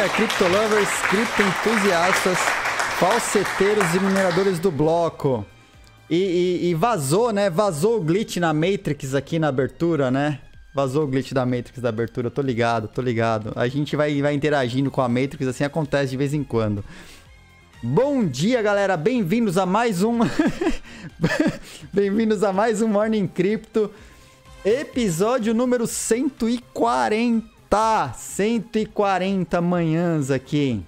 dia, criptolovers, criptoentusiastas, falseteiros e mineradores do bloco. E, e, e, vazou, né? Vazou o glitch na Matrix aqui na abertura, né? Vazou o glitch da Matrix da abertura, tô ligado, tô ligado. A gente vai, vai interagindo com a Matrix, assim acontece de vez em quando. Bom dia, galera, bem-vindos a mais um... bem-vindos a mais um Morning Crypto. Episódio número 140. 140 manhãs aqui.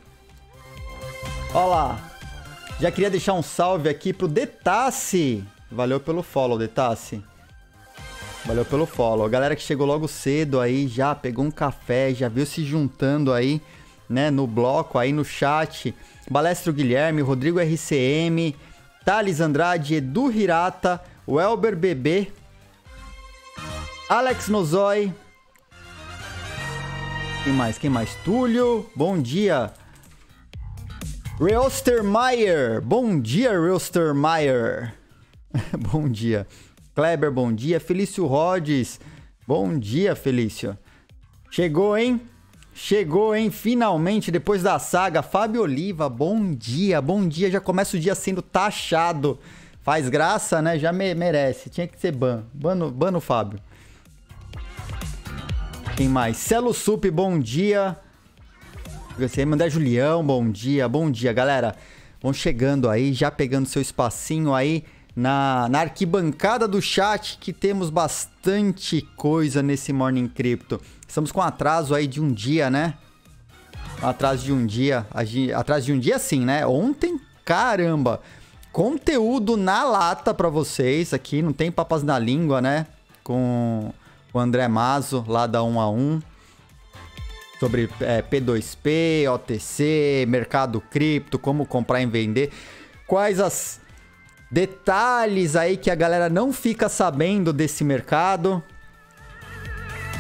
Olha lá. Já queria deixar um salve aqui pro Detassi. Valeu pelo follow, Detassi. Valeu pelo follow. A galera que chegou logo cedo aí, já pegou um café, já viu se juntando aí, né, no bloco, aí no chat. Balestro Guilherme, Rodrigo RCM, Thales Andrade, Edu Hirata, Welber BB, Alex Nozoi. Quem mais? Quem mais? Túlio. Bom dia. Reostermeyer. Bom dia, Reostermeyer. bom dia. Kleber, bom dia. Felício Rhodes. Bom dia, Felício. Chegou, hein? Chegou, hein? Finalmente, depois da saga. Fábio Oliva, bom dia. Bom dia. Já começa o dia sendo taxado. Faz graça, né? Já me merece. Tinha que ser ban. Bano, bano Fábio. Quem mais? Celo Sup, bom dia. Você André Julião, bom dia, bom dia, galera. Vão chegando aí, já pegando seu espacinho aí na, na arquibancada do chat, que temos bastante coisa nesse Morning Crypto. Estamos com atraso aí de um dia, né? Atraso de um dia. Atrás de um dia sim, né? Ontem, caramba. Conteúdo na lata para vocês aqui, não tem papas na língua, né? Com o André Mazo, lá da 1 a 1 sobre é, P2P, OTC, mercado cripto, como comprar e vender. Quais as detalhes aí que a galera não fica sabendo desse mercado,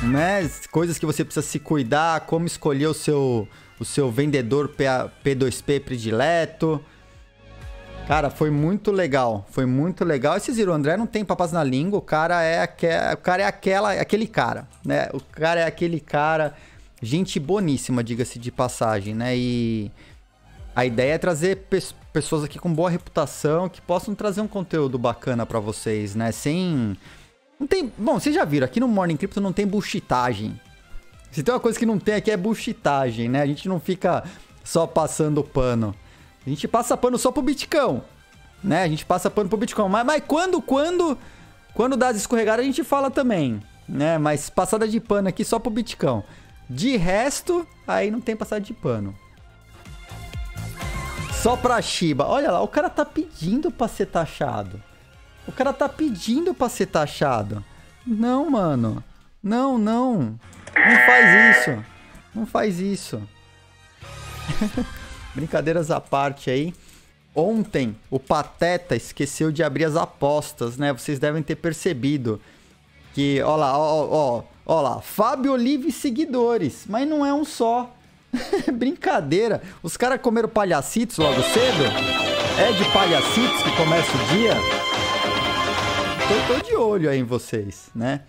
né? Coisas que você precisa se cuidar, como escolher o seu, o seu vendedor P2P predileto. Cara, foi muito legal. Foi muito legal. Esse Zero André não tem papas na língua. O cara é, aque... o cara é aquela, aquele cara, né? O cara é aquele cara. Gente boníssima, diga-se de passagem, né? E a ideia é trazer pe pessoas aqui com boa reputação que possam trazer um conteúdo bacana para vocês, né? Sem. Não tem. Bom, vocês já viram, aqui no Morning Crypto não tem bullshitagem. Se tem uma coisa que não tem aqui é bullshitagem, né? A gente não fica só passando pano. A gente passa pano só pro Bitcão, né? A gente passa pano pro Bitcoin. Mas, mas quando, quando, quando dá as escorregadas, a gente fala também, né? Mas passada de pano aqui só pro Bitcão. De resto, aí não tem passada de pano. Só pra Shiba. Olha lá, o cara tá pedindo pra ser taxado. O cara tá pedindo pra ser taxado. Não, mano. Não, não. Não faz isso. Não faz isso. Brincadeiras à parte aí. Ontem, o Pateta esqueceu de abrir as apostas, né? Vocês devem ter percebido. Que, ó lá, ó, ó, ó lá, Fábio Olive seguidores. Mas não é um só. Brincadeira. Os caras comeram palhacitos logo cedo? É de palhacitos que começa o dia? Eu tô de olho aí em vocês, né?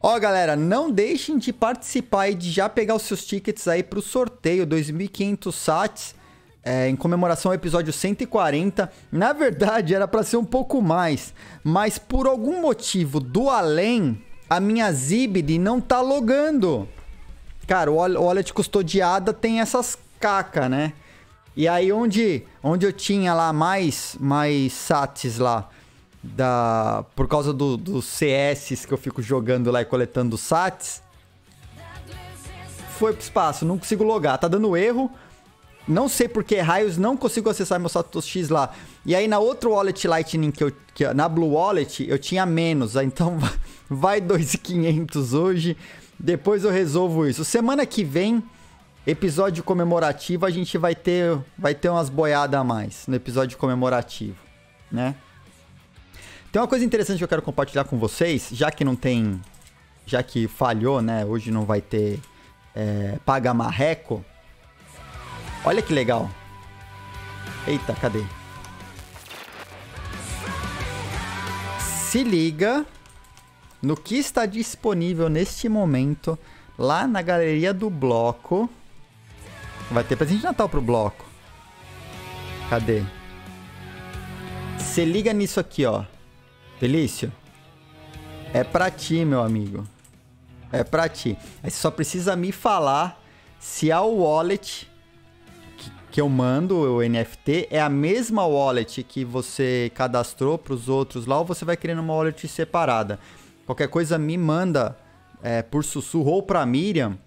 Ó, galera, não deixem de participar e de já pegar os seus tickets aí pro sorteio 2.500 sats é, em comemoração ao episódio 140. Na verdade, era para ser um pouco mais, mas por algum motivo do além, a minha Zibid não tá logando. Cara, o wallet custodiada tem essas caca, né? E aí onde, onde eu tinha lá mais mais sats lá, da por causa dos do CS que eu fico jogando lá e coletando sats, foi pro espaço, não consigo logar, tá dando erro. Não sei por que raios, não consigo acessar meu Satoshi lá. E aí na outra wallet Lightning que eu que, na Blue Wallet eu tinha menos, então vai 2.500 hoje. Depois eu resolvo isso. Semana que vem, episódio comemorativo, a gente vai ter vai ter umas boiadas a mais no episódio comemorativo, né? Tem uma coisa interessante que eu quero compartilhar com vocês, já que não tem. Já que falhou, né? Hoje não vai ter é, Paga Marreco. Olha que legal. Eita, cadê? Se liga no que está disponível neste momento lá na galeria do bloco. Vai ter presente de Natal pro bloco. Cadê? Se liga nisso aqui, ó. Felício. É pra ti, meu amigo. É pra ti. Você só precisa me falar se a wallet que, que eu mando, o NFT, é a mesma wallet que você cadastrou pros outros lá ou você vai querendo uma wallet separada. Qualquer coisa me manda é, por sussurro ou pra Miriam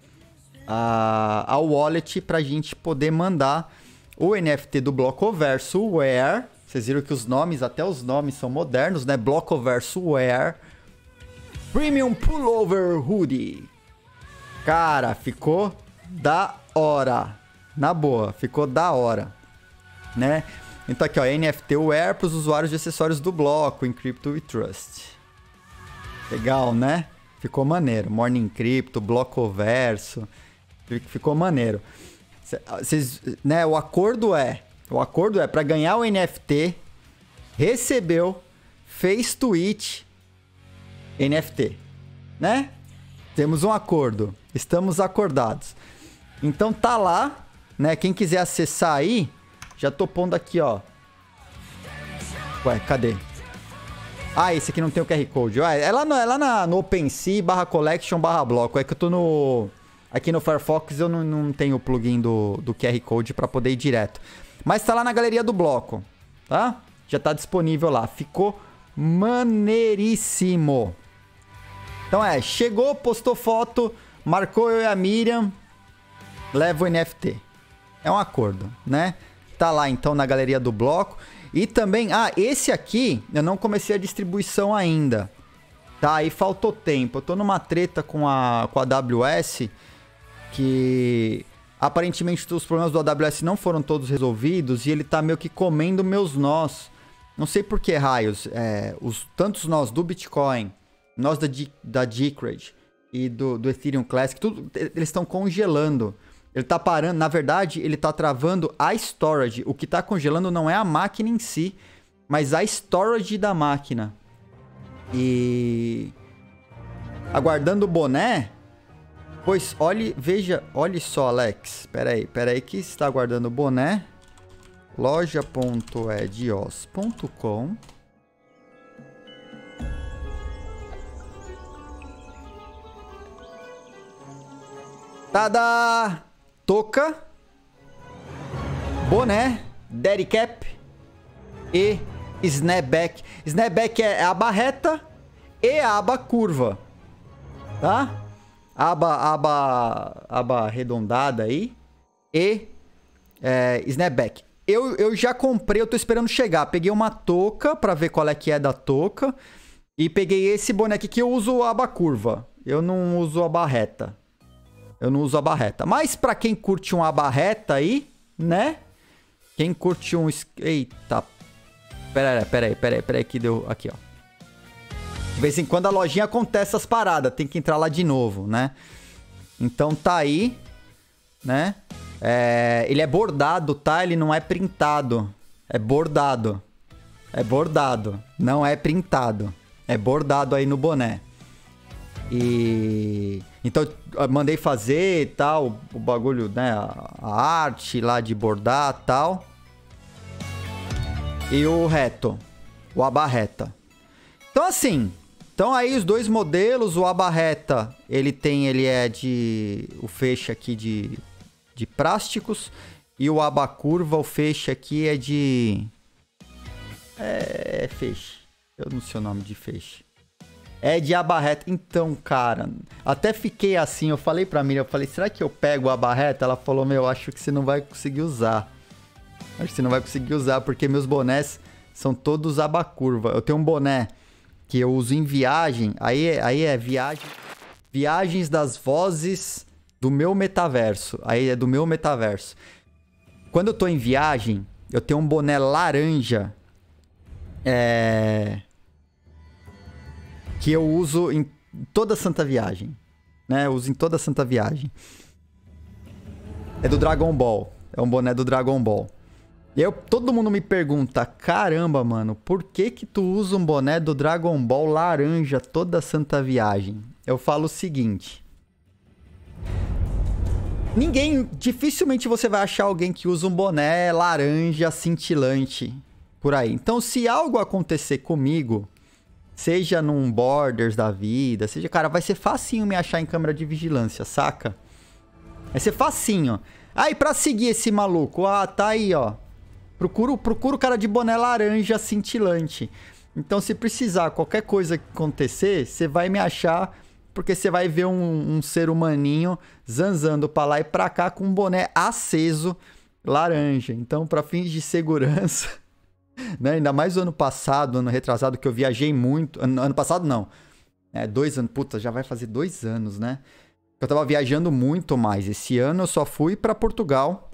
a, a wallet pra gente poder mandar o NFT do Blocoverso Wear. Vocês viram que os nomes, até os nomes são modernos, né? Blocoverso Wear. Premium Pullover Hoodie. Cara, ficou da hora. Na boa, ficou da hora. Né? Então aqui, ó, NFT Wear para os usuários de acessórios do bloco, Encrypto We Trust. Legal, né? Ficou maneiro. Morning Crypto, Bloco Verso. Ficou maneiro. Cês, né, o acordo é, o acordo é para ganhar o NFT, recebeu, fez tweet, NFT, né? Temos um acordo, estamos acordados. Então tá lá, né? Quem quiser acessar aí, já tô pondo aqui, ó. Ué, cadê? Ah, esse aqui não tem o QR Code. Ué, é lá no, é lá na, no OpenSea barra collection barra bloco. É que eu tô no... Aqui no Firefox eu não, não tenho o plugin do, do QR Code para poder ir direto. Mas tá lá na galeria do bloco, tá? Já tá disponível lá. Ficou maneiríssimo. Então é, chegou, postou foto, marcou eu e a Miriam, leva o NFT. É um acordo, né? Tá lá então na galeria do bloco. E também, ah, esse aqui eu não comecei a distribuição ainda. Tá, aí faltou tempo. Eu tô numa treta com a, com a AWS que aparentemente os problemas do AWS não foram todos resolvidos e ele tá meio que comendo meus nós. Não sei por que raios. É, os tantos nós do Bitcoin nós da, da Decred e do, do Ethereum Classic, tudo, eles estão congelando. Ele está parando, na verdade, ele está travando a storage. O que está congelando não é a máquina em si, mas a storage da máquina. E aguardando o boné, pois olhe, veja, olhe só, Alex. Espera aí, espera aí que está aguardando o boné. loja.edios.com Tada! Toca. Boné. Daddy cap. E snapback. Snapback é a barreta e a aba curva. Tá? Aba, aba, aba arredondada aí. E é, snapback. Eu, eu já comprei, eu tô esperando chegar. Peguei uma touca pra ver qual é que é da touca. E peguei esse boné aqui que eu uso aba curva. Eu não uso a barreta. Eu não uso a barreta. Mas para quem curte uma barreta aí, né? Quem curte um... Eita. Pera aí, pera aí, pera aí, pera aí que deu... Aqui, ó. Vez em quando a lojinha acontece essas paradas. Tem que entrar lá de novo, né? Então tá aí, né? É... Ele é bordado, tá? Ele não é printado. É bordado. É bordado. Não é printado. É bordado aí no boné. E então mandei fazer e tal, o bagulho, né, a, arte lá de bordar tal. E o reto, o abarreta. Então assim, então aí os dois modelos, o abarreta, ele tem, ele é de o feixe aqui de de plásticos e o abacurva, o feixe aqui é de é, é feixe. Eu não sei o nome de feixe. É de abarreta. Então, cara, até fiquei assim. Eu falei pra Miriam, eu falei, será que eu pego a abarreta? Ela falou, meu, acho que você não vai conseguir usar. Acho que você não vai conseguir usar, porque meus bonés são todos abacurva. Eu tenho um boné que eu uso em viagem. Aí, aí é viagem, viagens das vozes do meu metaverso. Aí é do meu metaverso. Quando eu tô em viagem, eu tenho um boné laranja. É que eu uso em toda Santa Viagem. Né? Eu uso em toda Santa Viagem. É do Dragon Ball. É um boné do Dragon Ball. E aí todo mundo me pergunta, caramba, mano, por que que tu usa um boné do Dragon Ball laranja toda Santa Viagem? Eu falo o seguinte. Ninguém, dificilmente você vai achar alguém que usa um boné laranja cintilante por aí. Então, se algo acontecer comigo, seja num Borders da vida, seja, cara, vai ser facinho me achar em câmera de vigilância, saca? Vai ser facinho. Aí, pra seguir esse maluco, ah, tá aí, ó. Procura, procura o cara de boné laranja cintilante. Então, se precisar qualquer coisa acontecer, você vai me achar porque você vai ver um, um, ser humaninho zanzando pra lá e pra cá com um boné aceso laranja. Então, para fins de segurança, né? ainda mais ano passado, ano retrasado, que eu viajei muito. Ano, ano passado, não. É, dois anos. Puta, já vai fazer dois anos, né? Eu tava viajando muito mais. Esse ano eu só fui para Portugal.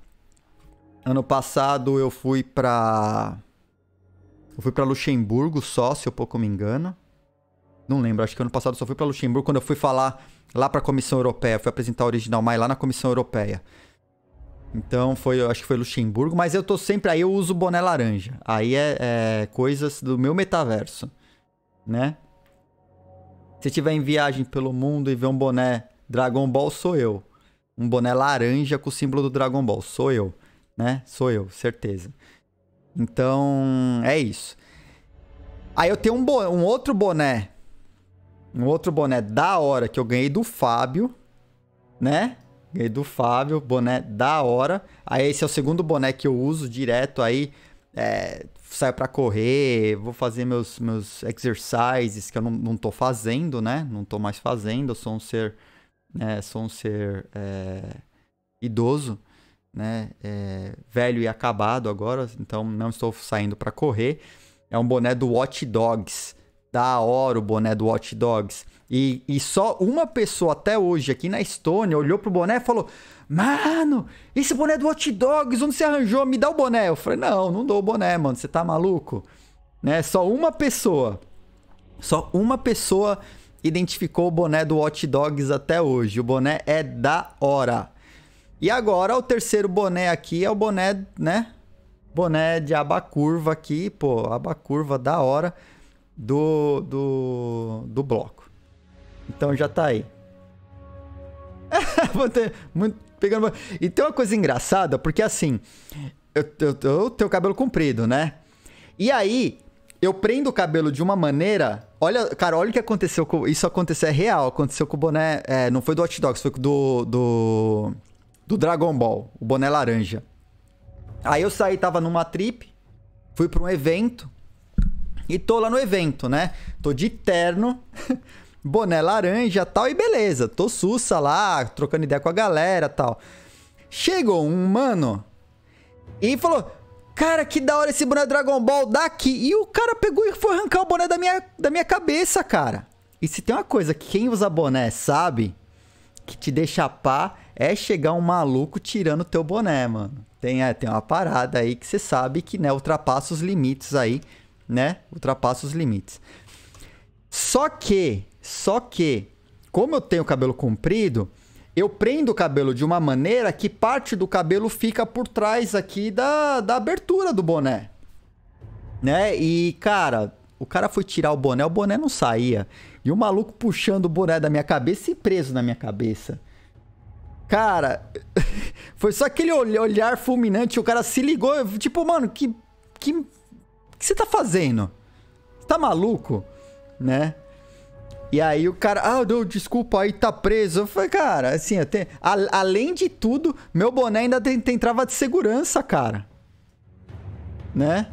Ano passado eu fui pra. Eu fui para Luxemburgo só, se eu pouco me engano. Não lembro, acho que ano passado só fui para Luxemburgo quando eu fui falar lá para a Comissão Europeia, fui apresentar o Original Mai lá na Comissão Europeia. Então foi, acho que foi Luxemburgo, mas eu tô sempre aí, eu uso boné laranja. Aí é, é coisas do meu metaverso, né? Se tiver em viagem pelo mundo e ver um boné Dragon Ball, sou eu. Um boné laranja com o símbolo do Dragon Ball, sou eu, né? Sou eu, certeza. Então, é isso. Aí eu tenho um, um outro boné um outro boné da hora que eu ganhei do Fábio, né? Ganhei do Fábio, boné da hora. Aí esse é o segundo boné que eu uso direto aí. É, saio para correr, vou fazer meus, meus exercises que eu não, não tô fazendo, né? Não tô mais fazendo, eu sou um ser, né? Sou um ser é, idoso, né? É, velho e acabado agora, então não estou saindo para correr. É um boné do Watch Dogs. Da hora o boné do Watch Dogs. E, e só uma pessoa até hoje aqui na Estônia olhou pro boné e falou: Mano, esse boné do Watch Dogs, onde você arranjou? Me dá o boné. Eu falei: Não, não dou o boné, mano. Você tá maluco? Né? Só uma pessoa. Só uma pessoa identificou o boné do Watch Dogs até hoje. O boné é da hora. E agora o terceiro boné aqui é o boné, né? Boné de aba curva aqui, pô, aba curva da hora do, do, do bloco. Então já tá aí. Muito pegando. E tem uma coisa engraçada, porque assim, eu, eu, eu tenho cabelo comprido, né? E aí, eu prendo o cabelo de uma maneira. Olha, cara, olha o que aconteceu com. Isso aconteceu, é real. Aconteceu com o boné. É, não foi do Hot Dogs, foi do, do. Do Dragon Ball, o boné laranja. Aí eu saí, tava numa trip, fui pra um evento. E tô lá no evento, né? Tô de terno, boné laranja tal, e beleza. Tô sussa lá, trocando ideia com a galera tal. Chegou um mano e falou: Cara, que da hora esse boné Dragon Ball daqui. E o cara pegou e foi arrancar o boné da minha, da minha cabeça, cara. E se tem uma coisa que quem usa boné sabe, que te deixa pá, é chegar um maluco tirando teu boné, mano. Tem, é, tem uma parada aí que você sabe que né, ultrapassa os limites aí né? Ultrapassa os limites. Só que, só que, como eu tenho cabelo comprido, eu prendo o cabelo de uma maneira que parte do cabelo fica por trás aqui da, da abertura do boné. Né? E, cara, o cara foi tirar o boné, o boné não saía. E o maluco puxando o boné da minha cabeça e preso na minha cabeça. Cara, foi só aquele olhar fulminante, o cara se ligou, tipo, mano, que, que que você tá fazendo? Tá maluco? Né? E aí o cara, ah, não, desculpa, aí tá preso. Eu falei, cara, assim, tenho, a, além de tudo, meu boné ainda tem, tem trava de segurança, cara. Né?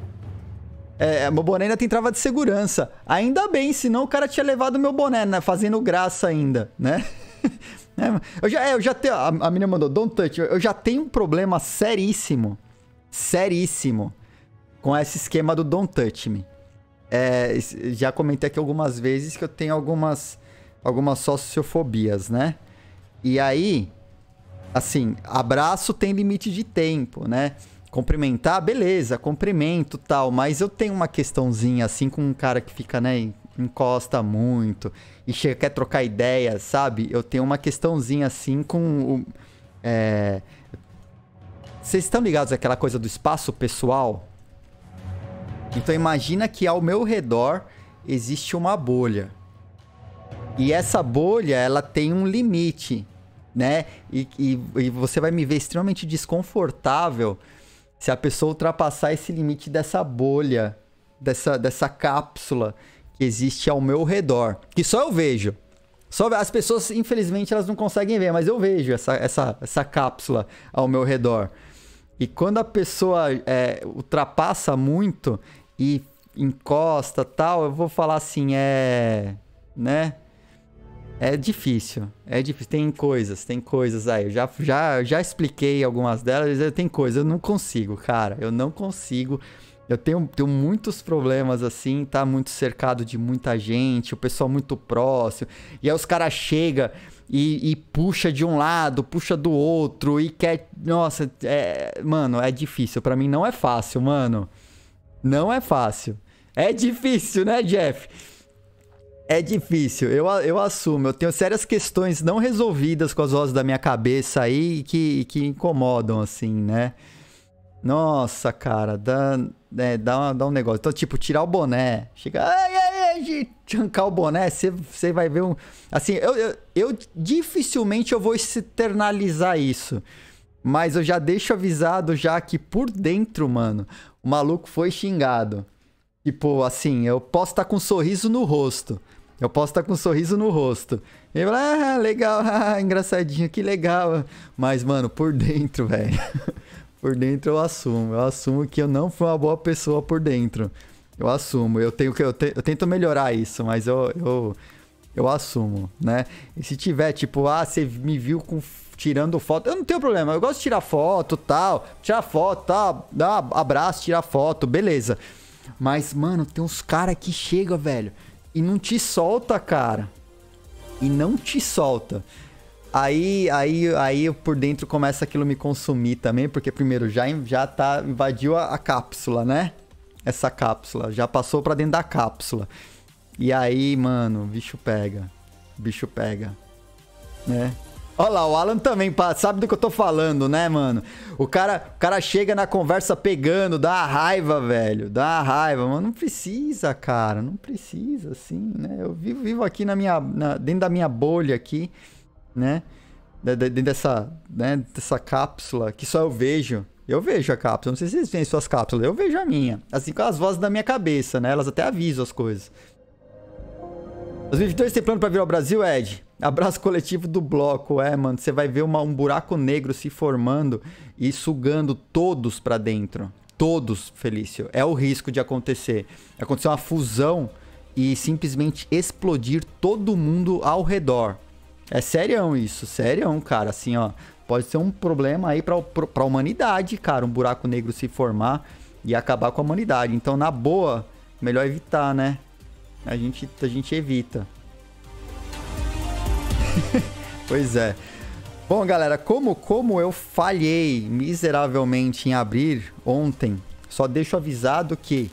É, é meu boné ainda tem trava de segurança. Ainda bem, senão o cara tinha levado meu boné, né? Fazendo graça ainda, né? É, eu já, é, eu já tenho. A, a menina mandou, don't touch. Eu já tenho um problema seríssimo. Seríssimo com esse esquema do Don't Touch Me. É, já comentei aqui algumas vezes que eu tenho algumas, algumas sociofobias, né? E aí, assim, abraço tem limite de tempo, né? Cumprimentar, beleza, cumprimento tal, mas eu tenho uma questãozinha assim com um cara que fica, né, encosta muito e chega, quer trocar ideia, sabe? Eu tenho uma questãozinha assim com o. É... Vocês estão ligados àquela coisa do espaço pessoal? Então imagina que ao meu redor existe uma bolha. E essa bolha, ela tem um limite, né? E, e, e você vai me ver extremamente desconfortável se a pessoa ultrapassar esse limite dessa bolha, dessa, dessa cápsula que existe ao meu redor, que só eu vejo. Só as pessoas, infelizmente, elas não conseguem ver, mas eu vejo essa, essa, essa cápsula ao meu redor. E quando a pessoa é, ultrapassa muito e encosta tal, eu vou falar assim, é. né? É difícil, é difícil. Tem coisas, tem coisas aí. Eu já, já, já expliquei algumas delas, tem coisas. Eu não consigo, cara. Eu não consigo. Eu tenho, tenho muitos problemas assim, tá muito cercado de muita gente, o pessoal muito próximo. E aí os caras chegam e, e, puxa de um lado, puxa do outro e quer. Nossa, é, mano, é difícil. para mim não é fácil, mano. Não é fácil. É difícil, né, Jeff? É difícil, eu, eu assumo. Eu tenho sérias questões não resolvidas com as vozes da minha cabeça aí que, que incomodam, assim, né? Nossa, cara, dá, é, dá, dá um negócio. Então, tipo, tirar o boné. Chega, ai, ai, ai, arrancar o boné, você vai ver um. Assim, eu, eu, eu dificilmente eu vou externalizar isso. Mas eu já deixo avisado já que por dentro, mano, o maluco foi xingado. Tipo, assim, eu posso estar tá com um sorriso no rosto. Eu posso estar com um sorriso no rosto. E eu ah, legal, ah, engraçadinho, que legal. Mas, mano, por dentro, velho. por dentro eu assumo. Eu assumo que eu não fui uma boa pessoa por dentro. Eu assumo. Eu tenho que eu, te, eu tento melhorar isso, mas eu, eu eu assumo, né? E se tiver tipo, ah, você me viu com tirando foto, eu não tenho problema. Eu gosto de tirar foto, tal, tirar foto, tal, dar abraço, tirar foto, beleza. Mas, mano, tem uns caras que chegam, velho, e não te solta, cara. E não te solta. Aí, aí, aí por dentro começa aquilo me consumir também, porque primeiro já, já tá, invadiu a, a cápsula, né? Essa cápsula, já passou para dentro da cápsula. E aí, mano, bicho pega. Bicho pega. Né? Olha lá, o Alan também sabe do que eu tô falando, né, mano? O cara, o cara chega na conversa pegando, dá a raiva, velho. Dá a raiva, mano. Não precisa, cara. Não precisa, assim, né? Eu vivo, vivo aqui na minha. Na, dentro da minha bolha aqui, né? Dentro dessa, né, dessa cápsula que só eu vejo. Eu vejo a cápsula. Não sei se vocês têm suas cápsulas. Eu vejo a minha. Assim com as vozes da minha cabeça, né? Elas até avisam as coisas. 2022 tem plano pra vir ao Brasil, Ed? Abraço coletivo do bloco, é, mano. Você vai ver uma, um buraco negro se formando e sugando todos para dentro. Todos, Felício. É o risco de acontecer. Acontecer uma fusão e simplesmente explodir todo mundo ao redor. É serião isso, serião, cara. Assim, ó. Pode ser um problema aí pra, pra humanidade, cara. Um buraco negro se formar e acabar com a humanidade. Então, na boa, melhor evitar, né? A gente, a gente evita. pois é. Bom, galera, como, como eu falhei miseravelmente em abrir ontem, só deixo avisado que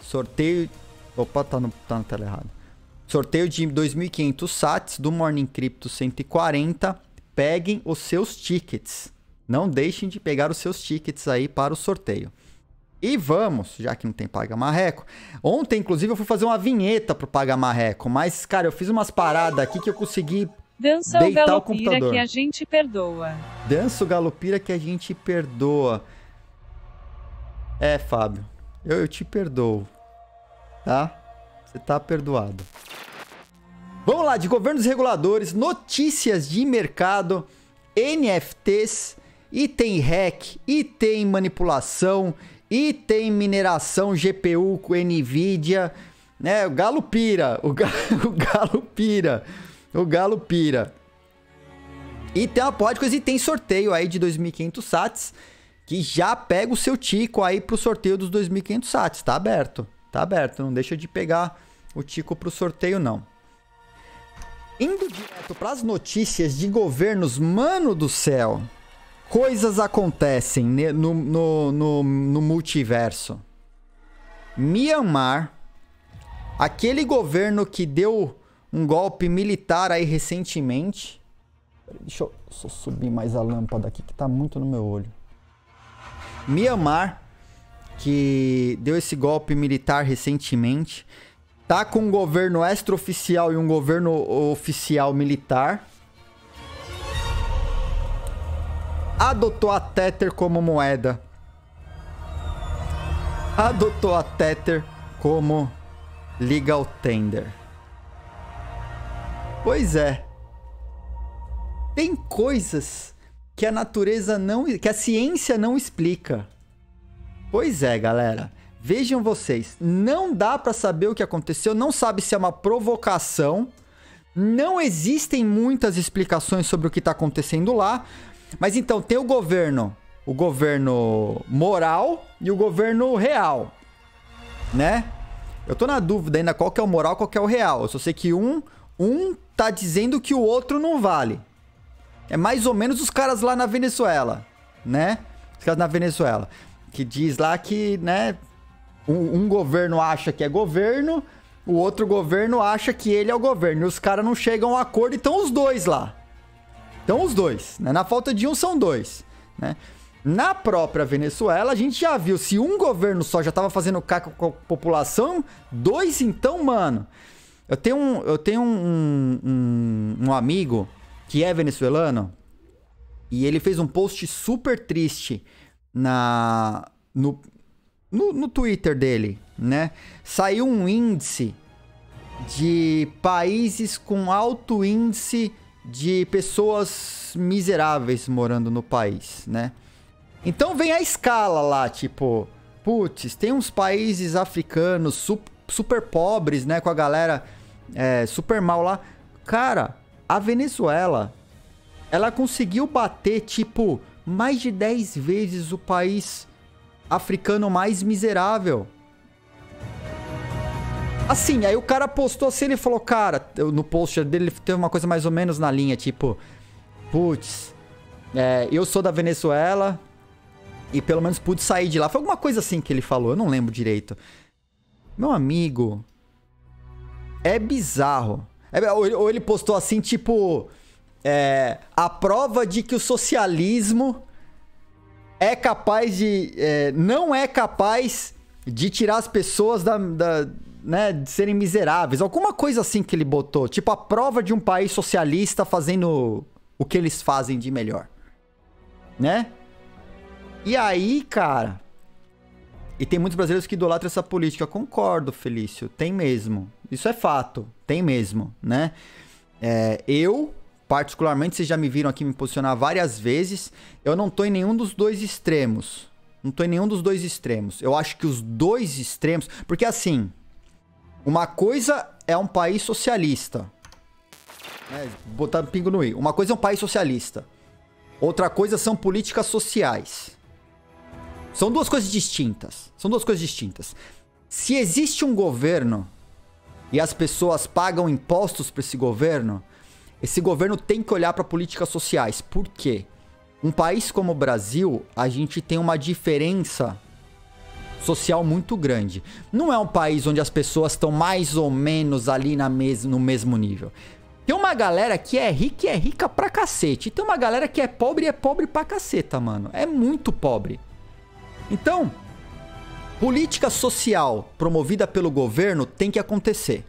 sorteio... Opa, tá, no, tá na tela errada. Sorteio de 2.500 sats do Morning Crypto 140. Peguem os seus tickets. Não deixem de pegar os seus tickets aí para o sorteio. E vamos, já que não tem Paga Marreco. Ontem, inclusive, eu fui fazer uma vinheta pro Paga Marreco, mas, cara, eu fiz umas paradas aqui que eu consegui Dança deitar o galopira que a gente perdoa. Dança o galopira que a gente perdoa. É, Fábio, eu, eu te perdoo, tá? Você tá perdoado. Vamos lá, de governos reguladores, notícias de mercado, NFTs, e tem hack, e tem manipulação, e tem mineração GPU com NVIDIA, né? O galo pira, o galo, o galo pira, o galo pira. E tem uma porra coisa, e tem sorteio aí de 2.500 sats, que já pega o seu tico aí pro sorteio dos 2.500 sats, tá aberto, tá aberto, não deixa de pegar o tico pro sorteio não. Indo direto para as notícias de governos, mano do céu coisas acontecem no, no, no, no multiverso. Myanmar, aquele governo que deu um golpe militar aí recentemente. Deixa eu só subir mais a lâmpada aqui que tá muito no meu olho. Myanmar, que deu esse golpe militar recentemente, tá com um governo extraoficial e um governo oficial militar. adotou a Tether como moeda. Adotou a Tether como legal tender. Pois é. Tem coisas que a natureza não, que a ciência não explica. Pois é, galera. Vejam vocês, não dá para saber o que aconteceu, não sabe se é uma provocação. Não existem muitas explicações sobre o que está acontecendo lá. Mas então tem o governo, o governo moral e o governo real, né? Eu tô na dúvida ainda qual que é o moral, qual que é o real. Eu só sei que um, um tá dizendo que o outro não vale. É mais ou menos os caras lá na Venezuela, né? Os caras na Venezuela. Que diz lá que, né? Um, um, governo acha que é governo, o outro governo acha que ele é o governo. E os caras não chegam a um acordo e estão os dois lá. Estão os dois, né? Na falta de um, são dois, né? Na própria Venezuela, a gente já viu, se um governo só já tava fazendo caca com a população, dois então, mano. Eu tenho um, eu tenho um, um, um amigo que é venezuelano e ele fez um post super triste na no, no, no Twitter dele, né? Saiu um índice de países com alto índice de pessoas miseráveis morando no país, né? Então vem a escala lá, tipo, putz, tem uns países africanos super, pobres, né? Com a galera é, super mal lá. Cara, a Venezuela, ela conseguiu bater, tipo, mais de 10 vezes o país africano mais miserável. Assim, aí o cara postou assim, ele falou, cara, no post dele teve uma coisa mais ou menos na linha, tipo, putz, é, eu sou da Venezuela e pelo menos pude sair de lá. Foi alguma coisa assim que ele falou, eu não lembro direito. Meu amigo, é bizarro. É, ou ele postou assim, tipo, é, a prova de que o socialismo é capaz de. É, não é capaz de tirar as pessoas da, da né, de serem miseráveis. Alguma coisa assim que ele botou. Tipo, a prova de um país socialista fazendo o que eles fazem de melhor. Né? E aí, cara. E tem muitos brasileiros que idolatram essa política. Concordo, Felício. Tem mesmo. Isso é fato. Tem mesmo, né? É, eu, particularmente, vocês já me viram aqui me posicionar várias vezes. Eu não tô em nenhum dos dois extremos. Não tô em nenhum dos dois extremos. Eu acho que os dois extremos. Porque assim, uma coisa é um país socialista. É, botando pingo no i. Uma coisa é um país socialista. Outra coisa são políticas sociais. São duas coisas distintas. São duas coisas distintas. Se existe um governo e as pessoas pagam impostos para esse governo, esse governo tem que olhar para políticas sociais. Por quê? Um país como o Brasil, a gente tem uma diferença social muito grande. Não é um país onde as pessoas estão mais ou menos ali na mes no mesmo nível. Tem uma galera que é rica e é rica pra cacete. E tem uma galera que é pobre e é pobre pra caceta, mano. É muito pobre. Então, política social promovida pelo governo tem que acontecer.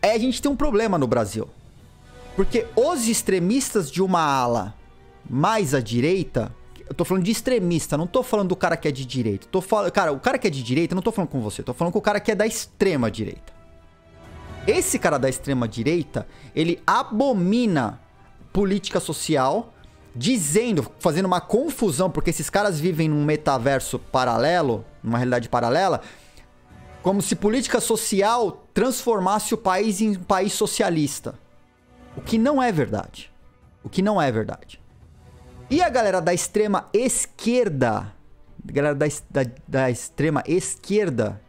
Aí a gente tem um problema no Brasil. Porque os extremistas de uma ala mais à direita eu tô falando de extremista, não tô falando do cara que é de direita. Tô falando, cara, o cara que é de direita, não tô falando com você, tô falando com o cara que é da extrema direita. Esse cara da extrema direita, ele abomina política social, dizendo, fazendo uma confusão, porque esses caras vivem num metaverso paralelo, numa realidade paralela, como se política social transformasse o país em um país socialista. O que não é verdade. O que não é verdade. E a galera da extrema esquerda, galera da, da, da extrema esquerda,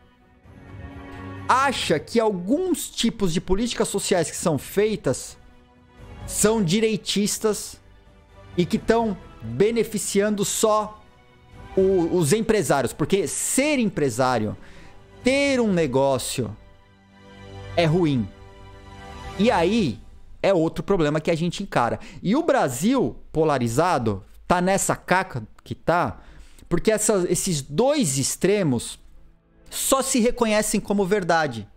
acha que alguns tipos de políticas sociais que são feitas são direitistas e que estão beneficiando só o, os empresários. Porque ser empresário, ter um negócio, é ruim. E aí, é outro problema que a gente encara. E o Brasil polarizado tá nessa caca que tá, porque essa, esses dois extremos só se reconhecem como verdade.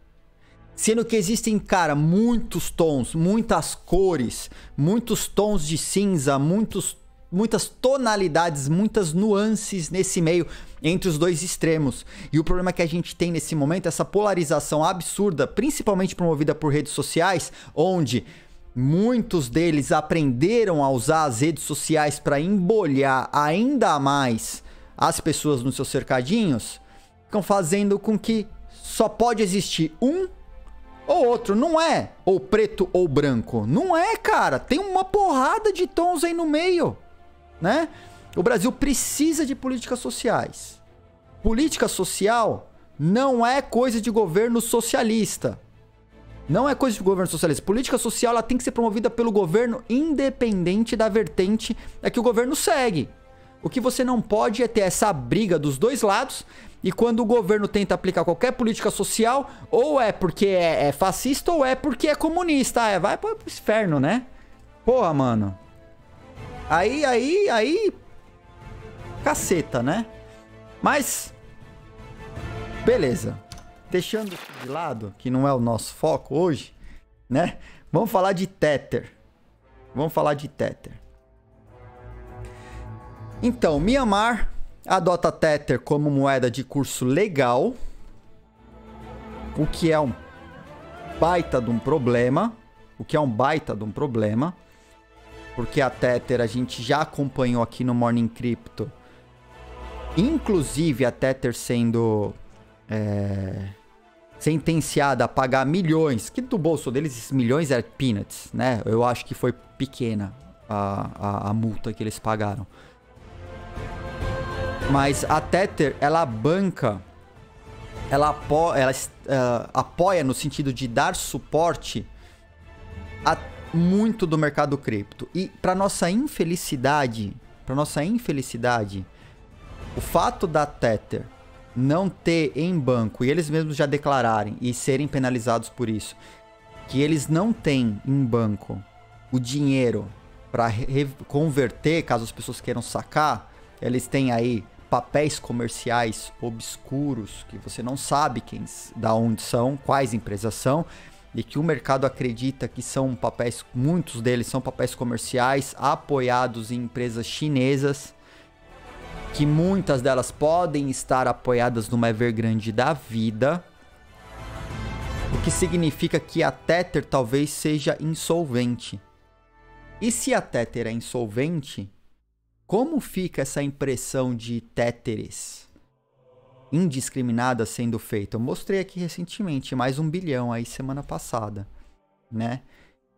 Sendo que existem, cara, muitos tons, muitas cores, muitos tons de cinza, muitos muitas tonalidades, muitas nuances nesse meio entre os dois extremos. E o problema que a gente tem nesse momento é essa polarização absurda, principalmente promovida por redes sociais, onde muitos deles aprenderam a usar as redes sociais para embolhar ainda mais as pessoas nos seus cercadinhos, ficam fazendo com que só pode existir um ou outro. Não é ou preto ou branco. Não é, cara. Tem uma porrada de tons aí no meio, né? O Brasil precisa de políticas sociais. Política social não é coisa de governo socialista. Não é coisa de governo socialista. Política social ela tem que ser promovida pelo governo independente da vertente a que o governo segue. O que você não pode é ter essa briga dos dois lados e quando o governo tenta aplicar qualquer política social, ou é porque é, é fascista ou é porque é comunista. Ah, é, vai pro inferno, né? Porra, mano. Aí, aí, aí. Caceta, né? Mas. Beleza. Deixando isso de lado, que não é o nosso foco hoje, né? Vamos falar de Tether. Vamos falar de Tether. Então, Myanmar adota Tether como moeda de curso legal, o que é um baita de um problema, o que é um baita de um problema, porque a Tether a gente já acompanhou aqui no Morning Crypto, inclusive a Tether sendo é, sentenciada a pagar milhões, que do bolso deles esses milhões é peanuts, né? Eu acho que foi pequena a, a, a multa que eles pagaram. Mas a Tether, ela banca, ela, apo ela uh, apoia no sentido de dar suporte a muito do mercado cripto. E para nossa infelicidade, para nossa infelicidade, o fato da Tether não ter em banco e eles mesmos já declararem e serem penalizados por isso, que eles não têm em banco o dinheiro para converter, caso as pessoas queiram sacar, eles têm aí papéis comerciais obscuros que você não sabe quem, da onde são, quais empresas são e que o mercado acredita que são papéis, muitos deles são papéis comerciais apoiados em empresas chinesas, que muitas delas podem estar apoiadas numa Evergrande da vida, o que significa que a Tether talvez seja insolvente. E se a Tether é insolvente, como fica essa impressão de téteres indiscriminada sendo feita? Eu mostrei aqui recentemente, mais um bilhão aí semana passada, né?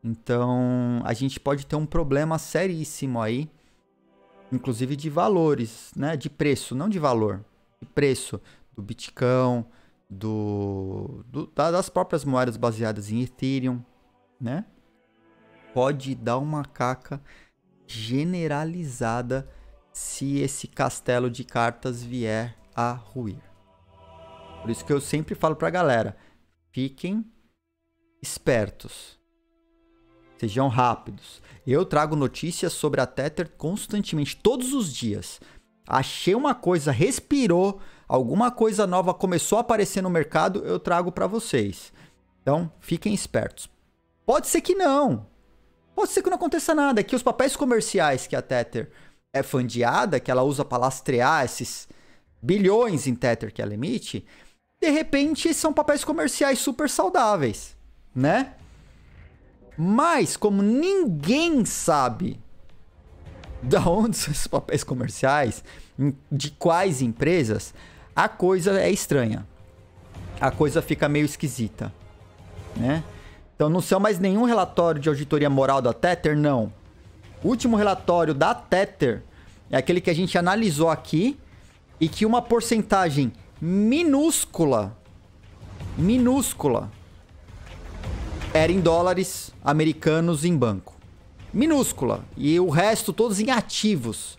Então, a gente pode ter um problema seríssimo aí, inclusive de valores, né? De preço, não de valor, de preço do Bitcoin, do, do das próprias moedas baseadas em Ethereum, né? Pode dar uma caca generalizada se esse castelo de cartas vier a ruir. Por isso que eu sempre falo pra galera: fiquem espertos. Sejam rápidos. Eu trago notícias sobre a Tether constantemente, todos os dias. Achei uma coisa, respirou, alguma coisa nova começou a aparecer no mercado, eu trago para vocês. Então, fiquem espertos. Pode ser que não. Pode ser que não aconteça nada, que os papéis comerciais que a Tether é fundeada, que ela usa para lastrear esses bilhões em Tether que ela emite, de repente são papéis comerciais super saudáveis, né? Mas como ninguém sabe de onde são esses papéis comerciais, de quais empresas, a coisa é estranha. A coisa fica meio esquisita, né? Então não são mais nenhum relatório de auditoria moral da Tether, não. O último relatório da Tether é aquele que a gente analisou aqui e que uma porcentagem minúscula, minúscula, era em dólares americanos em banco. Minúscula. E o resto todos em ativos.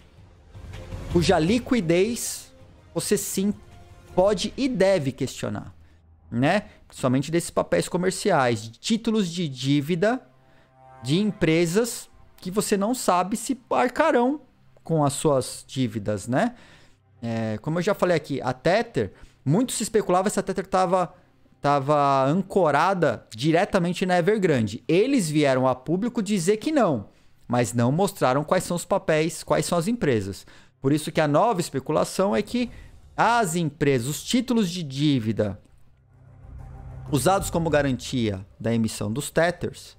Cuja liquidez você sim pode e deve questionar, né? somente desses papéis comerciais, títulos de dívida de empresas que você não sabe se arcarão com as suas dívidas, né? É, como eu já falei aqui, a Tether, muito se especulava se a Tether estava tava ancorada diretamente na Evergrande. Eles vieram a público dizer que não. mas não mostraram quais são os papéis, quais são as empresas. Por isso que a nova especulação é que as empresas, os títulos de dívida usados como garantia da emissão dos Tethers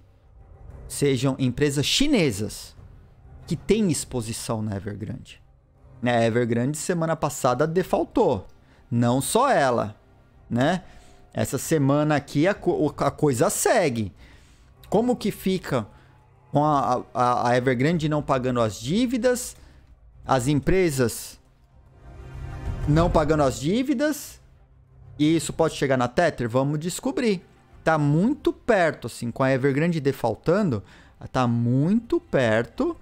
sejam empresas chinesas que têm exposição na Evergrande. A Evergrande semana passada defaultou. Não só ela, né? Essa semana aqui a, a coisa segue. Como que fica com a, a, a Evergrande não pagando as dívidas, as empresas não pagando as dívidas, e isso pode chegar na Tether? Vamos descobrir. Tá muito perto, assim, com a Evergrande defaultando, tá muito perto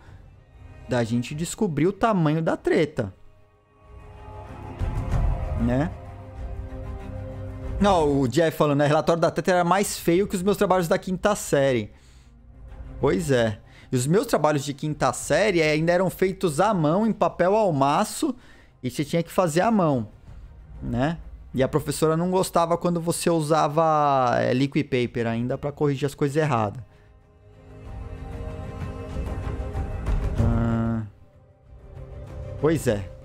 da gente descobrir o tamanho da treta. Né? Não, o Jeff falando, né? Relatório da Tether era mais feio que os meus trabalhos da quinta série. Pois é. E os meus trabalhos de quinta série ainda eram feitos à mão, em papel ao maço, e você tinha que fazer à mão, né? E a professora não gostava quando você usava é, liquid paper ainda para corrigir as coisas erradas. Ah, pois é.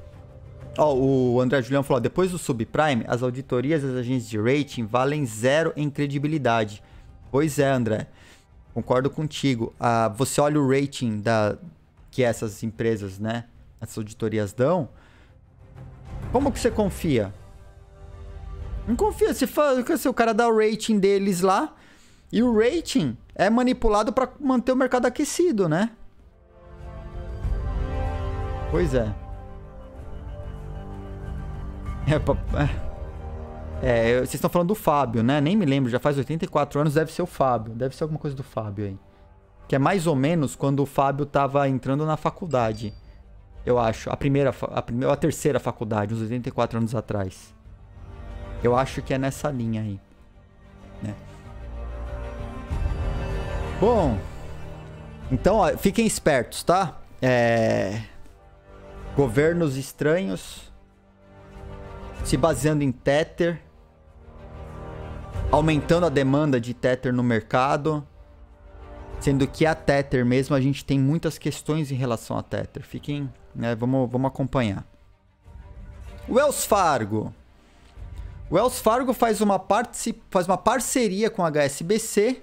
Ó, o André Julião falou: depois do subprime, as auditorias das agências de rating valem zero em credibilidade. Pois é, André. Concordo contigo. Ah, você olha o rating da que essas empresas, né? Essas auditorias dão. Como que você confia? Não confia. Se, se o cara dá o rating deles lá. E o rating é manipulado para manter o mercado aquecido, né? Pois é. É, é. é, vocês estão falando do Fábio, né? Nem me lembro, já faz 84 anos, deve ser o Fábio. Deve ser alguma coisa do Fábio aí. Que é mais ou menos quando o Fábio tava entrando na faculdade. Eu acho. A primeira, a primeira, a terceira faculdade, uns 84 anos atrás. Eu acho que é nessa linha aí. Né? Bom, então ó, fiquem espertos, tá? É... Governos estranhos se baseando em Tether, aumentando a demanda de Tether no mercado, sendo que a Tether mesmo a gente tem muitas questões em relação a Tether. Fiquem, né, vamos, vamos acompanhar. Wells Fargo. Wells Fargo faz uma, faz uma parceria com a HSBC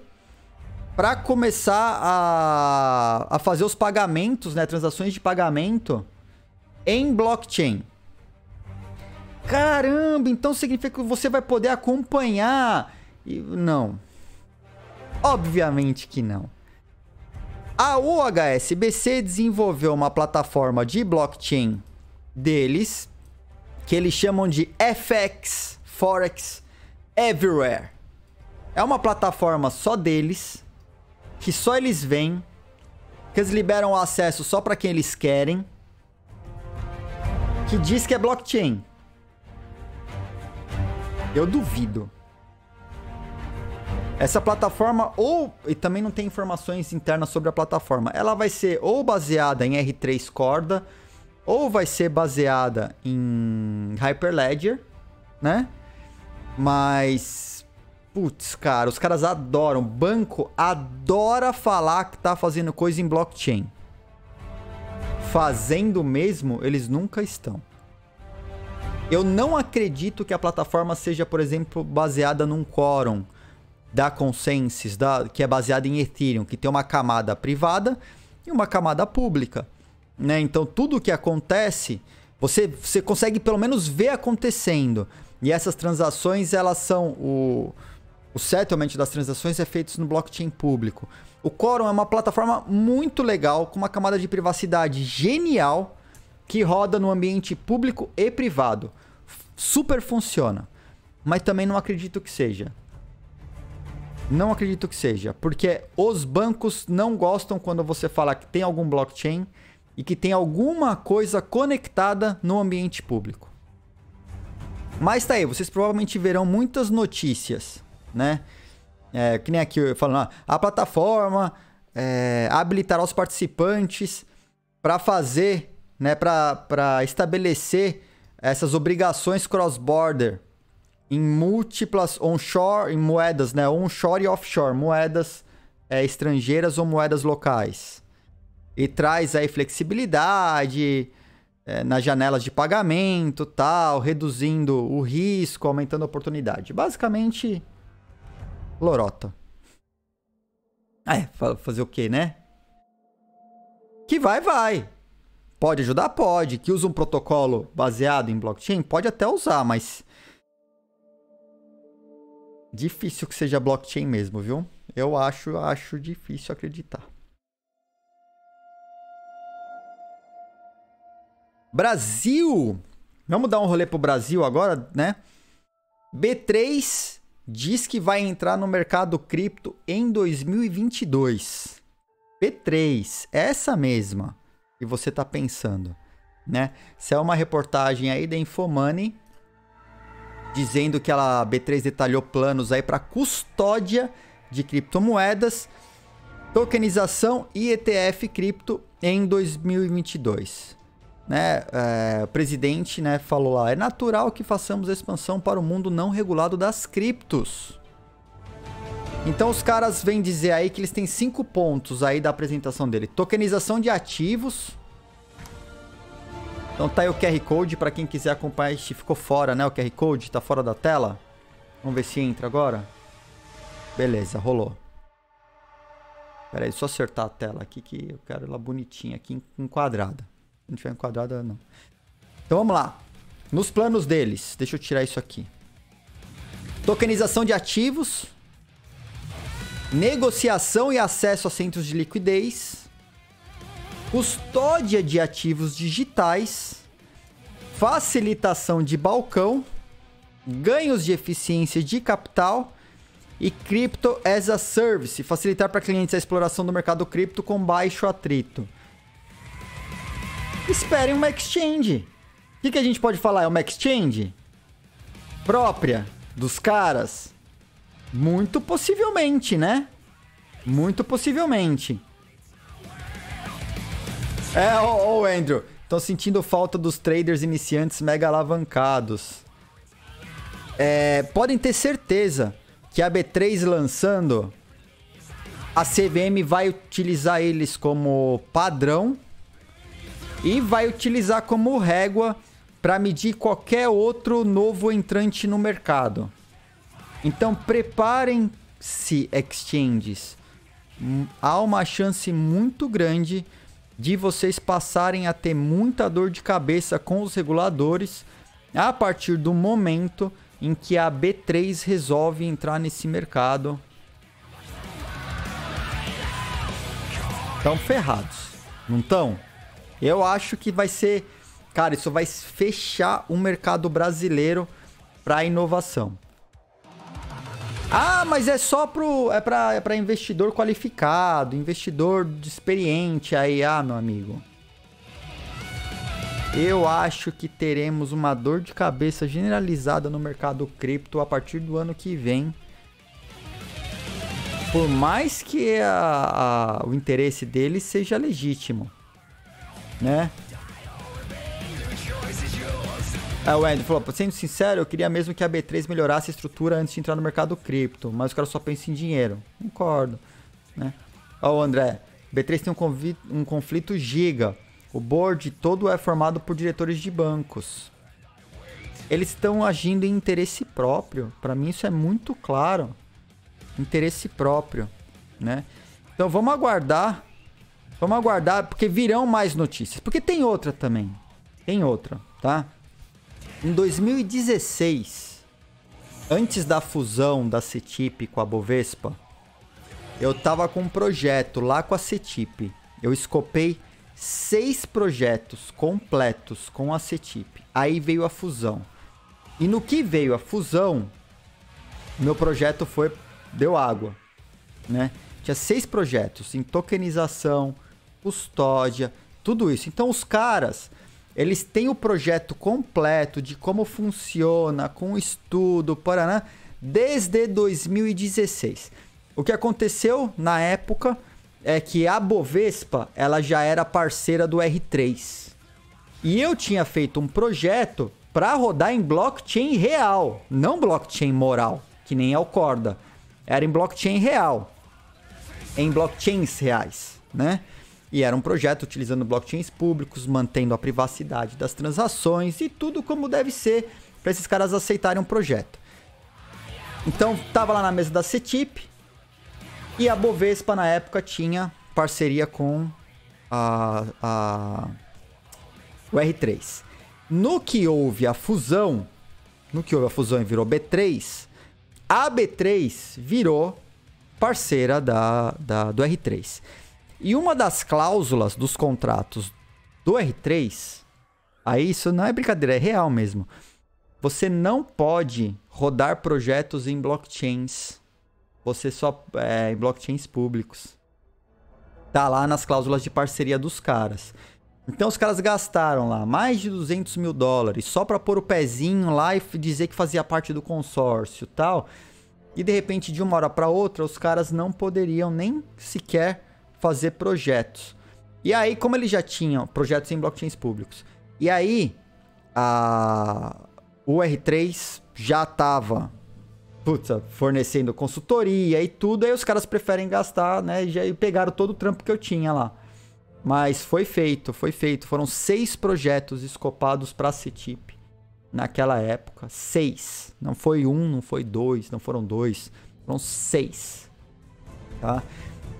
para começar a, a fazer os pagamentos, né, transações de pagamento em blockchain. Caramba, então significa que você vai poder acompanhar. Não. Obviamente que não. A OHSBC desenvolveu uma plataforma de blockchain deles que eles chamam de FX Forex Everywhere. É uma plataforma só deles, que só eles vêm, que eles liberam acesso só para quem eles querem, que diz que é blockchain. Eu duvido. Essa plataforma, ou. E também não tem informações internas sobre a plataforma. Ela vai ser ou baseada em R3 Corda, ou vai ser baseada em Hyperledger, né? Mas. Putz, cara, os caras adoram. Banco adora falar que tá fazendo coisa em blockchain. Fazendo mesmo, eles nunca estão. Eu não acredito que a plataforma seja, por exemplo, baseada num quórum da Consensus, da, que é baseada em Ethereum, que tem uma camada privada e uma camada pública. Né? Então, tudo o que acontece, você, você consegue pelo menos ver acontecendo. E essas transações, elas são. O, o settlement das transações é feito no blockchain público. O Quorum é uma plataforma muito legal, com uma camada de privacidade genial, que roda no ambiente público e privado. Super funciona. Mas também não acredito que seja. Não acredito que seja. Porque os bancos não gostam quando você fala que tem algum blockchain e que tem alguma coisa conectada no ambiente público. Mas tá aí, vocês provavelmente verão muitas notícias, né? É, que nem aqui falando, ah, a plataforma é, habilitará os participantes para fazer, né, para estabelecer essas obrigações cross-border em múltiplas onshore, em moedas, né, onshore e offshore, moedas é, estrangeiras ou moedas locais. E traz aí flexibilidade é, nas janelas de pagamento, tal, reduzindo o risco, aumentando a oportunidade. Basicamente, lorota. É, fazer o quê, né? Que vai, vai. Pode ajudar? Pode. Que usa um protocolo baseado em blockchain? Pode até usar, mas. Difícil que seja blockchain mesmo, viu? Eu acho, acho difícil acreditar. Brasil! Vamos dar um rolê pro Brasil agora, né? B3 diz que vai entrar no mercado cripto em 2022. B3, essa mesma que você está pensando, né? Isso é uma reportagem aí da Infomoney dizendo que a B3 detalhou planos aí para custódia de criptomoedas, tokenização e ETF cripto em 2022 né, é, o presidente né, falou lá: é natural que façamos a expansão para o mundo não regulado das criptos. Então os caras vêm dizer aí que eles têm cinco pontos aí da apresentação dele: tokenização de ativos. Então tá aí o QR Code para quem quiser acompanhar. Ficou fora, né? O QR Code tá fora da tela. Vamos ver se entra agora. Beleza, rolou. Pera aí, só acertar a tela aqui que eu quero ela bonitinha aqui enquadrada não tiver enquadrada, não. Então vamos lá. Nos planos deles, deixa eu tirar isso aqui. Tokenização de ativos. Negociação e acesso a centros de liquidez. Custódia de ativos digitais. Facilitação de balcão. Ganhos de eficiência de capital. E Crypto as a Service. Facilitar para clientes a exploração do mercado cripto com baixo atrito esperem uma exchange. O que, que a gente pode falar? É uma exchange própria dos caras? Muito possivelmente, né? Muito possivelmente. É, ô, Andrew, tô sentindo falta dos traders iniciantes mega alavancados. É, podem ter certeza que a B3 lançando, a CVM vai utilizar eles como padrão e vai utilizar como régua para medir qualquer outro novo entrante no mercado. Então preparem-se exchanges. Hum, há uma chance muito grande de vocês passarem a ter muita dor de cabeça com os reguladores a partir do momento em que a B3 resolve entrar nesse mercado. Estão ferrados, não estão? Eu acho que vai ser. Cara, isso vai fechar o mercado brasileiro para inovação. Ah, mas é só pro. É para é pra investidor qualificado, investidor experiente aí, ah, meu amigo. Eu acho que teremos uma dor de cabeça generalizada no mercado cripto a partir do ano que vem. Por mais que a, a, o interesse deles seja legítimo né? Aí o Andy falou, sendo sincero, eu queria mesmo que a B3 melhorasse a estrutura antes de entrar no mercado cripto, mas o cara só pensa em dinheiro. Concordo, né? Ó o André, B3 tem um, um conflito giga. O board todo é formado por diretores de bancos. Eles estão agindo em interesse próprio. Para mim isso é muito claro. Interesse próprio, né? Então vamos aguardar Vamos aguardar, porque virão mais notícias. Porque tem outra também. Tem outra, tá? Em 2016, antes da fusão da CETIP com a Bovespa, eu tava com um projeto lá com a CETIP. Eu escopei seis projetos completos com a CETIP. Aí veio a fusão. E no que veio a fusão, meu projeto foi deu água, né? Tinha seis projetos em tokenização, custódia, tudo isso. Então os caras, eles têm o projeto completo de como funciona, com estudo, paraná, desde 2016. O que aconteceu na época é que a Bovespa, ela já era parceira do R3. E eu tinha feito um projeto para rodar em blockchain real, não blockchain moral, que nem é o Corda. Era em blockchain real. Em blockchains reais, né? E era um projeto utilizando blockchains públicos, mantendo a privacidade das transações e tudo como deve ser para esses caras aceitarem um projeto. Então, tava lá na mesa da CETIP e a Bovespa na época tinha parceria com a, a o R3. No que houve a fusão, no que houve a fusão e virou B3, a B3 virou parceira da, da, do R3. E uma das cláusulas dos contratos do R3, aí isso não é brincadeira, é real mesmo. Você não pode rodar projetos em blockchains. Você só é, em blockchains públicos. Tá lá nas cláusulas de parceria dos caras. Então os caras gastaram lá mais de 200 mil dólares só para pôr o pezinho lá e dizer que fazia parte do consórcio tal. E de repente, de uma hora para outra, os caras não poderiam nem sequer fazer projetos. E aí, como eles já tinham projetos em blockchains públicos, e aí a, o R3 já estava fornecendo consultoria e tudo, aí os caras preferem gastar, né? E já pegaram todo o trampo que eu tinha lá. Mas foi feito, foi feito. Foram seis projetos escopados para a CETIP naquela época. Seis. Não foi um, não foi dois, não foram dois. Foram seis. Tá?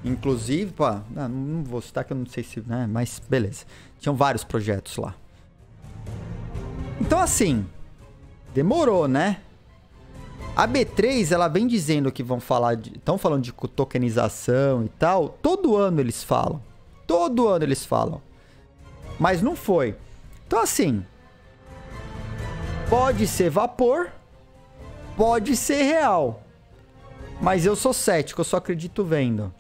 Inclusive, pô, não, não vou citar que eu não sei se, né? Mas beleza. Tinham vários projetos lá. Então assim, demorou, né? A B3, ela vem dizendo que vão falar estão falando de tokenização e tal. Todo ano eles falam. Todo ano eles falam. Mas não foi. Então assim, pode ser vapor, pode ser real. Mas eu sou cético, eu só acredito vendo.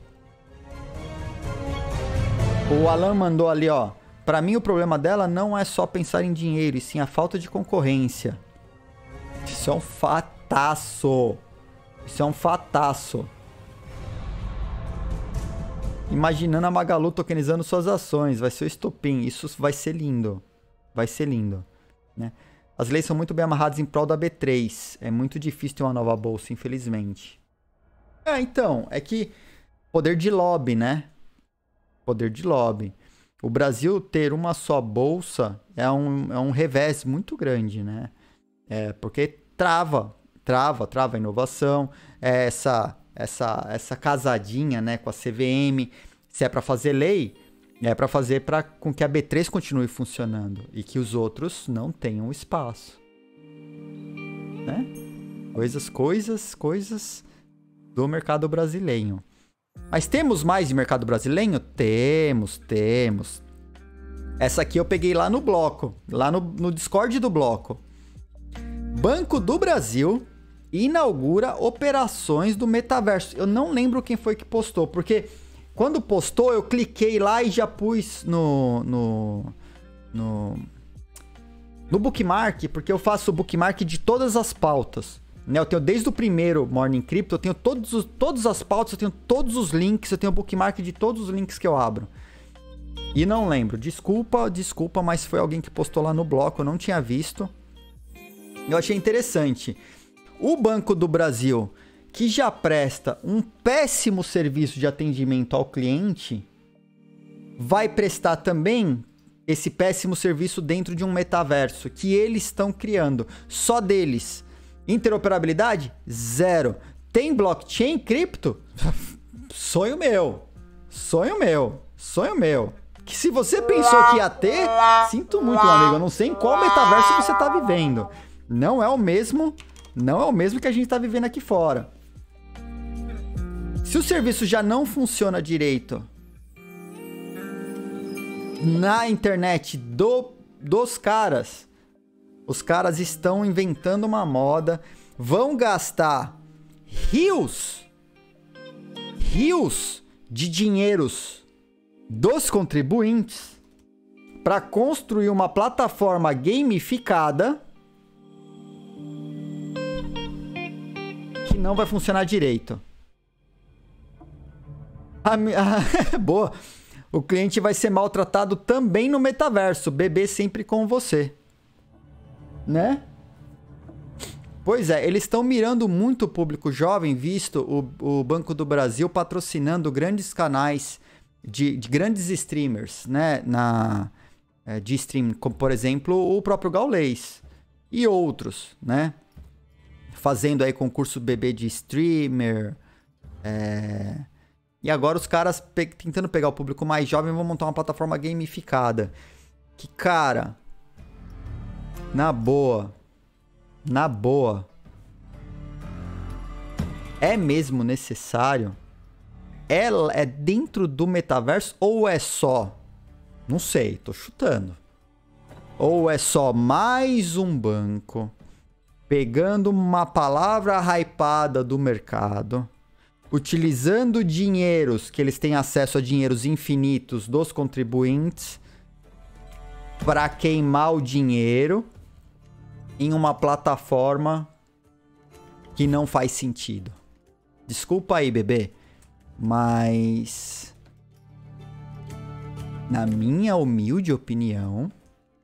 O Alan mandou ali, ó. Para mim o problema dela não é só pensar em dinheiro, e sim a falta de concorrência. Isso é um fataço. Isso é um fataço. Imaginando a Magalu tokenizando suas ações, vai ser o estopim. Isso vai ser lindo. Vai ser lindo, né? As leis são muito bem amarradas em prol da B3. É muito difícil ter uma nova bolsa, infelizmente. É, então, é que poder de lobby, né? Poder de lobby. O Brasil ter uma só bolsa é um, é um revés muito grande, né? É, porque trava, trava, trava a inovação. É essa, essa, essa casadinha né, com a CVM, se é para fazer lei, é para fazer para com que a B3 continue funcionando e que os outros não tenham espaço. Né? Coisas, coisas, coisas do mercado brasileiro. Mas temos mais de mercado brasileiro? Temos, temos. Essa aqui eu peguei lá no bloco, lá no, no Discord do bloco. Banco do Brasil inaugura operações do metaverso. Eu não lembro quem foi que postou, porque quando postou eu cliquei lá e já pus no no no, no bookmark, porque eu faço bookmark de todas as pautas. Né? Eu tenho desde o primeiro Morning Crypto, eu tenho todos os, todas as pautas, eu tenho todos os links, eu tenho bookmark de todos os links que eu abro. E não lembro. Desculpa, desculpa, mas foi alguém que postou lá no bloco, eu não tinha visto. Eu achei interessante. O Banco do Brasil, que já presta um péssimo serviço de atendimento ao cliente, vai prestar também esse péssimo serviço dentro de um metaverso que eles estão criando, só deles. Interoperabilidade? Zero. Tem blockchain cripto? Sonho meu. Sonho meu. Sonho meu. Que se você pensou que ia ter, sinto muito, meu amigo. Eu não sei em qual metaverso você está vivendo. Não é o mesmo, não é o mesmo que a gente está vivendo aqui fora. Se o serviço já não funciona direito na internet do, dos caras, os caras estão inventando uma moda, vão gastar rios, rios de dinheiros dos contribuintes para construir uma plataforma gamificada que não vai funcionar direito. A, a, boa. O cliente vai ser maltratado também no metaverso. Bebê sempre com você né? Pois é, eles estão mirando muito o público jovem, visto o, o Banco do Brasil patrocinando grandes canais de, de grandes streamers, né? Na, é, de stream, como por exemplo o próprio Gaulês e outros, né? Fazendo aí concurso bebê de streamer. É... E agora os caras pe tentando pegar o público mais jovem vão montar uma plataforma gamificada. Que, cara, na boa, na boa, é mesmo necessário? É, é dentro do metaverso ou é só? Não sei, tô chutando. Ou é só mais um banco pegando uma palavra hypada do mercado, utilizando dinheiros que eles têm acesso a dinheiros infinitos dos contribuintes para queimar o dinheiro em uma plataforma que não faz sentido. Desculpa aí, bebê, mas na minha humilde opinião,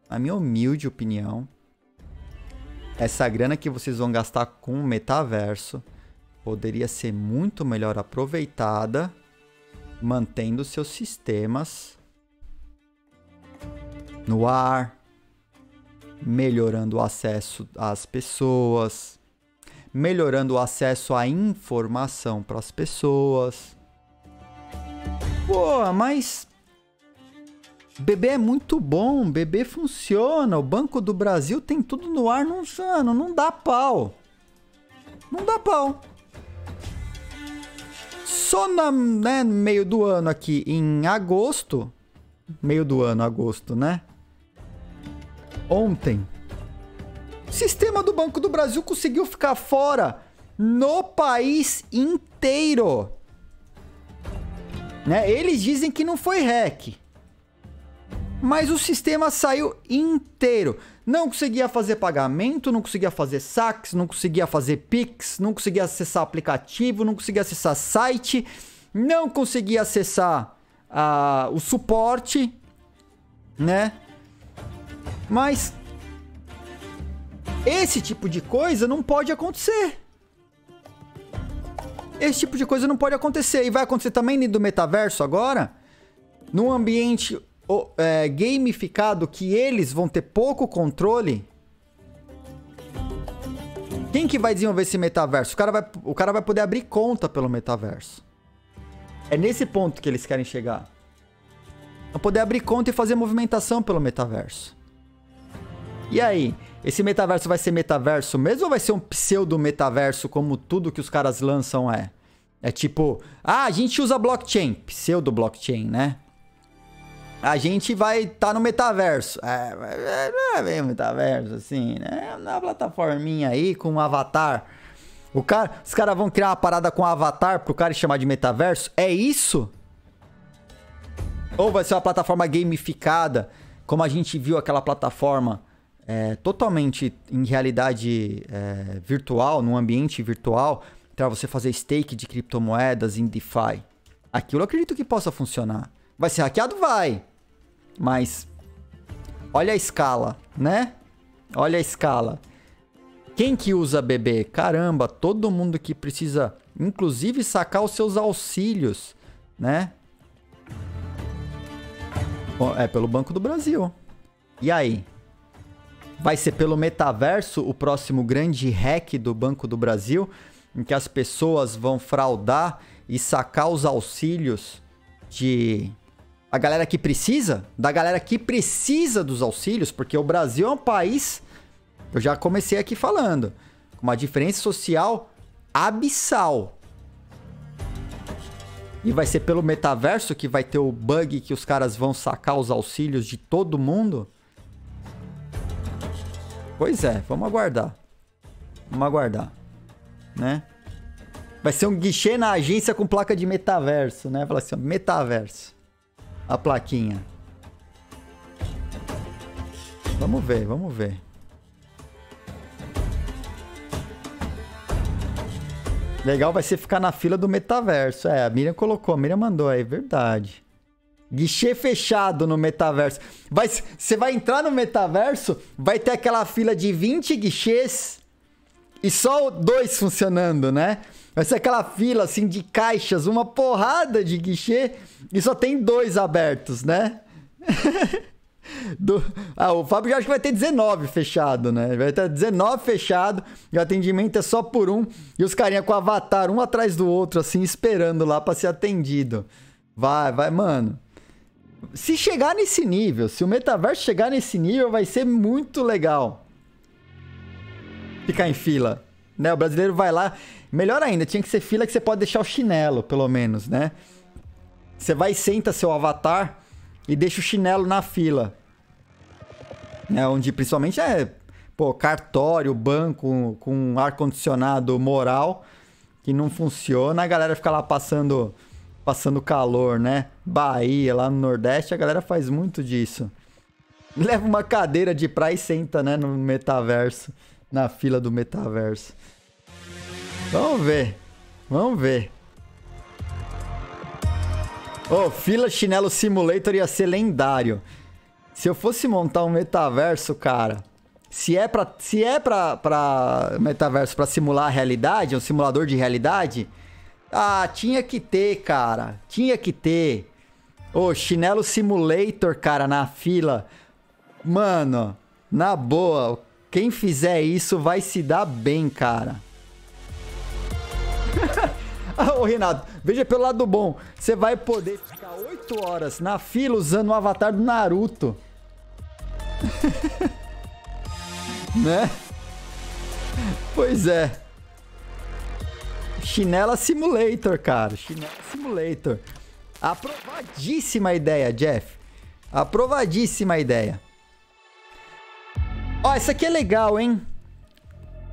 na minha humilde opinião, essa grana que vocês vão gastar com o metaverso poderia ser muito melhor aproveitada mantendo seus sistemas no ar, melhorando o acesso às pessoas, melhorando o acesso à informação para as pessoas. Pô, mas bebê é muito bom, bebê funciona, o Banco do Brasil tem tudo no ar num ano, não dá pau. Não dá pau. Só na, né, no meio do ano aqui, em agosto, meio do ano, agosto, né? Ontem, o sistema do Banco do Brasil conseguiu ficar fora no país inteiro. Né? Eles dizem que não foi hack. Mas o sistema saiu inteiro. Não conseguia fazer pagamento, não conseguia fazer saques, não conseguia fazer Pix, não conseguia acessar aplicativo, não conseguia acessar site, não conseguia acessar uh, o suporte, né? Mas esse tipo de coisa não pode acontecer. Esse tipo de coisa não pode acontecer. E vai acontecer também dentro do metaverso agora, num ambiente é, gamificado que eles vão ter pouco controle. Quem que vai desenvolver esse metaverso? O cara vai, o cara vai poder abrir conta pelo metaverso. É nesse ponto que eles querem chegar. Vai poder abrir conta e fazer movimentação pelo metaverso. E aí? Esse metaverso vai ser metaverso mesmo ou vai ser um pseudo metaverso como tudo que os caras lançam é? É tipo, ah, a gente usa blockchain, pseudo blockchain, né? A gente vai estar tá no metaverso. É, não é bem metaverso, assim, né? É uma plataforminha aí com um avatar. O cara, os caras vão criar uma parada com um avatar pro cara chamar de metaverso? É isso? Ou vai ser uma plataforma gamificada, como a gente viu aquela plataforma é, totalmente em realidade é, virtual, num ambiente virtual, para você fazer stake de criptomoedas em DeFi. Aquilo eu acredito que possa funcionar. Vai ser hackeado? Vai. Mas olha a escala, né? Olha a escala. Quem que usa BB? Caramba, todo mundo que precisa, inclusive, sacar os seus auxílios, né? É pelo Banco do Brasil. E aí? Vai ser pelo metaverso o próximo grande hack do Banco do Brasil, em que as pessoas vão fraudar e sacar os auxílios de a galera que precisa, da galera que precisa dos auxílios, porque o Brasil é um país, eu já comecei aqui falando, com uma diferença social abissal. E vai ser pelo metaverso que vai ter o bug que os caras vão sacar os auxílios de todo mundo? Pois é, vamos aguardar. Vamos aguardar, né? Vai ser um guichê na agência com placa de metaverso, né? Falar assim, ó, metaverso. A plaquinha. Vamos ver, vamos ver. Legal vai ser ficar na fila do metaverso. É, a Miriam colocou, a Miriam mandou aí, verdade. Guichê fechado no metaverso. Vai, você vai entrar no metaverso, vai ter aquela fila de 20 guichês e só dois funcionando, né? Vai ser aquela fila assim de caixas, uma porrada de guichê e só tem dois abertos, né? Do... Ah, o Fábio já acho que vai ter 19 fechado, né? Vai ter 19 fechado, e o atendimento é só por um, e os carinha com o avatar um atrás do outro, assim, esperando lá para ser atendido. Vai, vai, mano. Se chegar nesse nível, se o metaverso chegar nesse nível, vai ser muito legal. Ficar em fila, né? O brasileiro vai lá, melhor ainda, tinha que ser fila que você pode deixar o chinelo, pelo menos, né? Você vai e senta seu avatar e deixa o chinelo na fila. Né, onde principalmente é, pô, cartório, banco com ar-condicionado moral que não funciona, a galera fica lá passando passando calor, né? Bahia, lá no Nordeste, a galera faz muito disso. Leva uma cadeira de praia e senta, né, no metaverso, na fila do metaverso. Vamos ver. Vamos ver. Ô, oh, fila chinelo simulator ia ser lendário. Se eu fosse montar um metaverso, cara, se é pra, se é pra, pra metaverso pra simular a realidade, um simulador de realidade, ah, tinha que ter, cara. Tinha que ter. Ô, chinelo simulator, cara, na fila. Mano, na boa, quem fizer isso vai se dar bem, cara. Ô, Renato, veja pelo lado bom. Você vai poder ficar 8 horas na fila usando o avatar do Naruto. né? Pois é. Chinela Simulator, cara. Chinela Simulator. Aprovadíssima ideia, Jeff. Aprovadíssima ideia. Ó, essa aqui é legal, hein?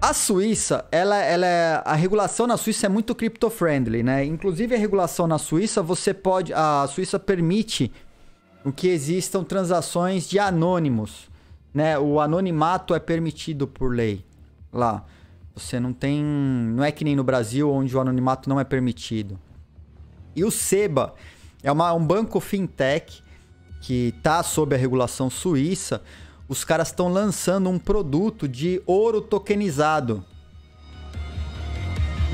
A Suíça, ela, ela é, a regulação na Suíça é muito crypto-friendly, né? Inclusive a regulação na Suíça, você pode, a Suíça permite que existam transações de anônimos, né? O anonimato é permitido por lei lá. Você não tem, não é que nem no Brasil onde o anonimato não é permitido. E o Seba é uma, um banco fintech que está sob a regulação suíça os caras estão lançando um produto de ouro tokenizado.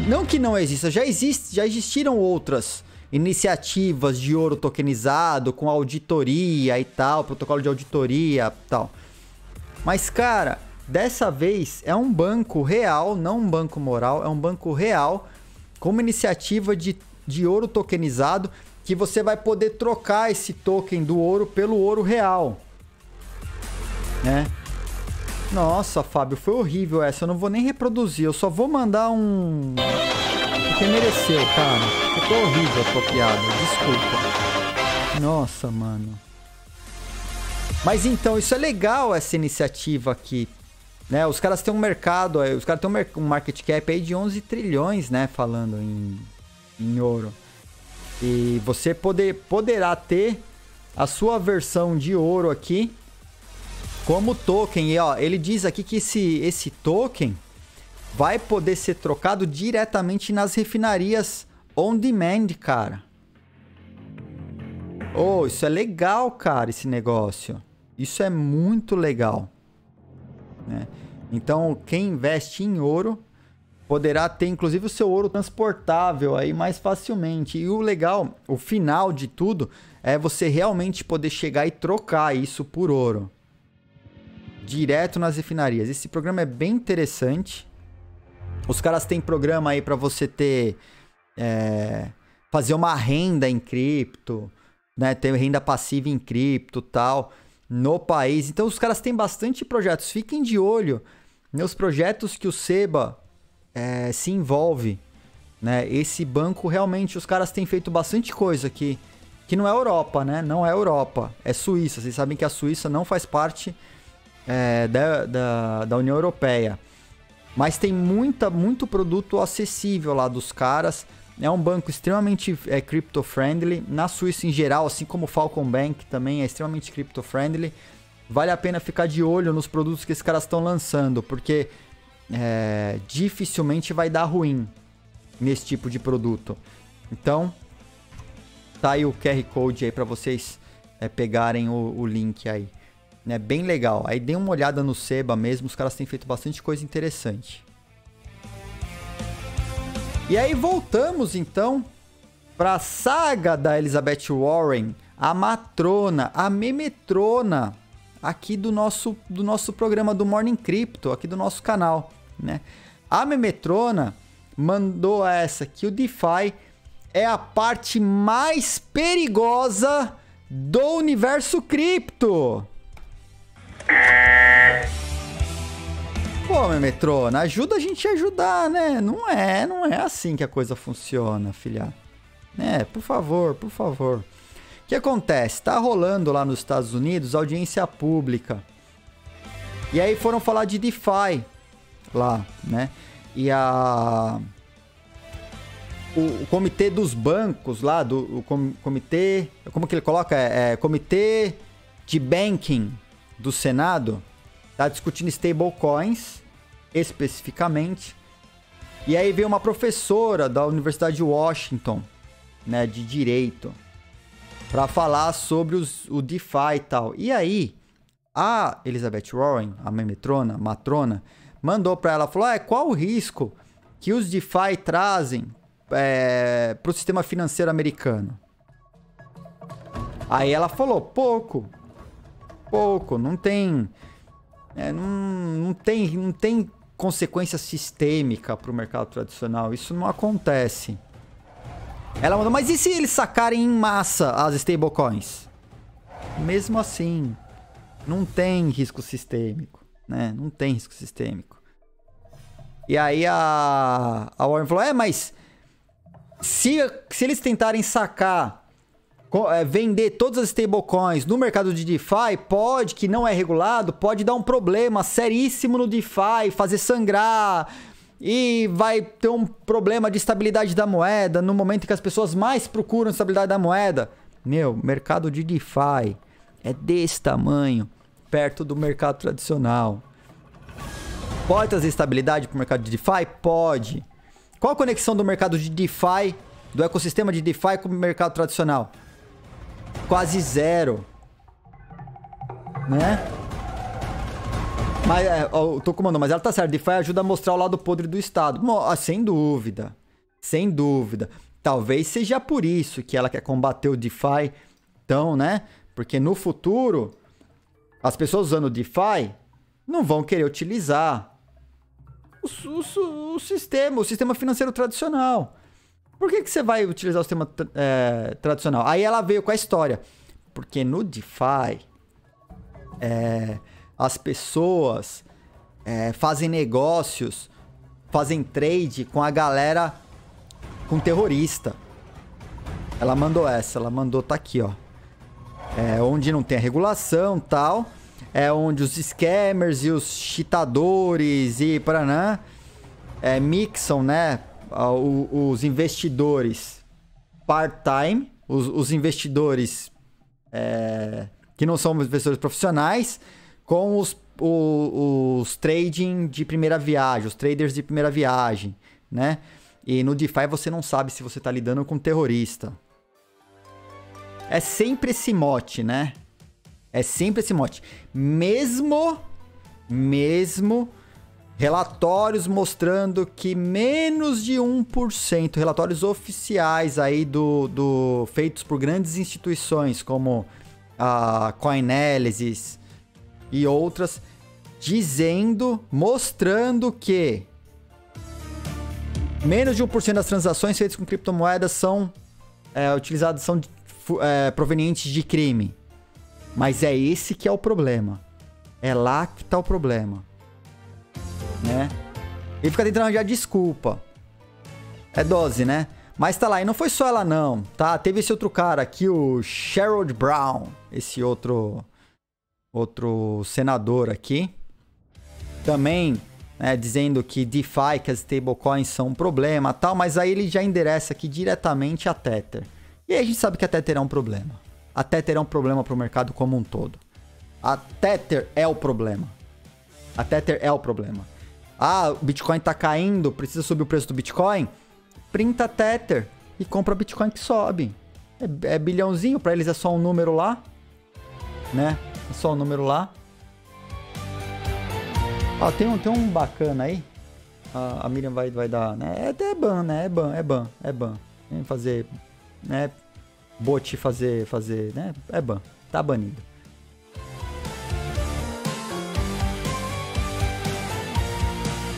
Não que não exista, já existe, já existiram outras iniciativas de ouro tokenizado com auditoria e tal, protocolo de auditoria, tal. Mas cara, dessa vez é um banco real, não um banco moral, é um banco real com uma iniciativa de, de ouro tokenizado que você vai poder trocar esse token do ouro pelo ouro real né? Nossa, Fábio, foi horrível essa. Eu não vou nem reproduzir. Eu só vou mandar um. Porque mereceu, cara. Ficou horrível a tua piada. Desculpa. Nossa, mano. Mas então, isso é legal, essa iniciativa aqui. Né? Os caras têm um mercado, os caras têm um market cap aí de 11 trilhões, né? Falando em, em ouro. E você poder, poderá ter a sua versão de ouro aqui como token. E ó, ele diz aqui que esse, esse token vai poder ser trocado diretamente nas refinarias on demand, cara. Oh, isso é legal, cara, esse negócio. Isso é muito legal. Né? Então, quem investe em ouro poderá ter, inclusive, o seu ouro transportável aí mais facilmente. E o legal, o final de tudo, é você realmente poder chegar e trocar isso por ouro direto nas refinarias. Esse programa é bem interessante. Os caras têm programa aí para você ter. É, fazer uma renda em cripto, né? Ter renda passiva em cripto tal, no país. Então os caras têm bastante projetos. Fiquem de olho nos projetos que o Seba é, se envolve. Né? Esse banco realmente os caras têm feito bastante coisa aqui. Que não é Europa, né? Não é Europa. É Suíça. Vocês sabem que a Suíça não faz parte é, da, da, da União Europeia. Mas tem muita, muito produto acessível lá dos caras. É um banco extremamente é, crypto-friendly. Na Suíça em geral, assim como o Falcon Bank também é extremamente crypto-friendly. Vale a pena ficar de olho nos produtos que esses caras estão lançando, porque é, dificilmente vai dar ruim nesse tipo de produto. Então, tá aí o QR Code aí para vocês é, pegarem o, o link aí né? Bem legal. Aí dê uma olhada no Seba mesmo, os caras têm feito bastante coisa interessante. E aí voltamos então para a saga da Elizabeth Warren, a matrona, a memetrona aqui do nosso do nosso programa do Morning Crypto, aqui do nosso canal, né? A memetrona mandou essa que o DeFi é a parte mais perigosa do universo cripto. Pô, Memetrona, ajuda a gente a ajudar, né? Não é, não é assim que a coisa funciona, filha. É, por favor, por favor. O que acontece? Tá rolando lá nos Estados Unidos audiência pública. E aí foram falar de DeFi lá, né? E a o, o, comitê dos bancos lá, do o com, comitê. Como que ele coloca? É, é, comitê de banking do Senado tá discutindo stablecoins especificamente. E aí veio uma professora da Universidade de Washington, né, de direito, para falar sobre os, o DeFi e tal. E aí a Elizabeth Warren, a memetrona, matrona, mandou para ela, falou: ah, "Qual o risco que os DeFi trazem é, para o sistema financeiro americano? Aí ela falou, pouco. Pouco, não tem. É, não, não, tem, não tem consequência sistêmica para o mercado tradicional. Isso não acontece. Ela mandou, mas e se eles sacarem em massa as stablecoins? Mesmo assim, não tem risco sistêmico, né? Não tem risco sistêmico. E aí a, a Warren falou, é, mas se, se eles tentarem sacar, vender todas as stablecoins no mercado de DeFi, pode, que não é regulado, pode dar um problema seríssimo no DeFi, fazer sangrar, e vai ter um problema de estabilidade da moeda no momento em que as pessoas mais procuram estabilidade da moeda. Meu, mercado de DeFi é desse tamanho, perto do mercado tradicional. Pode trazer estabilidade para o mercado de DeFi? Pode. Qual a conexão do mercado de DeFi, do ecossistema de DeFi com o mercado tradicional? Quase zero. Né? Mas, é, ó, tô comandando, mas ela tá certa. DeFi ajuda a mostrar o lado podre do Estado. Sem dúvida. Sem dúvida. Talvez seja por isso que ela quer combater o DeFi. Então, né? Porque no futuro, as pessoas usando o DeFi não vão querer utilizar o, o, o, sistema, o sistema financeiro tradicional. Por que, que você vai utilizar o sistema é, tradicional? Aí ela veio com a história. Porque no DeFi, é, as pessoas é, fazem negócios, fazem trade com a galera, com terrorista. Ela mandou essa, ela mandou, tá aqui, ó. É, onde não tem a regulação tal é onde os scammers e os cheatadores e paranã é, mixam, né, os investidores part-time, os, os, investidores é, que não são investidores profissionais, com os, os, trading de primeira viagem, os traders de primeira viagem, né? E no DeFi você não sabe se você está lidando com terrorista. É sempre esse mote, né? É sempre esse mote. Mesmo, mesmo relatórios mostrando que menos de 1%, relatórios oficiais aí do, do feitos por grandes instituições como a Coinalysis e outras, dizendo, mostrando que menos de 1% das transações feitas com criptomoedas são é, utilizadas, são é, provenientes de crime. Mas é esse que é o problema. É lá que tá o problema. Né? Ele fica tentando arranjar desculpa. É dose, né? Mas tá lá, e não foi só ela não, tá? Teve esse outro cara aqui, o Sherrod Brown, esse outro outro senador aqui, também né, dizendo que DeFi, que as stablecoins são um problema tal, mas aí ele já endereça aqui diretamente a Tether. E aí a gente sabe que a Tether é um problema a Tether é um problema para o mercado como um todo. A Tether é o problema. A Tether é o problema. Ah, o Bitcoin está caindo, precisa subir o preço do Bitcoin? Printa Tether e compra Bitcoin que sobe. É, é bilhãozinho, para eles é só um número lá. Né? É só um número lá. Ó, tem um, tem um bacana aí. a, a Miriam vai, vai dar, né? É até ban, né? É ban, é ban, é ban. Vem fazer, né? Bot fazer, fazer, né? É ban. Tá banido.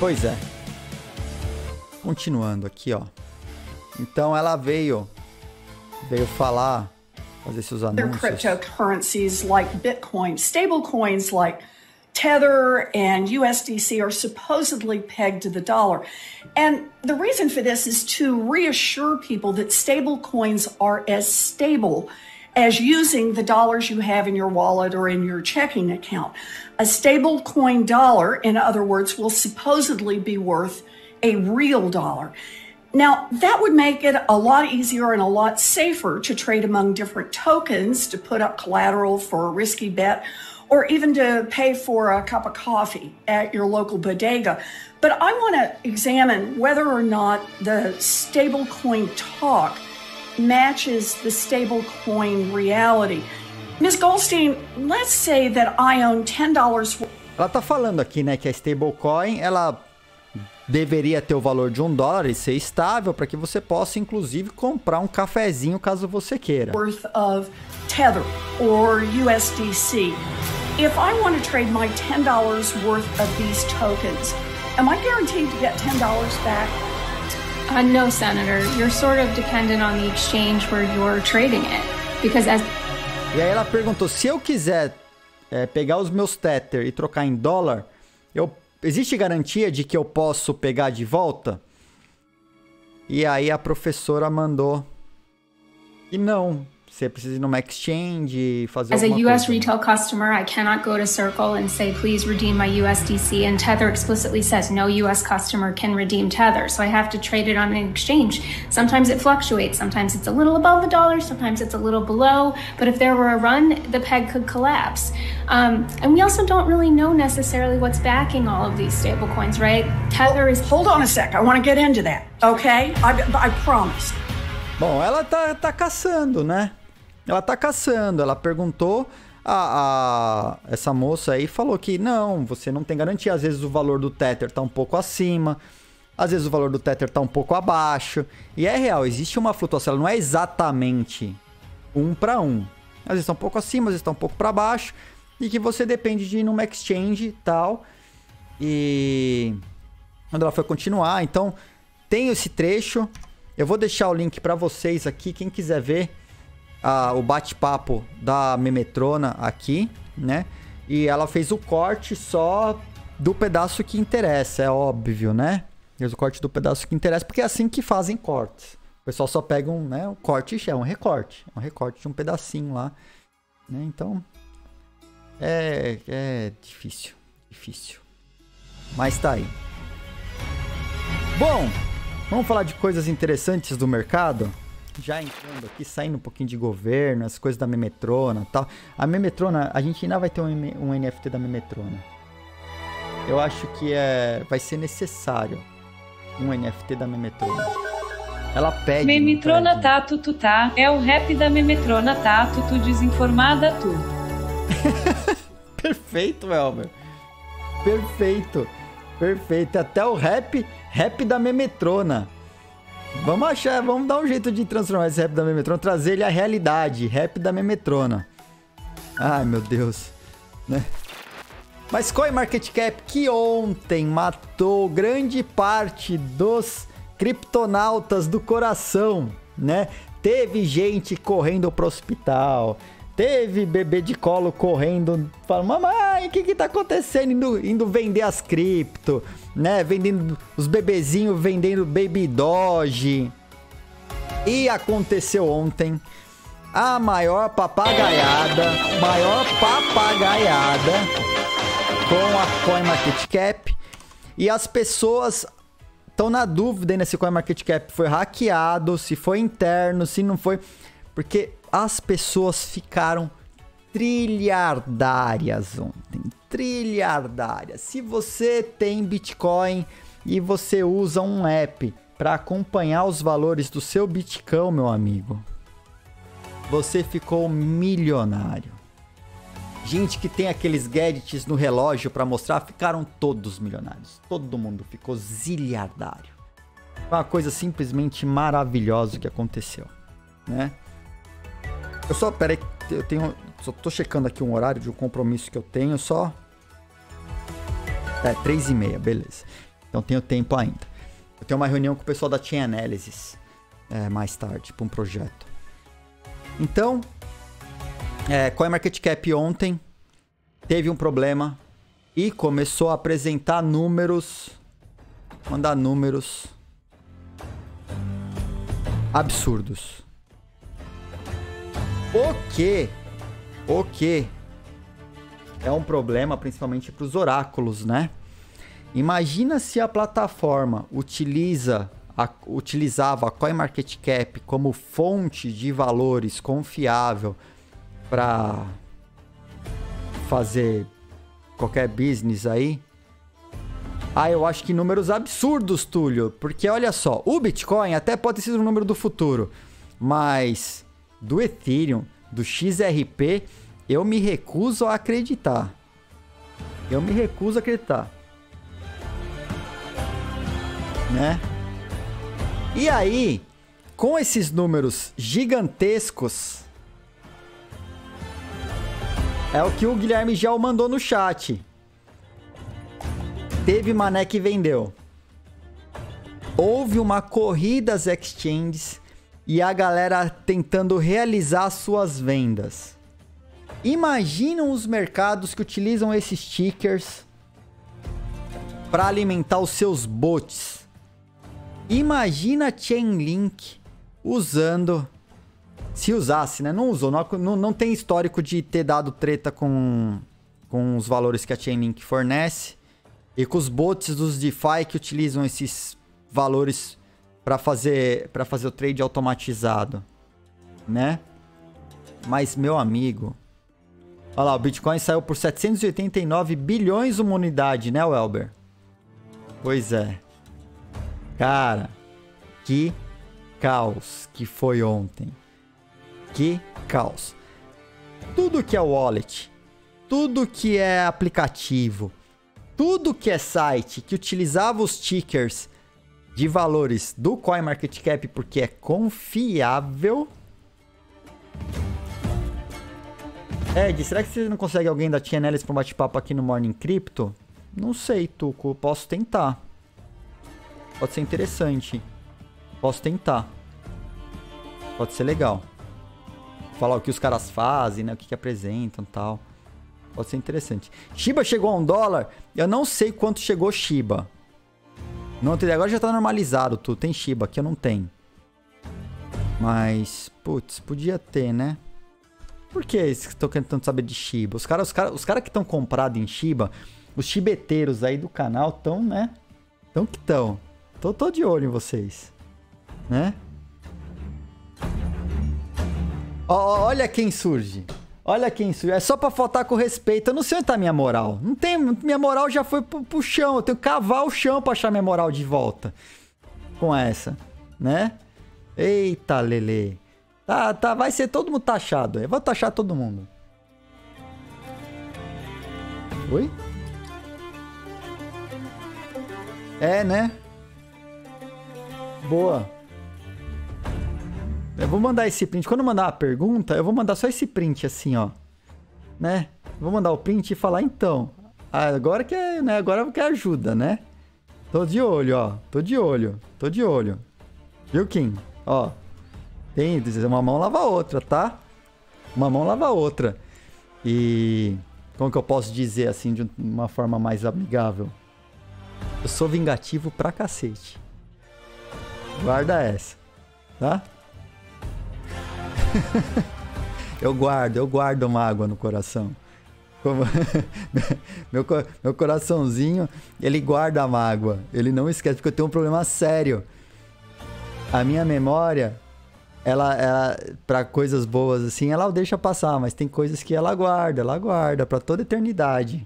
Pois é. Continuando aqui, ó. Então ela veio veio falar fazer seus anúncios. cryptocurrencies like Bitcoin, stablecoins like Tether and USDC are supposedly pegged to the dollar. And the reason for this is to reassure people that stablecoins are as stable as using the dollars you have in your wallet or in your checking account. A stablecoin dollar, in other words, will supposedly be worth a real dollar. Now, that would make it a lot easier and a lot safer to trade among different tokens, to put up collateral for a risky bet, or even to pay for a cup of coffee at your local bodega. But I want to examine whether or not the stablecoin talk matches the stablecoin reality. Ms. Goldstein, let's say that I own $10. Ela tá falando aqui, né, que a stablecoin, ela deveria ter o valor de um dólar e ser estável para que você possa, inclusive, comprar um cafezinho caso você queira. Worth of Tether or USDC. If I want to trade my $10 worth of these tokens, am I guaranteed to get $10 back? Uh, no, Senator. You're sort of dependent on the exchange where you're trading it. Because as... E aí ela perguntou, se eu quiser é, pegar os meus Tether e trocar em dólar, eu existe garantia de que eu posso pegar de volta? E aí a professora mandou. E não, Você precisa ir numa exchange, fazer As a US coisa. retail customer, I cannot go to Circle and say, please redeem my USDC. And Tether explicitly says no US customer can redeem Tether. So I have to trade it on an exchange. Sometimes it fluctuates. Sometimes it's a little above the dollar. Sometimes it's a little below. But if there were a run, the peg could collapse. Um, and we also don't really know necessarily what's backing all of these stablecoins, right? Tether is. Hold on a sec. I want to get into that, okay? I, I promise. Bom, ela tá, tá caçando, né? Ela tá caçando. Ela perguntou a, a, essa moça aí falou que não, você não tem garantia. Às vezes o valor do Tether tá um pouco acima, às vezes o valor do Tether tá um pouco abaixo. E é real, existe uma flutuação, ela não é exatamente um para um. Às vezes tá um pouco acima, às vezes tá um pouco para baixo. E que você depende de ir numa exchange e tal. E quando ela foi continuar, então tem esse trecho. Eu vou deixar o link para vocês aqui, quem quiser ver a, o bate-papo da Memetrona aqui, né? E ela fez o corte só do pedaço que interessa, é óbvio, né? Fez o corte do pedaço que interessa, porque é assim que fazem cortes. O pessoal só pega um, né, um corte é um recorte. É um recorte de um pedacinho lá. Né? Então, é, é difícil. Difícil. Mas tá aí. Bom, vamos falar de coisas interessantes do mercado? Já entrando aqui, saindo um pouquinho de governo, as coisas da Memetrona e tal. A Memetrona, a gente ainda vai ter um, um NFT da Memetrona. Eu acho que é, vai ser necessário um NFT da Memetrona. Ela pede. Memetrona tá, tu tá. É o rap da Memetrona tá, tu desinformada tu. Perfeito, Elmer. Perfeito. Perfeito. Até o rap, rap da Memetrona. Vamos achar, vamos dar um jeito de transformar esse rap da Memetrona, trazer ele à realidade, rap da Memetrona. Ai, meu Deus, né? Mas CoinMarketCap que ontem matou grande parte dos criptonautas do coração, né? Teve gente correndo pro hospital, teve bebê de colo correndo, falando, mamãe, o que que tá acontecendo? Indo, indo vender as cripto, né? Vendendo os bebezinhos, vendendo Baby Doge. E aconteceu ontem a maior papagaiada, maior papagaiada com a CoinMarketCap. E as pessoas estão na dúvida ainda se CoinMarketCap foi hackeado, se foi interno, se não foi. Porque as pessoas ficaram trilhardárias ontem. Trilhardárias. Se você tem Bitcoin e você usa um app para acompanhar os valores do seu Bitcoin, meu amigo, você ficou milionário. gente que tem aqueles gadgets no relógio para mostrar, ficaram todos milionários. Todo mundo ficou ziliardário. Uma coisa simplesmente maravilhosa que aconteceu, né? Eu só, peraí, eu tenho, só tô checando aqui um horário de um compromisso que eu tenho, só... É, três e meia, beleza. Então tenho tempo ainda. Eu tenho uma reunião com o pessoal da Chain Analysis é, mais tarde, para um projeto. Então, é, CoinMarketCap ontem teve um problema e começou a apresentar números, mandar números absurdos. O que? O que? É um problema principalmente para os oráculos, né? Imagina se a plataforma utiliza a, utilizava a CoinMarketCap como fonte de valores confiável para fazer qualquer business aí. Ah, eu acho que números absurdos, Túlio. Porque olha só, o Bitcoin até pode ser um número do futuro. Mas do Ethereum, do XRP, eu me recuso a acreditar. Eu me recuso a acreditar. Né? E aí, com esses números gigantescos, é o que o Guilherme Gel mandou no chat. Teve mané que vendeu. Houve uma corrida às exchanges e a galera tentando realizar suas vendas. Imaginam os mercados que utilizam esses stickers para alimentar os seus bots. Imagina Chainlink usando se usasse, né? Não usou. Não, não tem histórico de ter dado treta com, com os valores que a Chainlink fornece. E com os bots dos DeFi que utilizam esses valores para fazer, para fazer o trade automatizado. Né? Mas, meu amigo... Olha lá, o Bitcoin saiu por 789 bilhões uma unidade, né, Welber? Pois é. Cara, que caos que foi ontem. Que caos. Tudo que é wallet, tudo que é aplicativo, tudo que é site que utilizava os tickers de valores do CoinMarketCap porque é confiável. Ed, será que você não consegue alguém da TNLs para um bate-papo aqui no Morning Crypto? Não sei, Tuco. Posso tentar. Pode ser interessante. Posso tentar. Pode ser legal falar o que os caras fazem, né? O que, que apresentam tal. Pode ser interessante. Shiba chegou a um dólar. Eu não sei quanto chegou Shiba. Não, agora já tá normalizado tudo. Tem Shiba, aqui eu não tenho. Mas, putz, podia ter, né? Por que estão tentando saber de Shiba? Os caras os cara, os cara que estão comprados em Shiba, os chibeteiros aí do canal estão, né? Estão que estão. Tô, tô de olho em vocês. Né? olha quem surge. Olha quem surge. É só pra faltar com respeito. Eu não sei onde tá minha moral. Não tem. Minha moral já foi pro, pro chão. Eu tenho que cavar o chão pra achar minha moral de volta. Com essa. Né? Eita, Lele. Tá, tá, vai ser todo mundo taxado. Eu vou taxar todo mundo. Oi? É, né? Boa. Eu vou mandar esse print. Quando eu mandar a pergunta, eu vou mandar só esse print assim, ó. Né? Vou mandar o print e falar, então. Agora que é, né? Agora que ajuda, né? Tô de olho, ó. Tô de olho. Tô de olho. Viu, Kim? Ó. Tem, uma mão lava a outra, tá? Uma mão lava a outra. E como que eu posso dizer assim de uma forma mais amigável? Eu sou vingativo pra cacete. Guarda essa, tá? eu guardo, eu guardo mágoa no coração. Como... meu, meu coraçãozinho, ele guarda a mágoa. Ele não esquece, porque eu tenho um problema sério. A minha memória, ela, ela para coisas boas assim, ela deixa passar, mas tem coisas que ela guarda, ela guarda para toda eternidade.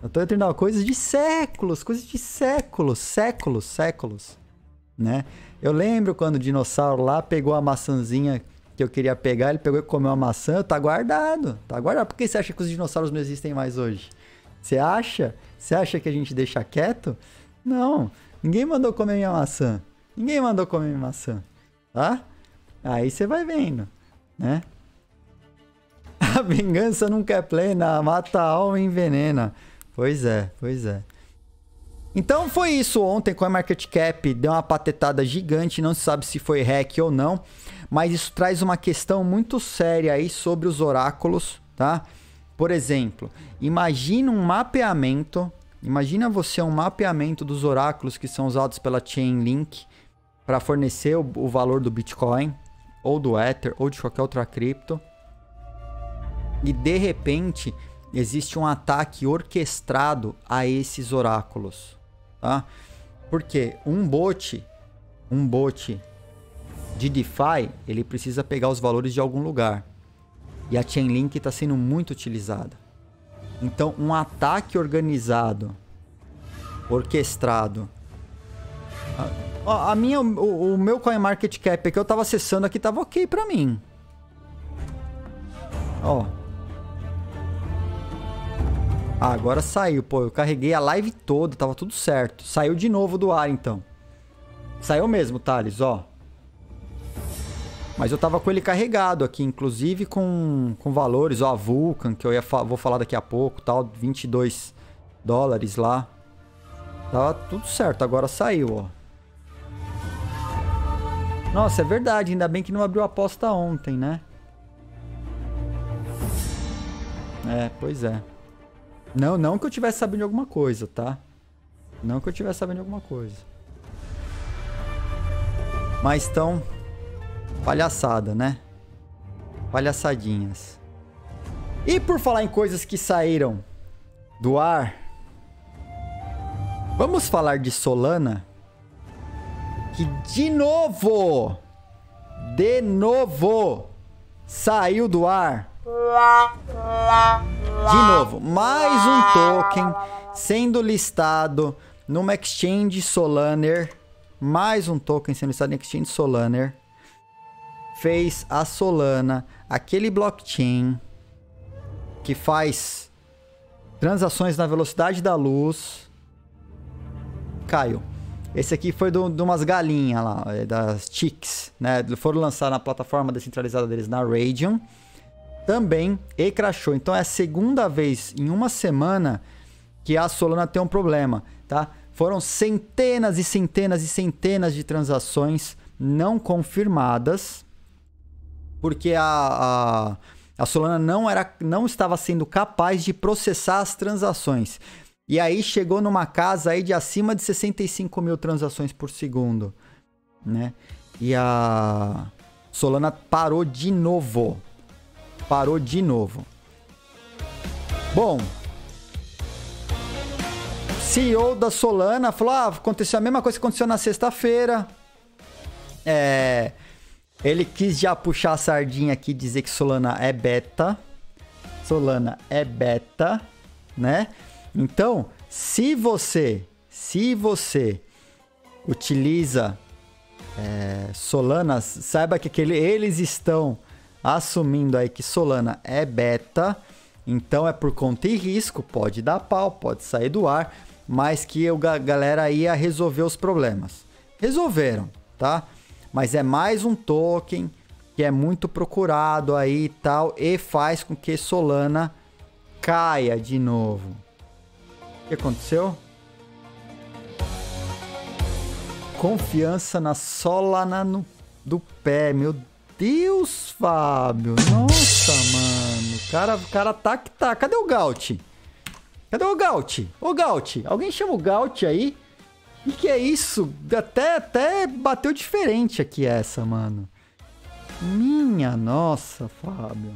Pra toda eternidade, coisas de séculos, coisas de séculos, séculos, séculos, né? Eu lembro quando o dinossauro lá pegou a maçãzinha que eu queria pegar, ele pegou e comeu uma maçã, tá guardado. Tá guardado. Por que você acha que os dinossauros não existem mais hoje? Você acha? Você acha que a gente deixa quieto? Não. Ninguém mandou comer minha maçã. Ninguém mandou comer minha maçã. Tá? Aí você vai vendo, né? A vingança nunca é plena, mata a alma e envenena. Pois é, pois é. Então foi isso ontem com a Market Cap, deu uma patetada gigante, não se sabe se foi hack ou não, mas isso traz uma questão muito séria aí sobre os oráculos, tá? Por exemplo, imagina um mapeamento, imagina você um mapeamento dos oráculos que são usados pela Chainlink para fornecer o, o valor do Bitcoin, ou do Ether, ou de qualquer outra cripto. E de repente existe um ataque orquestrado a esses oráculos tá? Porque um bot, um bot de DeFi, ele precisa pegar os valores de algum lugar. E a Chainlink está sendo muito utilizada. Então, um ataque organizado, orquestrado. A, a minha, o, o meu CoinMarketCap que eu estava acessando aqui estava ok para mim. Ó, ah, agora saiu, pô. Eu carreguei a live toda, tava tudo certo. Saiu de novo do ar, então. Saiu mesmo, Thales, ó. Mas eu tava com ele carregado aqui, inclusive com, com valores, ó, a Vulcan, que eu ia fa vou falar daqui a pouco, tal, 22 dólares lá. Tava tudo certo, agora saiu, ó. Nossa, é verdade, ainda bem que não abriu a aposta ontem, né? É, pois é. Não, não que eu tivesse sabendo de alguma coisa, tá? Não que eu tivesse sabendo de alguma coisa. Mas tão palhaçada, né? Palhaçadinhas. E por falar em coisas que saíram do ar, vamos falar de Solana, que de novo, de novo, saiu do ar. De novo, mais um token sendo listado numa exchange Solaner. Mais um token sendo listado em exchange Solaner. Fez a Solana, aquele blockchain que faz transações na velocidade da luz. Caiu. Esse aqui foi de umas galinhas lá, é, das Chicks, né? Foram lançar na plataforma descentralizada deles na Radium também e crashou. Então é a segunda vez em uma semana que a Solana tem um problema, tá? Foram centenas e centenas e centenas de transações não confirmadas, porque a, a, a Solana não, era, não estava sendo capaz de processar as transações. E aí chegou numa casa aí de acima de 65 mil transações por segundo, né? E a Solana parou de novo parou de novo. Bom, CEO da Solana falou: ah, aconteceu a mesma coisa que aconteceu na sexta-feira. É, ele quis já puxar a sardinha aqui e dizer que Solana é beta. Solana é beta, né? Então, se você, se você utiliza é, Solana, saiba que aquele, eles estão assumindo aí que Solana é beta, então é por conta e risco, pode dar pau, pode sair do ar, mas que a galera ia resolver os problemas. Resolveram, tá? Mas é mais um token que é muito procurado aí e tal e faz com que Solana caia de novo. O que aconteceu? Confiança na Solana no, do pé, meu Deus Fábio. Nossa, mano. Cara, cara tá que tá. Cadê o Gaut? Cadê o Gaut? Ô, Gaut, alguém chama o Gaut aí? Que, que é isso? Até, até bateu diferente aqui essa, mano. Minha nossa, Fábio.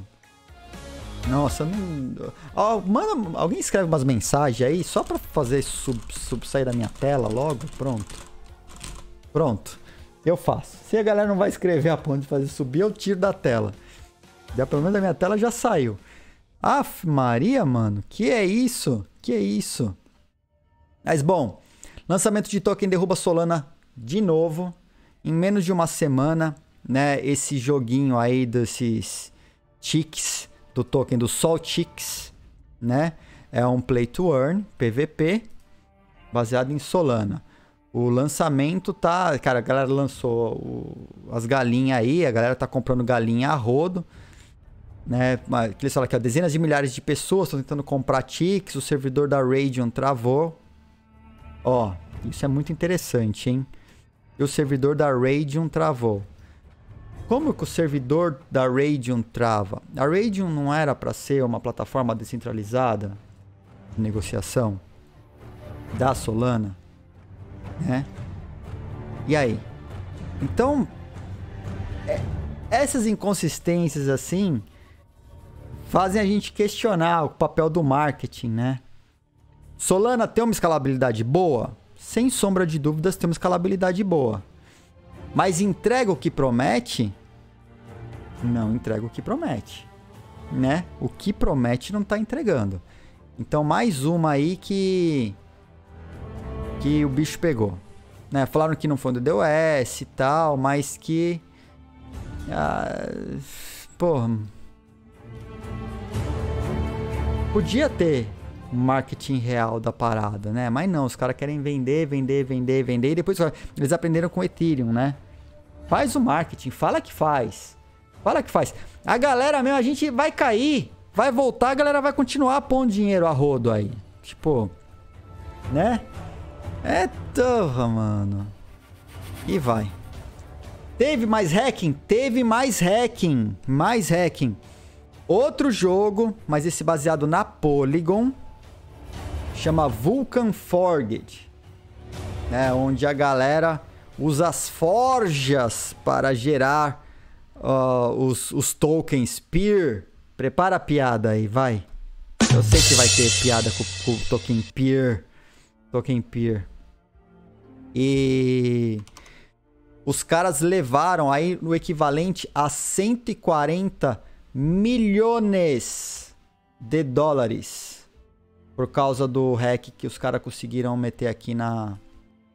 Nossa, não. Oh, manda, alguém escreve umas mensagens aí só pra fazer sub, sub sair da minha tela logo? Pronto. Pronto. Eu faço. Se a galera não vai escrever a ponto de fazer subir, eu tiro da tela. Já pelo menos a minha tela já saiu. Aff, Maria, mano. Que é isso? Que é isso? Mas bom, lançamento de token derruba Solana de novo. Em menos de uma semana, né, esse joguinho aí desses ticks, do token do Sol Ticks, né? É um play to earn, PVP, baseado em Solana. O lançamento tá. Cara, a galera lançou o, as galinhas aí, a galera tá comprando galinha a rodo. Né? Eles falam que dezenas de milhares de pessoas estão tentando comprar ticks, o servidor da Radeon travou. Ó, isso é muito interessante, hein? E o servidor da Radeon travou. Como que o servidor da Radeon trava? A Radeon não era para ser uma plataforma descentralizada de negociação da Solana, né? E aí? Então, é, essas inconsistências assim fazem a gente questionar o papel do marketing, né? Solana tem uma escalabilidade boa? Sem sombra de dúvidas, tem uma escalabilidade boa. Mas entrega o que promete? não entrega o que promete, né? O que promete não está entregando. Então mais uma aí que que o bicho pegou, né? Falaram que não foi do DOS e tal, mas que ah, porra, podia ter marketing real da parada, né? Mas não, os caras querem vender, vender, vender, vender e depois eles aprenderam com Ethereum, né? Faz o marketing, fala que faz. Fala que faz. A galera mesmo, a gente vai cair, vai voltar, a galera vai continuar pondo dinheiro a rodo aí. Tipo, né? É torra, mano. E vai. Teve mais hacking? Teve mais hacking. Mais hacking. Outro jogo, mas esse baseado na Polygon. Chama Vulcan Forged. Né, onde a galera usa as forjas para gerar uh, os, os tokens Peer. Prepara a piada aí, vai. Eu sei que vai ter piada com, com o token Peer. Token Peer. E os caras levaram aí no equivalente a 140 milhões de dólares por causa do hack que os caras conseguiram meter aqui na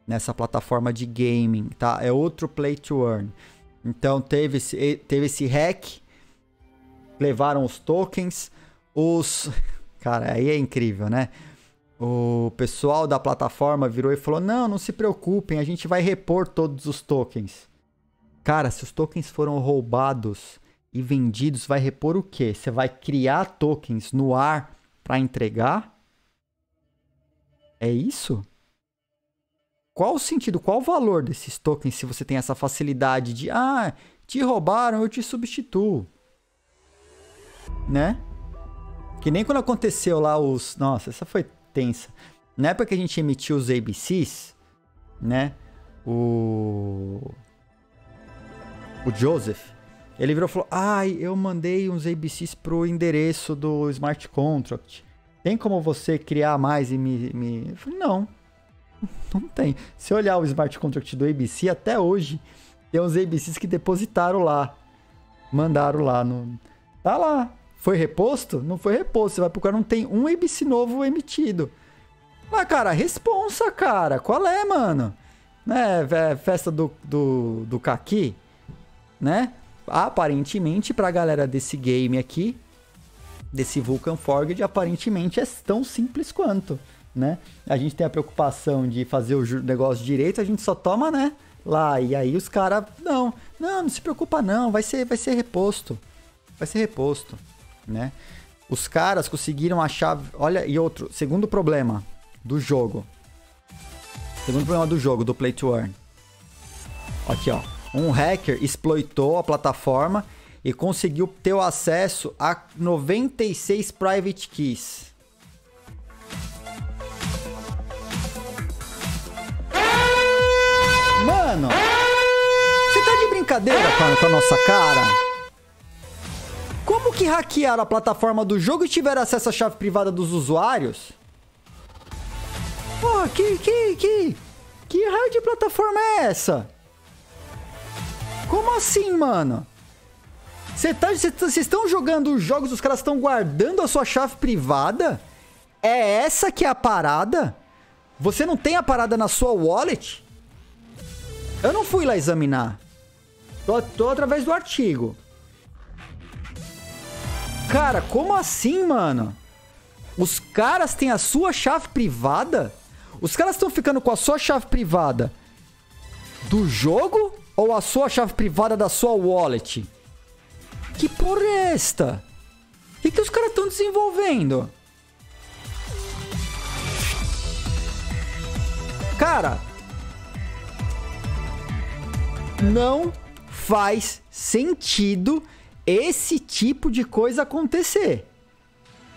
nessa plataforma de gaming, tá? É outro play to earn. Então teve esse, teve esse hack, levaram os tokens, os. Cara, aí é incrível, né? O pessoal da plataforma virou e falou: Não, não se preocupem, a gente vai repor todos os tokens. Cara, se os tokens foram roubados e vendidos, vai repor o quê? Você vai criar tokens no ar para entregar? É isso? Qual o sentido, qual o valor desses tokens se você tem essa facilidade de, ah, te roubaram, eu te substituo? Né? Que nem quando aconteceu lá os. Nossa, essa foi tensa. Na época que a gente emitiu os ABCs, né? O. O Joseph, ele virou e falou: Ai, eu mandei uns ABCs pro endereço do smart contract. Tem como você criar mais e me. me... Não. Não tem. Se olhar o smart contract do ABC, até hoje, tem uns ABCs que depositaram lá. Mandaram lá. No... Tá lá. Foi reposto? Não foi reposto. Você vai procurar, não tem um ABC novo emitido. Mas, cara, responsa, cara. Qual é, mano? Né? Festa do, do, do Kaki, né? Aparentemente, pra galera desse game aqui, desse Vulcan Forged, aparentemente é tão simples quanto né? A gente tem a preocupação de fazer o negócio direito, a gente só toma, né? Lá. E aí os caras, não, não, não se preocupa não, vai ser, vai ser reposto. Vai ser reposto, né? Os caras conseguiram achar, olha, e outro, segundo problema do jogo. Segundo problema do jogo, do Play to Earn. Aqui, ó. Um hacker exploitou a plataforma e conseguiu ter o acesso a 96 private keys. Mano, você tá de brincadeira com a, nossa cara? Como que hackearam a plataforma do jogo e tiveram acesso à chave privada dos usuários? Pô, que, que, que, que raio de plataforma é essa? Como assim, mano? Vocês tá, estão jogando os jogos, os caras estão guardando a sua chave privada? É essa que é a parada? Você não tem a parada na sua wallet? Eu não fui lá examinar. Tô, tô através do artigo. Cara, como assim, mano? Os caras têm a sua chave privada? Os caras estão ficando com a sua chave privada do jogo ou a sua chave privada da sua wallet? Que porra é esta? O que, que os caras estão desenvolvendo? Cara, não faz sentido esse tipo de coisa acontecer.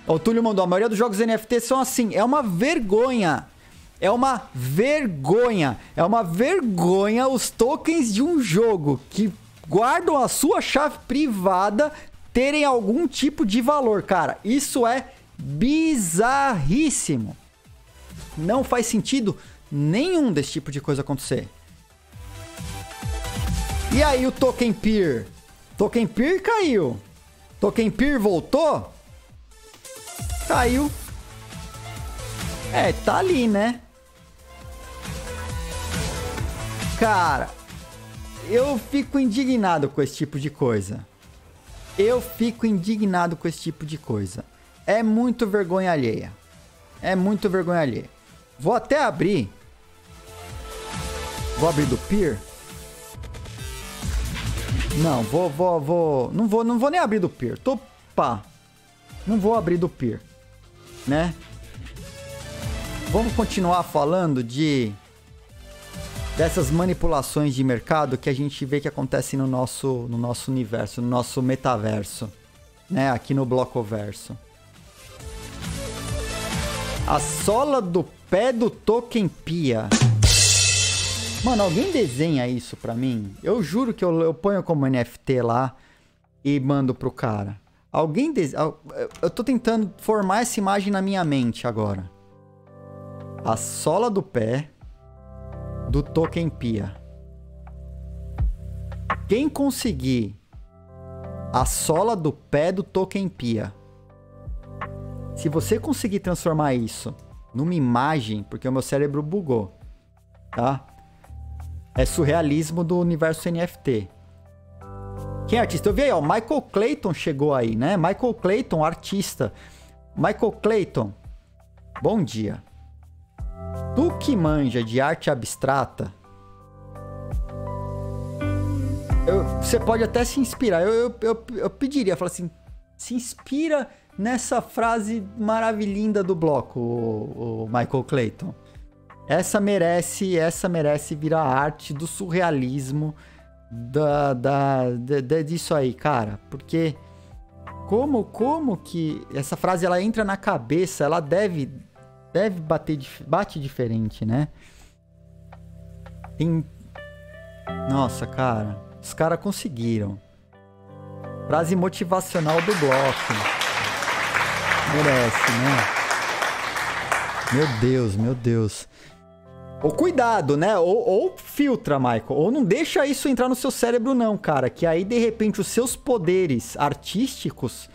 O Túlio mandou, a maioria dos jogos NFT são assim. É uma vergonha. É uma vergonha. É uma vergonha os tokens de um jogo que guardam a sua chave privada terem algum tipo de valor, cara. Isso é bizarríssimo. Não faz sentido nenhum desse tipo de coisa acontecer. E aí o Token Peer? Token Peer caiu. Token Peer voltou? Caiu. É, tá ali, né? Cara, eu fico indignado com esse tipo de coisa. Eu fico indignado com esse tipo de coisa. É muito vergonha alheia. É muito vergonha alheia. Vou até abrir. Vou abrir do Peer. Não, vou, vou, vou. Não vou, não vou nem abrir do Peer. Tô pá. Não vou abrir do Peer. Né? Vamos continuar falando de dessas manipulações de mercado que a gente vê que acontecem no nosso, no nosso universo, no nosso metaverso, né? Aqui no Blocoverso. A sola do pé do Token Pia. Mano, alguém desenha isso pra mim? Eu juro que eu, eu ponho como NFT lá e mando pro cara. Alguém desenha... Eu tô tentando formar essa imagem na minha mente agora. A sola do pé do Token Pia. Quem conseguir a sola do pé do Token Pia, se você conseguir transformar isso numa imagem, porque o meu cérebro bugou, tá? É surrealismo do universo NFT. Quem é artista? Eu vi aí, ó, Michael Clayton chegou aí, né? Michael Clayton, artista. Michael Clayton, bom dia. Tu que manja de arte abstrata, eu, você pode até se inspirar. Eu, eu, eu, eu pediria, falar assim, se inspira nessa frase maravilhinda do bloco, o, o Michael Clayton. Essa merece, essa merece virar arte do surrealismo da, da, da, disso aí, cara. Porque como, como que essa frase ela entra na cabeça, ela deve deve bater bate diferente, né? Tem Nossa, cara, os caras conseguiram. Frase motivacional do bloco. Merece, né? Meu Deus, meu Deus. Ou cuidado, né? Ou, ou, filtra, Michael. Ou não deixa isso entrar no seu cérebro, não, cara. Que aí, de repente, os seus poderes artísticos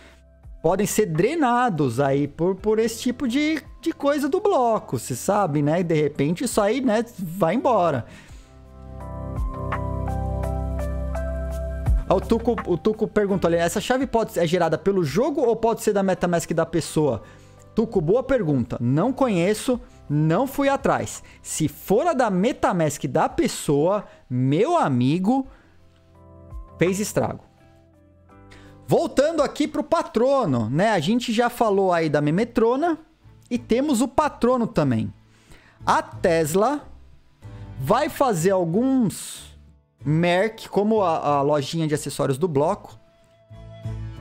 podem ser drenados aí por, por esse tipo de, de coisa do bloco, você sabe, né? E de repente isso aí, né, vai embora. O Tuco, o Tuco perguntou ali, essa chave pode ser é gerada pelo jogo ou pode ser da MetaMask da pessoa? Tuco, boa pergunta. Não conheço, não fui atrás. Se for a da MetaMask da pessoa, meu amigo, fez estrago. Voltando aqui pro patrono, né? A gente já falou aí da Memetrona e temos o patrono também. A Tesla vai fazer alguns Merc, como a, a lojinha de acessórios do bloco,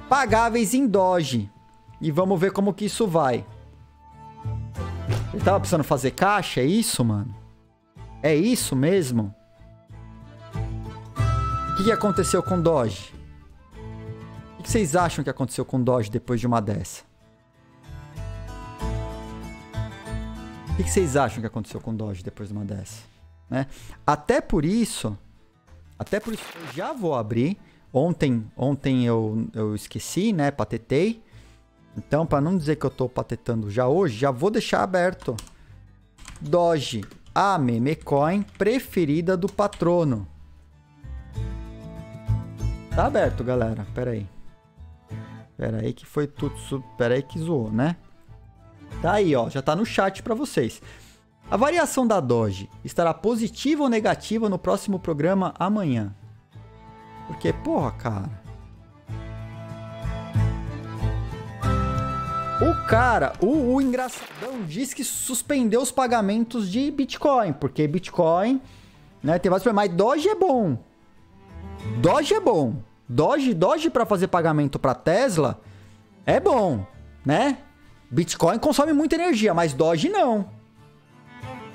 pagáveis em Doge. E vamos ver como que isso vai. Ele tava precisando fazer caixa, é isso, mano? É isso mesmo? O que, que aconteceu com Doge? que vocês acham que aconteceu com o Doge depois de uma dessa? O que vocês acham que aconteceu com o Doge depois de uma dessa? Né? Até por isso, até por isso eu já vou abrir. Ontem, ontem eu, eu esqueci, né? Patetei. Então, para não dizer que eu tô patetando já hoje, já vou deixar aberto. Doge, a meme coin preferida do patrono. Tá aberto, galera. Pera aí. Pera aí que foi tudo... Pera aí que zoou, né? Tá aí, ó. Já tá no chat pra vocês. A variação da Doge estará positiva ou negativa no próximo programa amanhã? Porque, porra, cara... O cara, o, o engraçadão, diz que suspendeu os pagamentos de Bitcoin, porque Bitcoin, né, tem vários problemas, mas Doge é bom. Doge é bom. Doge, Doge para fazer pagamento para Tesla é bom, né? Bitcoin consome muita energia, mas Doge não.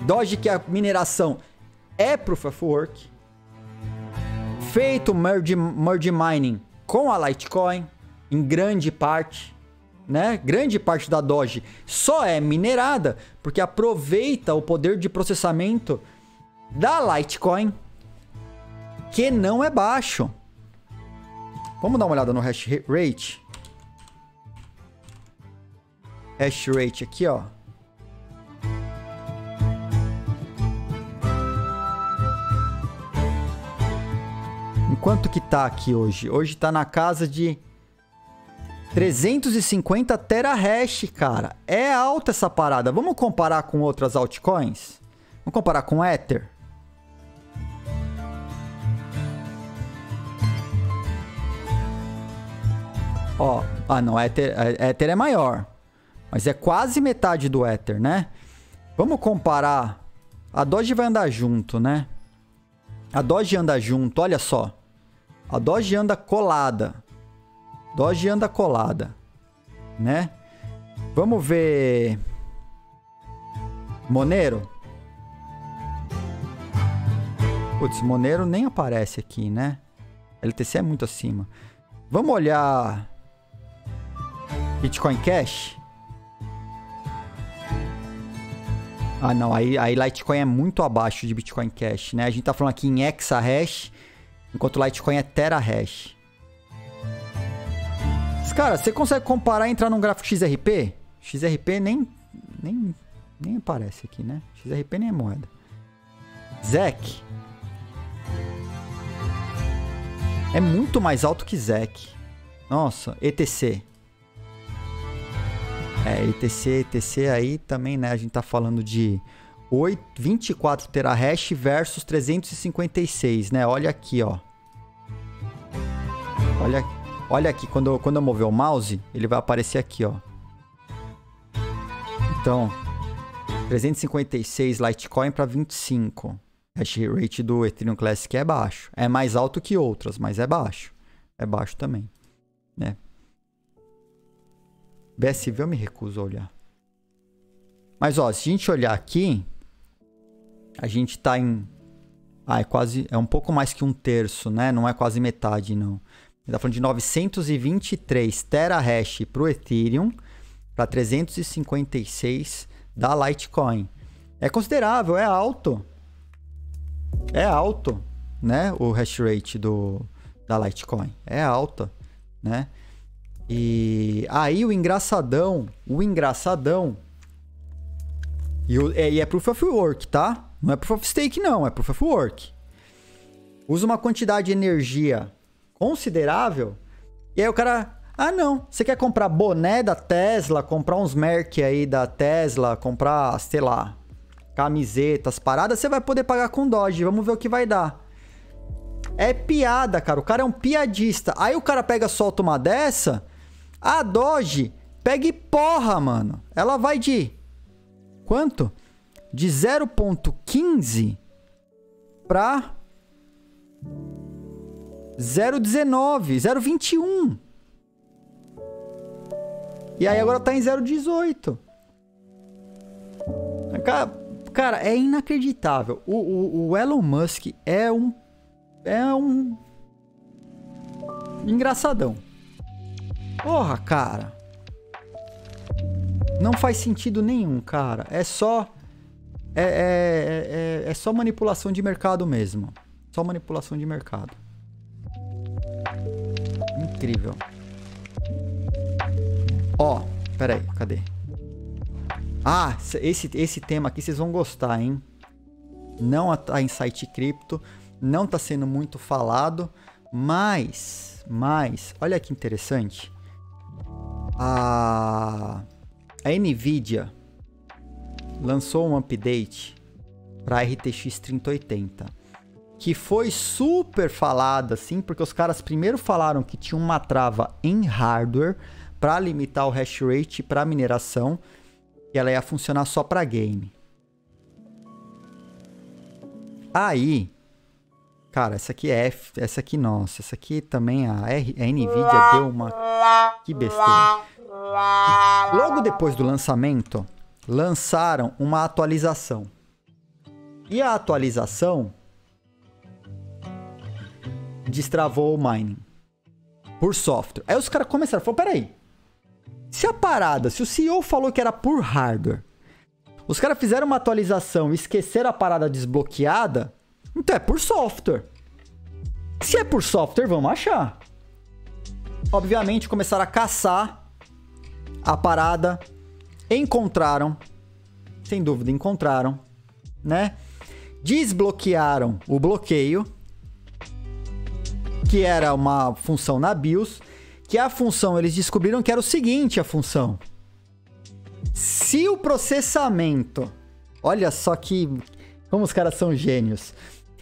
Doge que a mineração é Proof of Work. Feito merge, merge mining com a Litecoin, em grande parte, né? Grande parte da Doge só é minerada porque aproveita o poder de processamento da Litecoin, que não é baixo. Vamos dar uma olhada no hash rate. Hash rate aqui, ó. Quanto que tá aqui hoje? Hoje tá na casa de 350 terahash, cara. É alta essa parada. Vamos comparar com outras altcoins? Vamos comparar com Ether? Ó, ah não, Ether, Ether é maior. Mas é quase metade do Ether, né? Vamos comparar. A Doge vai andar junto, né? A Doge anda junto, olha só. A Doge anda colada. Doge anda colada, né? Vamos ver Monero. Putz, Monero nem aparece aqui, né? LTC é muito acima. Vamos olhar Bitcoin Cash. Ah, não. Aí, aí Litecoin é muito abaixo de Bitcoin Cash, né? A gente tá falando aqui em Exahash, enquanto Litecoin é Terahash. Cara, você consegue comparar e entrar num gráfico XRP? XRP nem, nem, nem aparece aqui, né? XRP nem é moeda. ZEC. É muito mais alto que ZEC. Nossa, ETC. É, ETC, ETC aí também, né? A gente tá falando de 8, 24 terahash versus 356, né? Olha aqui, ó. Olha, olha aqui, quando eu, quando eu mover o mouse, ele vai aparecer aqui, ó. Então, 356 Litecoin para 25. Hash rate do Ethereum Classic é baixo. É mais alto que outras, mas é baixo. É baixo também, né? BSV eu me recuso a olhar. Mas ó, se a gente olhar aqui, a gente tá em. Ah, é quase. É um pouco mais que um terço, né? Não é quase metade, não. Ele tá falando de 923 terahash pro Ethereum para 356 da Litecoin. É considerável, é alto. É alto, né? O hash rate do, da Litecoin. É alto, né? E aí o engraçadão, o engraçadão. E, o, é, e é Proof of Work, tá? Não é Proof of Stake, não, é Proof of Work. Usa uma quantidade de energia considerável. E aí o cara. Ah, não. Você quer comprar boné da Tesla, comprar uns Merc aí da Tesla, comprar, sei lá, camisetas, paradas, você vai poder pagar com Doge. Vamos ver o que vai dar. É piada, cara. O cara é um piadista. Aí o cara pega, solta uma dessa. A Doge pega e porra, mano. Ela vai de quanto? De 0.15 para 0.19, 0.21. E aí agora tá em 0.18. Cara, cara, é inacreditável. O, o, o Elon Musk é um. É um. Engraçadão. Porra, cara. Não faz sentido nenhum, cara. É só. É, é, é, é só manipulação de mercado mesmo. Só manipulação de mercado. Incrível. Ó, pera aí, cadê? Ah, esse, esse tema aqui vocês vão gostar, hein? Não tá em site cripto, não tá sendo muito falado, Mas, mas, olha que interessante. A, a Nvidia lançou um update para RTX 3080, que foi super falada assim, porque os caras primeiro falaram que tinha uma trava em hardware para limitar o hash rate para mineração, e ela ia funcionar só para game. Aí, cara, essa aqui é essa aqui, nossa, essa aqui também a, R, a Nvidia deu uma que besteira. Logo depois do lançamento, lançaram uma atualização. E a atualização destravou o mining por software. Aí os caras começaram, falou, peraí, se a parada, se o CEO falou que era por hardware, os caras fizeram uma atualização e esqueceram a parada desbloqueada, então é por software. Se é por software, vamos achar. Obviamente começaram a caçar a parada, encontraram, sem dúvida encontraram, né? Desbloquearam o bloqueio, que era uma função na BIOS, que a função eles descobriram que era o seguinte a função. Se o processamento, olha só que como os caras são gênios.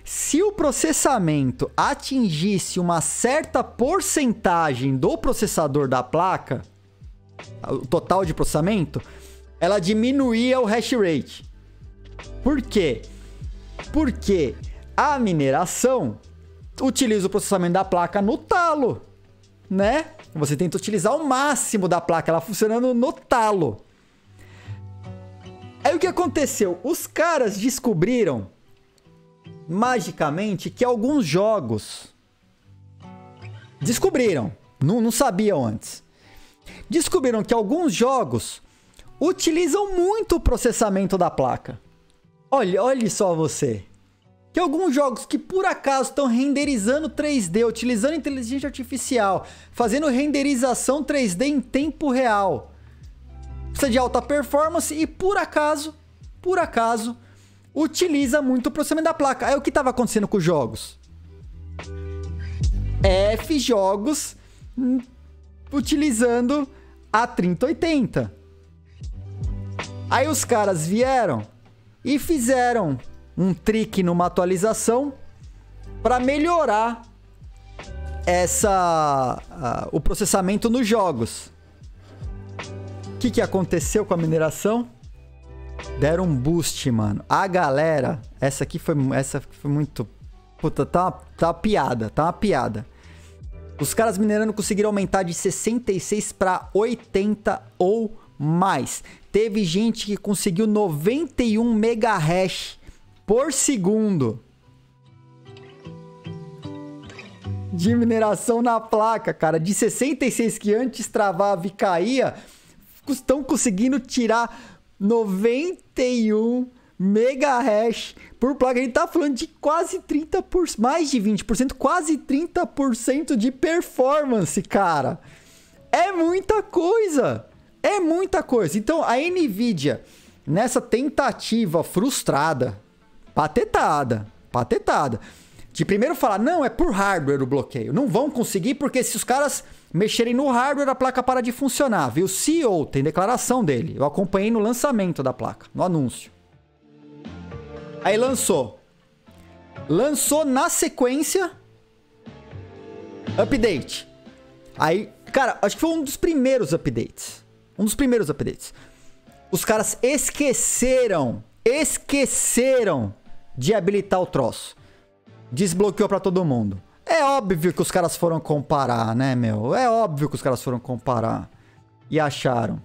Se o processamento atingisse uma certa porcentagem do processador da placa, o total de processamento, ela diminuía o hash rate. Por quê? Porque a mineração utiliza o processamento da placa no talo, né? Você tenta utilizar o máximo da placa, ela funcionando no talo. Aí o que aconteceu? Os caras descobriram magicamente que alguns jogos descobriram, não, não sabiam antes. Descobriram que alguns jogos utilizam muito o processamento da placa. Olha, olhe só você. Que alguns jogos que por acaso estão renderizando 3D, utilizando inteligência artificial, fazendo renderização 3D em tempo real. Precisa de alta performance e por acaso, por acaso, utiliza muito o processamento da placa. Aí o que estava acontecendo com os jogos? F jogos hum, utilizando a 3080. Aí os caras vieram e fizeram um trick numa atualização para melhorar essa uh, o processamento nos jogos. O que, que aconteceu com a mineração? Deram um boost, mano. A galera, essa aqui foi, essa foi muito. Puta, tá tá uma piada, tá uma piada. Os caras minerando conseguiram aumentar de 66 para 80 ou mais. Teve gente que conseguiu 91 mega hash por segundo de mineração na placa, cara. De 66 que antes travava e caía, estão conseguindo tirar 91 mega hash por placa. Gente tá falando de quase 30%, mais de 20%, quase 30% de performance, cara. É muita coisa. É muita coisa. Então a Nvidia, nessa tentativa frustrada, patetada, patetada, de primeiro falar, não, é por hardware o bloqueio. Não vão conseguir, porque se os caras mexerem no hardware, a placa para de funcionar. Viu? CEO tem declaração dele. Eu acompanhei no lançamento da placa, no anúncio. Aí lançou. Lançou na sequência. Update. Aí, cara, acho que foi um dos primeiros updates. Um dos primeiros updates. Os caras esqueceram, esqueceram de habilitar o troço. Desbloqueou para todo mundo. É óbvio que os caras foram comparar, né, meu? É óbvio que os caras foram comparar. E acharam.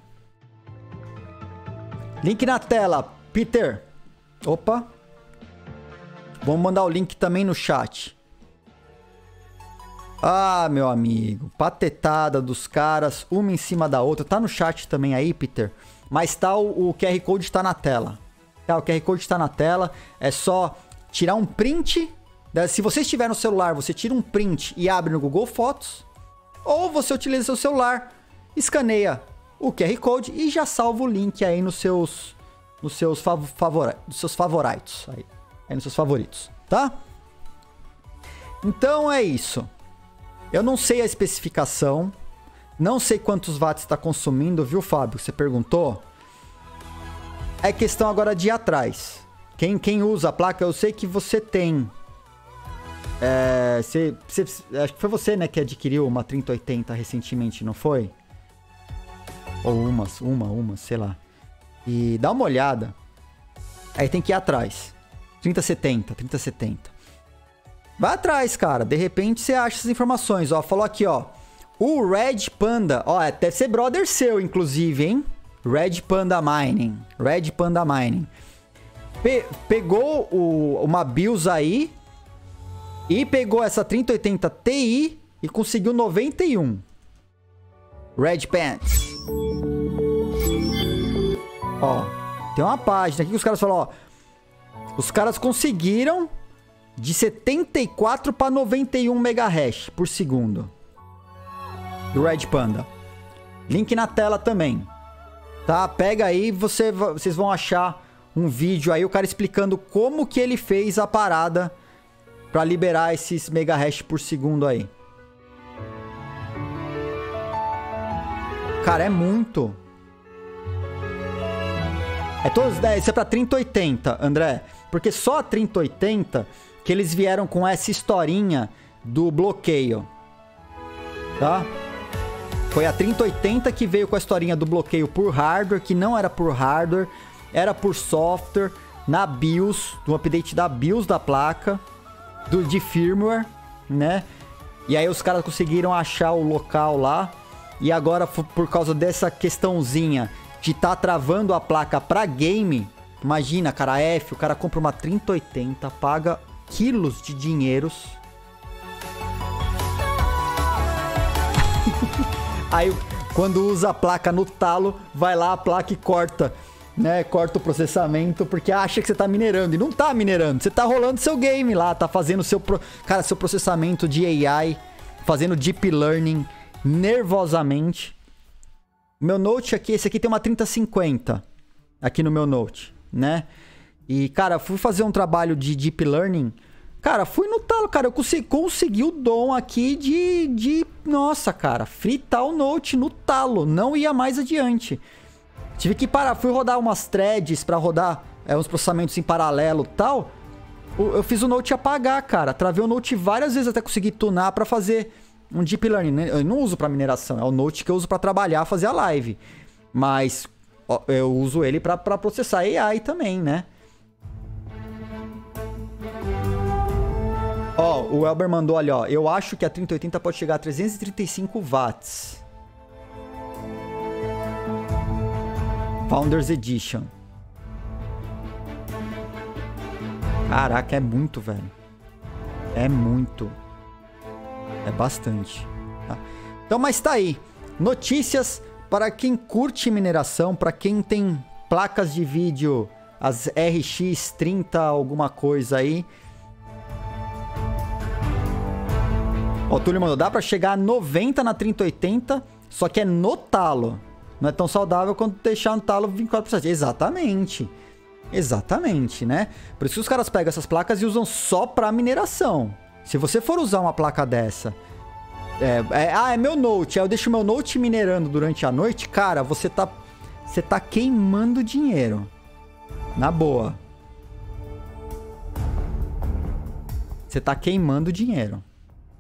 Link na tela, Peter. Opa. Vamos mandar o link também no chat. Ah, meu amigo, patetada dos caras, uma em cima da outra. Tá no chat também aí, Peter. Mas tá o, o QR Code está na tela. Tá, o QR Code está na tela. É só tirar um print. Se você estiver no celular, você tira um print e abre no Google Fotos. Ou você utiliza seu celular, escaneia o QR Code e já salva o link aí nos seus nos seus favor, nos seus favoritos aí, aí nos seus favoritos, tá? Então é isso. Eu não sei a especificação, não sei quantos watts está consumindo, viu, Fábio? Você perguntou? É questão agora de ir atrás. Quem, quem usa a placa, eu sei que você tem. É, você, você, acho que foi você, né, que adquiriu uma 3080 recentemente, não foi? Ou uma, uma, uma, sei lá. E dá uma olhada. Aí tem que ir atrás. 3070, 3070. Vai atrás, cara. De repente você acha essas informações. Ó, falou aqui, ó. O Red Panda. Ó, é, deve ser brother seu, inclusive, hein? Red Panda Mining. Red Panda Mining. Pe pegou o, uma BIOS aí. E pegou essa 3080 Ti e conseguiu 91. Red Pants. Ó, tem uma página aqui que os caras falam, ó. Os caras conseguiram de 74 para 91 MHz por segundo. Do Red Panda. Link na tela também. Tá? Pega aí, você, vocês vão achar um vídeo aí, o cara explicando como que ele fez a parada para liberar esses megahash por segundo aí. Cara, é muito. É todos, é, isso é pra 3080, André. Porque só a 3080 que eles vieram com essa historinha do bloqueio. Tá? Foi a 3080 que veio com a historinha do bloqueio por hardware, que não era por hardware, era por software, na BIOS, do update da BIOS da placa, do, de firmware, né? E aí os caras conseguiram achar o local lá. E agora, por causa dessa questãozinha de tá travando a placa pra game, imagina, cara, F, o cara compra uma 3080, paga quilos de dinheiros. Aí, quando usa a placa no talo, vai lá a placa e corta, né? Corta o processamento porque acha que você tá minerando. E não tá minerando, você tá rolando seu game lá, tá fazendo seu, pro... cara, seu processamento de AI, fazendo deep learning nervosamente. Meu Note aqui, esse aqui tem uma 3050 aqui no meu Note, né? E, cara, fui fazer um trabalho de Deep Learning. Cara, fui no talo, cara. Eu consegui, consegui o dom aqui de, de. Nossa, cara, fritar o Note no talo. Não ia mais adiante. Tive que parar. Fui rodar umas threads para rodar é, uns processamentos em paralelo tal. Eu fiz o Note apagar, cara. Travei o Note várias vezes até conseguir tunar para fazer um deep learning. Né? Eu não uso para mineração, é o Note que eu uso para trabalhar, fazer a live. Mas ó, eu uso ele para processar AI também, né? Ó, o Elber mandou ali, ó. Eu acho que a 3080 pode chegar a 335 watts. Founders Edition. Caraca, é muito, velho. É muito. É bastante. Tá? Então, mas tá aí. Notícias para quem curte mineração, para quem tem placas de vídeo, as RX 30 alguma coisa aí. Ó, o Túlio mandou, dá pra chegar a 90 na 3080, só que é no talo. Não é tão saudável quanto deixar no talo 24%. Exatamente. Exatamente, né? Por isso que os caras pegam essas placas e usam só pra mineração. Se você for usar uma placa dessa, é, é, ah, é meu note, aí eu deixo meu note minerando durante a noite, cara, você tá, você tá queimando dinheiro. Na boa. Você tá queimando dinheiro.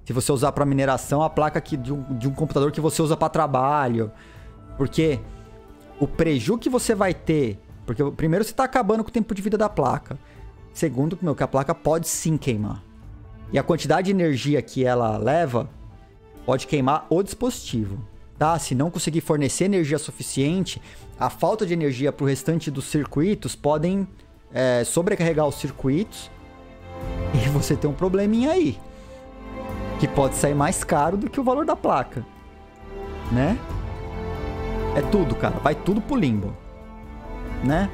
Se você usar para mineração, a placa aqui de um, de um computador que você usa para trabalho. Porque o preju que você vai ter. Porque primeiro você tá acabando com o tempo de vida da placa. Segundo, meu, que a placa pode sim queimar. E a quantidade de energia que ela leva pode queimar o dispositivo. Tá? Se não conseguir fornecer energia suficiente, a falta de energia para o restante dos circuitos podem é, sobrecarregar os circuitos e você tem um probleminha aí. Que pode sair mais caro do que o valor da placa. Né? É tudo, cara. Vai tudo pro limbo. Né?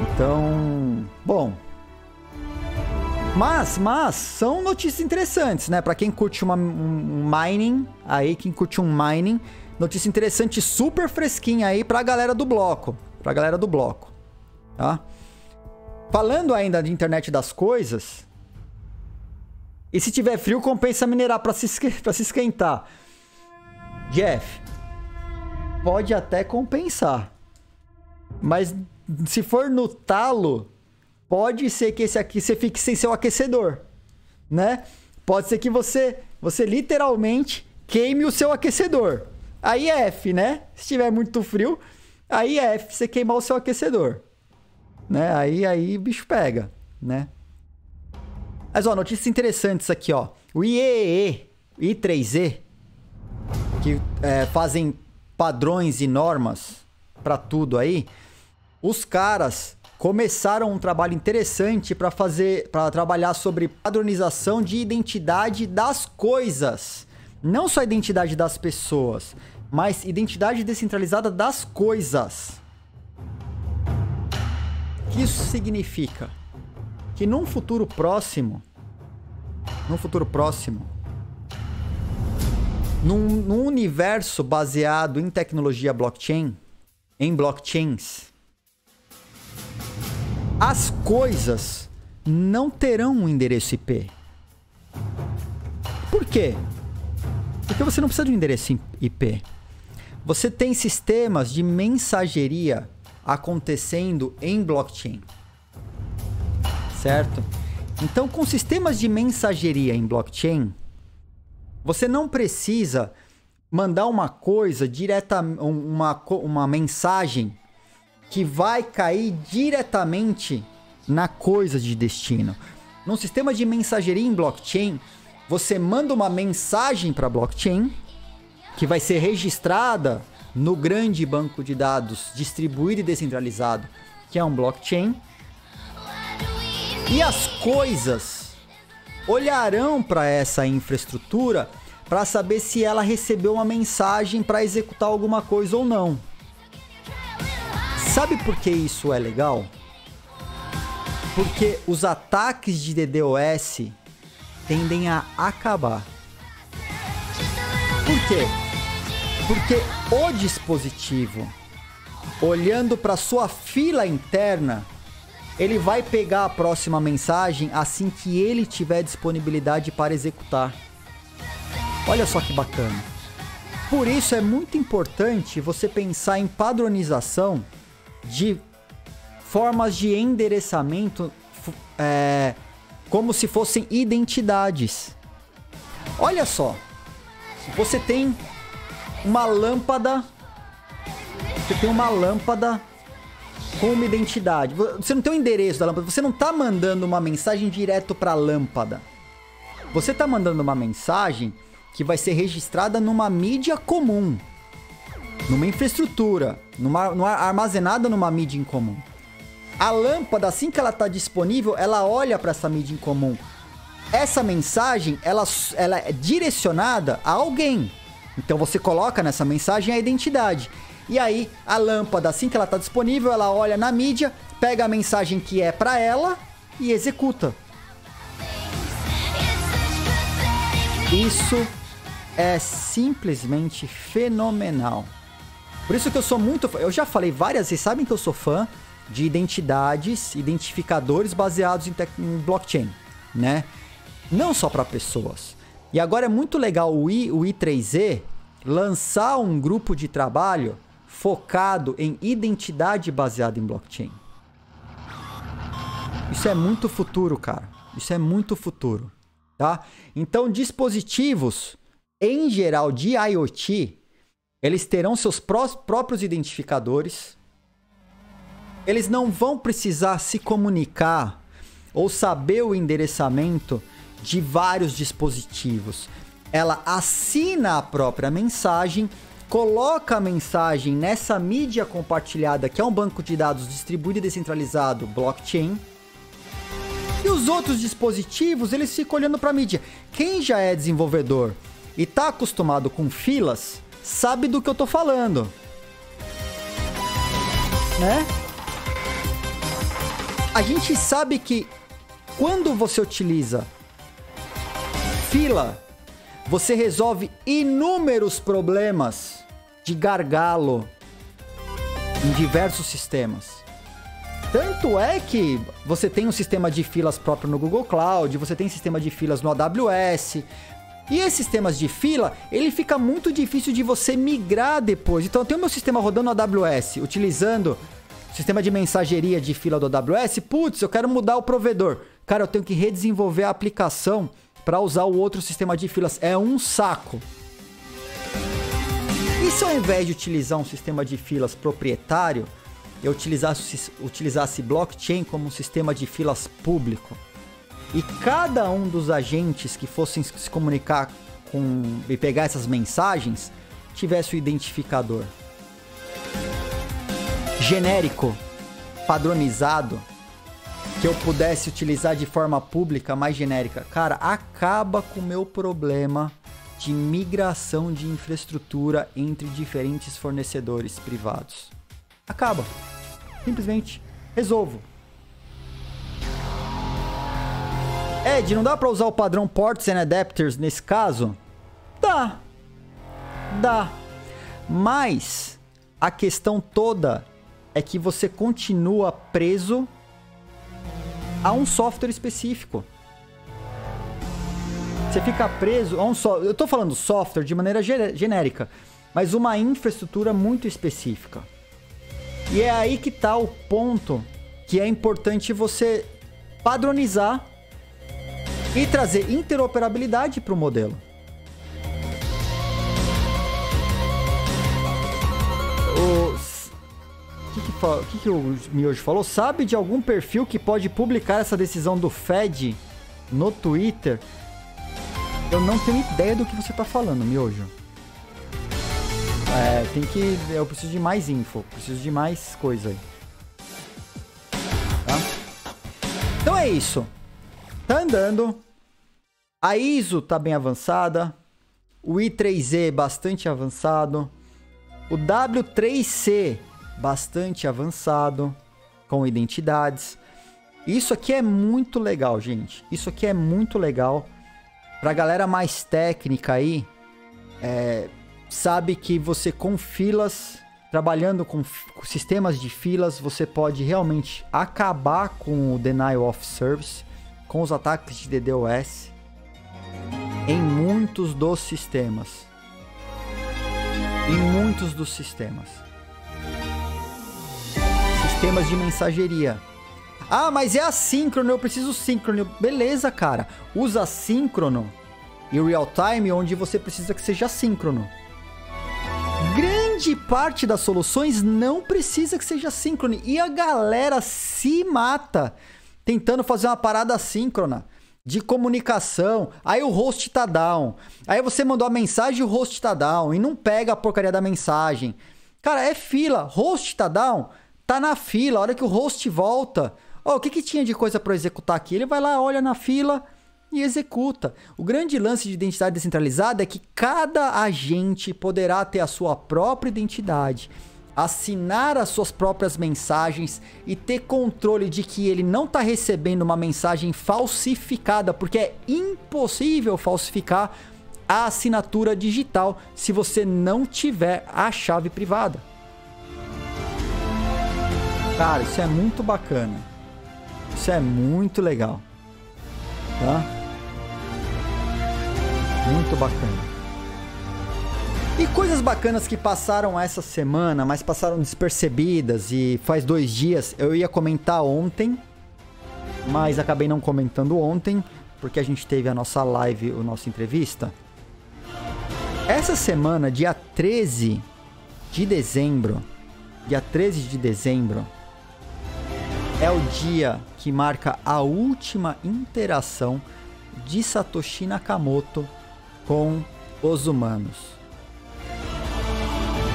Então, bom, mas, mas, são notícias interessantes, né? Para quem curte uma, um mining, aí, quem curte um mining, notícia interessante, super fresquinha aí pra galera do bloco. Pra galera do bloco, tá? Falando ainda de internet das coisas, E se tiver frio, compensa minerar para se, pra se esquentar. Jeff, pode até compensar. Mas se for no talo, pode ser que esse aqui você fique sem seu aquecedor, né? Pode ser que você, você literalmente queime o seu aquecedor. Aí é F, né? Se tiver muito frio, aí é F, você queimar o seu aquecedor. Né? Aí, aí bicho pega, né? Mas, ó, notícias interessantes aqui, ó. O IEE, I3E, que é, fazem padrões e normas para tudo aí, os caras começaram um trabalho interessante para fazer, para trabalhar sobre padronização de identidade das coisas, não só a identidade das pessoas, mas identidade descentralizada das coisas. O que isso significa? Que num futuro próximo, num futuro próximo, num, num universo baseado em tecnologia blockchain, em blockchains, as coisas não terão um endereço IP. Por quê? Porque você não precisa de um endereço IP. Você tem sistemas de mensageria acontecendo em blockchain. Certo? Então, com sistemas de mensageria em blockchain, você não precisa mandar uma coisa direta, uma, uma mensagem que vai cair diretamente na coisa de destino. Num sistema de mensageria em blockchain, você manda uma mensagem para a blockchain que vai ser registrada no grande banco de dados distribuído e descentralizado, que é um blockchain. E as coisas olharão para essa infraestrutura para saber se ela recebeu uma mensagem para executar alguma coisa ou não. Sabe por que isso é legal? Porque os ataques de DDoS tendem a acabar. Por quê? Porque o dispositivo, olhando para sua fila interna, ele vai pegar a próxima mensagem assim que ele tiver disponibilidade para executar. Olha só que bacana. Por isso é muito importante você pensar em padronização de formas de endereçamento é, como se fossem identidades. Olha só, você tem uma lâmpada, você tem uma lâmpada com uma identidade. Você não tem o endereço da lâmpada, você não está mandando uma mensagem direto para a lâmpada. Você está mandando uma mensagem que vai ser registrada numa mídia comum numa infraestrutura, numa, numa, armazenada numa mídia em comum. A lâmpada, assim que ela está disponível, ela olha para essa mídia em comum. Essa mensagem, ela, ela é direcionada a alguém. Então você coloca nessa mensagem a identidade. E aí, a lâmpada, assim que ela está disponível, ela olha na mídia, pega a mensagem que é para ela e executa. Isso é simplesmente fenomenal. Por isso que eu sou muito. Eu já falei várias vezes, sabem que eu sou fã de identidades, identificadores baseados em, em blockchain, né? Não só para pessoas. E agora é muito legal o, I, o I3E lançar um grupo de trabalho focado em identidade baseada em blockchain. Isso é muito futuro, cara. Isso é muito futuro, tá? Então, dispositivos em geral de IoT eles terão seus pró próprios identificadores. Eles não vão precisar se comunicar ou saber o endereçamento de vários dispositivos. Ela assina a própria mensagem, coloca a mensagem nessa mídia compartilhada, que é um banco de dados distribuído e descentralizado, blockchain. E os outros dispositivos, eles ficam olhando para a mídia. Quem já é desenvolvedor e está acostumado com filas, sabe do que eu tô falando. Né? A gente sabe que quando você utiliza fila, você resolve inúmeros problemas de gargalo em diversos sistemas. Tanto é que você tem um sistema de filas próprio no Google Cloud, você tem sistema de filas no AWS. E esses sistemas de fila, ele fica muito difícil de você migrar depois. Então eu tenho meu sistema rodando no AWS, utilizando sistema de mensageria de fila do AWS. Putz, eu quero mudar o provedor. Cara, eu tenho que redesenvolver a aplicação para usar o outro sistema de filas. É um saco. E se ao invés de utilizar um sistema de filas proprietário, eu utilizasse, utilizasse blockchain como um sistema de filas público? E cada um dos agentes que fossem se comunicar com e pegar essas mensagens tivesse o identificador genérico, padronizado, que eu pudesse utilizar de forma pública mais genérica. Cara, acaba com o meu problema de migração de infraestrutura entre diferentes fornecedores privados. Acaba. Simplesmente resolvo. Ed, não dá para usar o padrão ports and adapters nesse caso? Dá. Dá. Mas a questão toda é que você continua preso a um software específico. Você fica preso a um só. Eu estou falando software de maneira genérica, mas uma infraestrutura muito específica. E é aí que está o ponto que é importante você padronizar e trazer interoperabilidade para o modelo. Que, que, que, que o Miojo falou? Sabe de algum perfil que pode publicar essa decisão do Fed no Twitter? Eu não tenho ideia do que você está falando, Miojo. É, tem que. Eu preciso de mais info, preciso de mais coisa aí. Tá? Então é isso. Tá andando. A ISO tá bem avançada. O i3Z bastante avançado. O W3C bastante avançado com identidades. Isso aqui é muito legal, gente. Isso aqui é muito legal. Pra galera mais técnica aí, é, sabe que você com filas, trabalhando com, com, sistemas de filas, você pode realmente acabar com o denial of service, com os ataques de DDoS em muitos dos sistemas. Em muitos dos sistemas. Sistemas de mensageria. Ah, mas é assíncrono, eu preciso síncrono. Beleza, cara. Usa síncrono e real time onde você precisa que seja síncrono grande parte das soluções não precisa que seja síncrone. E a galera se mata tentando fazer uma parada síncrona de comunicação. Aí o host tá down. Aí você mandou a mensagem e o host tá down. E não pega a porcaria da mensagem. Cara, é fila. Host tá down? Tá na fila. A hora que o host volta. Oh, o que, que tinha de coisa para executar aqui? Ele vai lá, olha na fila e executa. O grande lance de identidade descentralizada é que cada agente poderá ter a sua própria identidade, assinar as suas próprias mensagens e ter controle de que ele não está recebendo uma mensagem falsificada, porque é impossível falsificar a assinatura digital se você não tiver a chave privada. Cara, isso é muito bacana. Isso é muito legal. Tá? Muito bacana. E coisas bacanas que passaram essa semana, mas passaram despercebidas e faz dois dias eu ia comentar ontem, mas acabei não comentando ontem, porque a gente teve a nossa live, a nossa entrevista. Essa semana, dia 13 de dezembro, dia 13 de dezembro, é o dia que marca a última interação de Satoshi Nakamoto com os humanos.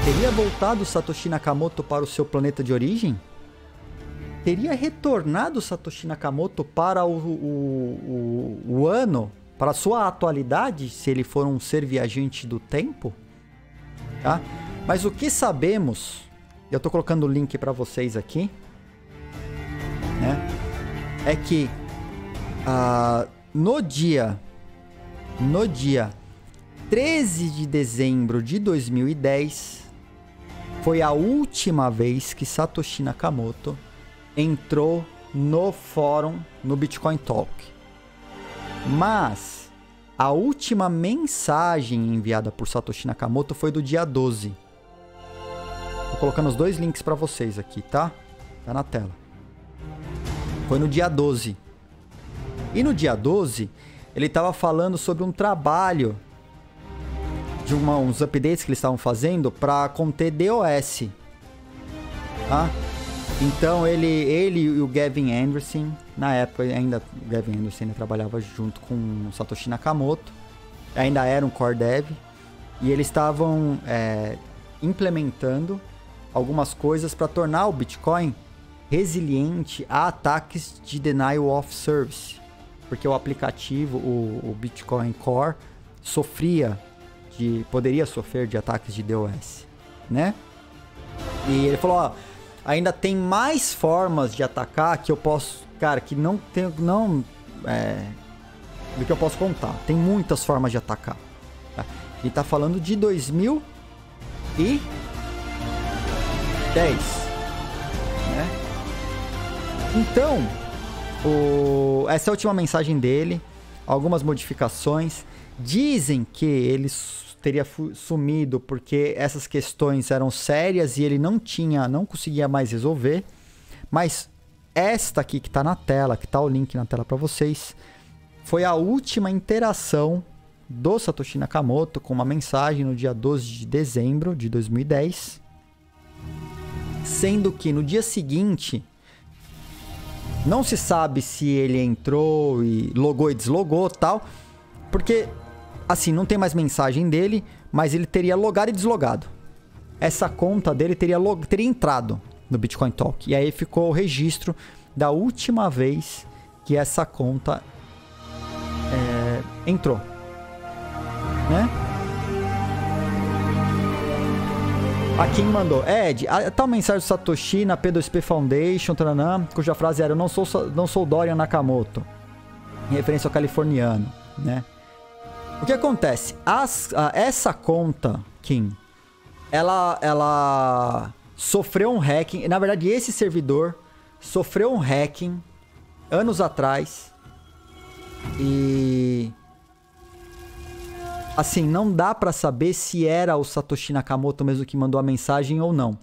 Teria voltado Satoshi Nakamoto para o seu planeta de origem? Teria retornado Satoshi Nakamoto para o, o, o, o ano, para a sua atualidade, se ele for um ser viajante do tempo? Tá? Mas o que sabemos, eu estou colocando o link para vocês aqui, né? É que uh, no dia, no dia 13 de dezembro de 2010 foi a última vez que Satoshi Nakamoto entrou no fórum no Bitcoin Talk. Mas a última mensagem enviada por Satoshi Nakamoto foi do dia 12. Tô colocando os dois links para vocês aqui, tá? Tá na tela. Foi no dia 12. E no dia 12, ele estava falando sobre um trabalho de uma, uns updates que eles estavam fazendo para conter DOS. Tá? Então ele, ele e o Gavin Anderson, na época ainda o Gavin Anderson ainda trabalhava junto com o Satoshi Nakamoto, ainda era um core dev, e eles estavam é, implementando algumas coisas para tornar o Bitcoin resiliente a ataques de denial of service, porque o aplicativo, o, o Bitcoin Core, sofria de, poderia sofrer de ataques de DOS, né? E ele falou, ó ainda tem mais formas de atacar que eu posso, cara, que não tem, não é, do que eu posso contar. Tem muitas formas de atacar. Tá? Ele tá falando de 2010, né? Então, o, essa é a última mensagem dele, algumas modificações. Dizem que eles teria sumido porque essas questões eram sérias e ele não tinha, não conseguia mais resolver. Mas esta aqui que está na tela, que está o link na tela para vocês, foi a última interação do Satoshi Nakamoto com uma mensagem no dia 12 de dezembro de 2010. Sendo que no dia seguinte, não se sabe se ele entrou e logou e deslogou tal, porque Assim, não tem mais mensagem dele, mas ele teria logado e deslogado. Essa conta dele teria, log... teria entrado no Bitcoin Talk. E aí ficou o registro da última vez que essa conta é, entrou. Né? A Kim mandou, Ed, a tal mensagem do Satoshi na P2P Foundation, taranã, cuja frase era: Eu não sou, não sou Dorian Nakamoto, em referência ao californiano, né? O que acontece? As, essa conta, Kim, ela, ela sofreu um hacking. Na verdade, esse servidor sofreu um hacking anos atrás. E assim, não dá para saber se era o Satoshi Nakamoto mesmo que mandou a mensagem ou não.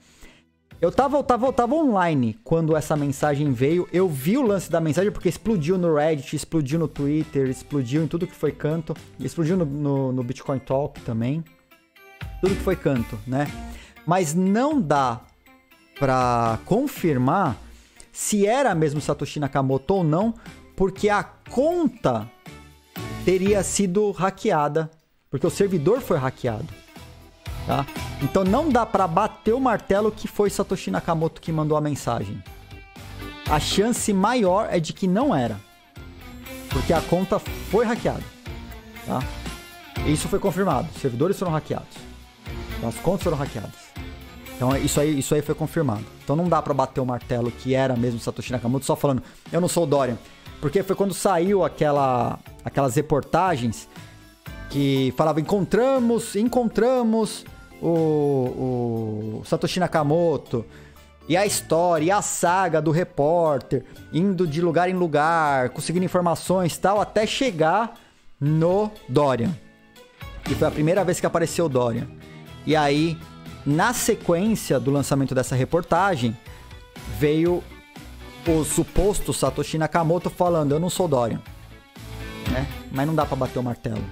Eu tava, eu tava, eu tava online quando essa mensagem veio. Eu vi o lance da mensagem porque explodiu no Reddit, explodiu no Twitter, explodiu em tudo que foi canto. Explodiu no, no, no Bitcoin Talk também. Tudo que foi canto, né? Mas não dá pra confirmar se era mesmo Satoshi Nakamoto ou não, porque a conta teria sido hackeada, porque o servidor foi hackeado tá? Então não dá para bater o martelo que foi Satoshi Nakamoto que mandou a mensagem. A chance maior é de que não era. Porque a conta foi hackeada, tá? Isso foi confirmado. Os servidores foram hackeados. As contas foram hackeadas. Então isso aí, isso aí foi confirmado. Então não dá para bater o martelo que era mesmo Satoshi Nakamoto só falando, eu não sou o Dorian. Porque foi quando saiu aquela, aquelas reportagens que falava encontramos, encontramos o, o Satoshi Nakamoto e a história e a saga do repórter indo de lugar em lugar, conseguindo informações tal, até chegar no Dorian. E foi a primeira vez que apareceu o Dorian. E aí, na sequência do lançamento dessa reportagem, veio o suposto Satoshi Nakamoto falando: Eu não sou Dorian. Né? Mas não dá para bater o martelo.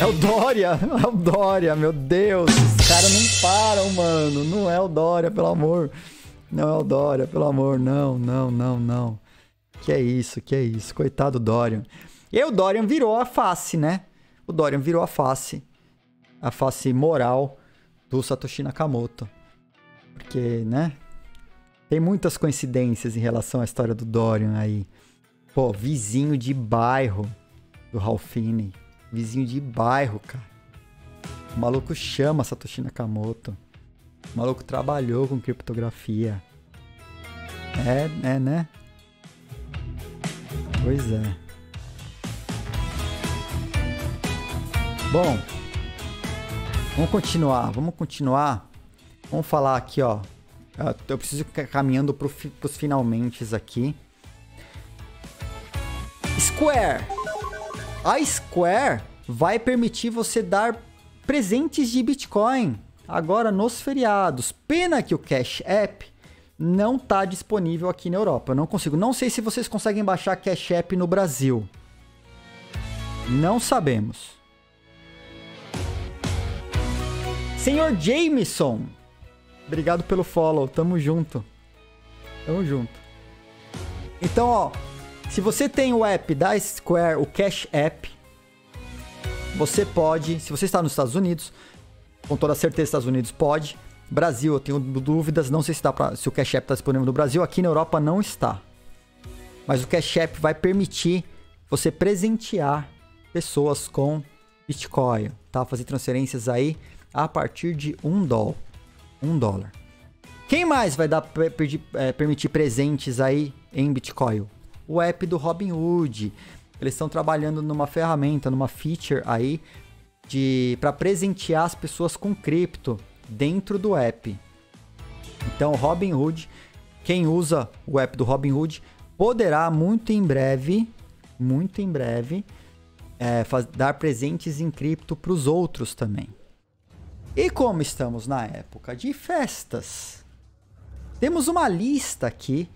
É o Dória, é o Dória, meu Deus. Os caras não param, mano. Não é o Dória, pelo amor. Não é o Dória, pelo amor. Não, não, não, não. Que é isso, que é isso. Coitado do Dorian. E o Dorian virou a face, né? O Dorian virou a face. A face moral do Satoshi Nakamoto. Porque, né? Tem muitas coincidências em relação à história do Dorian aí. Pô, vizinho de bairro do Ralphine. Vizinho de bairro, cara. O maluco chama Satoshi Nakamoto. O maluco trabalhou com criptografia. É, é, né? Pois é. Bom, vamos continuar, vamos continuar. Vamos falar aqui, ó, Eu, preciso caminhando para os finalmente aqui. Square. A Square vai permitir você dar presentes de Bitcoin agora nos feriados. Pena que o Cash App não está disponível aqui na Europa. Eu não consigo. Não sei se vocês conseguem baixar Cash App no Brasil. Não sabemos. Senhor Jameson, obrigado pelo follow. Tamo junto. Tamo junto. Então, ó, se você tem o app da Square, o Cash App, você pode, se você está nos Estados Unidos, com toda certeza Estados Unidos pode. Brasil, eu tenho dúvidas, não sei se, pra, se o Cash App está disponível no Brasil, aqui na Europa não está. Mas o Cash App vai permitir você presentear pessoas com Bitcoin, tá? Fazer transferências aí a partir de um dólar. Um dólar. Quem mais vai dar é, permitir presentes aí em Bitcoin? O app do Robinhood. Eles estão trabalhando numa ferramenta, numa feature aí de para presentear as pessoas com cripto dentro do app. Então, Robinhood, quem usa o app do Robinhood poderá muito em breve, muito em breve, é, faz, dar presentes em cripto para os outros também. E como estamos na época de festas, temos uma lista aqui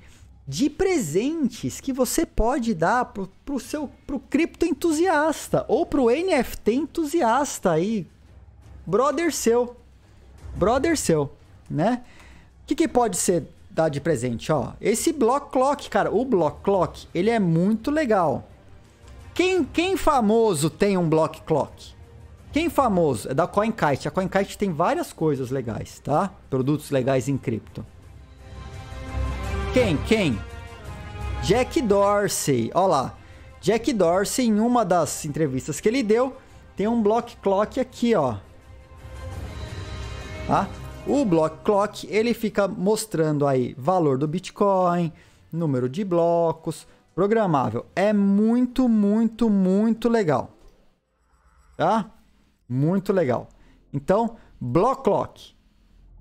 de presentes que você pode dar pro, pro seu pro cripto entusiasta ou pro NFT entusiasta aí, brother seu, brother seu, né? O que, que pode ser dar de presente, ó? Esse Block Clock, cara, o Block Clock, ele é muito legal. Quem, quem famoso tem um Block Clock? Quem famoso? É da CoinKite. A CoinKite tem várias coisas legais, tá? Produtos legais em cripto. Quem? Quem? Jack Dorsey. Olha lá. Jack Dorsey, em uma das entrevistas que ele deu, tem um block clock aqui, ó. Tá? O block clock, ele fica mostrando aí valor do Bitcoin, número de blocos, programável. É muito, muito, muito legal. Tá? Muito legal. Então, block clock.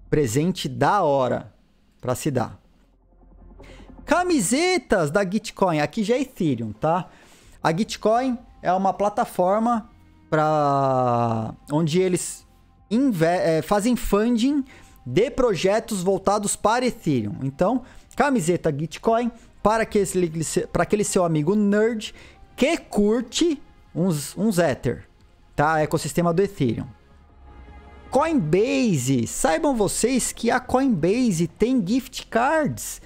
Presente da hora para se dar. Camisetas da Gitcoin, aqui já é Ethereum, tá? A Gitcoin é uma plataforma para onde eles é, fazem funding de projetos voltados para Ethereum. Então, camiseta Gitcoin para aquele, para aquele seu amigo nerd que curte uns, uns Ether, tá? Ecossistema do Ethereum. Coinbase, saibam vocês que a Coinbase tem gift cards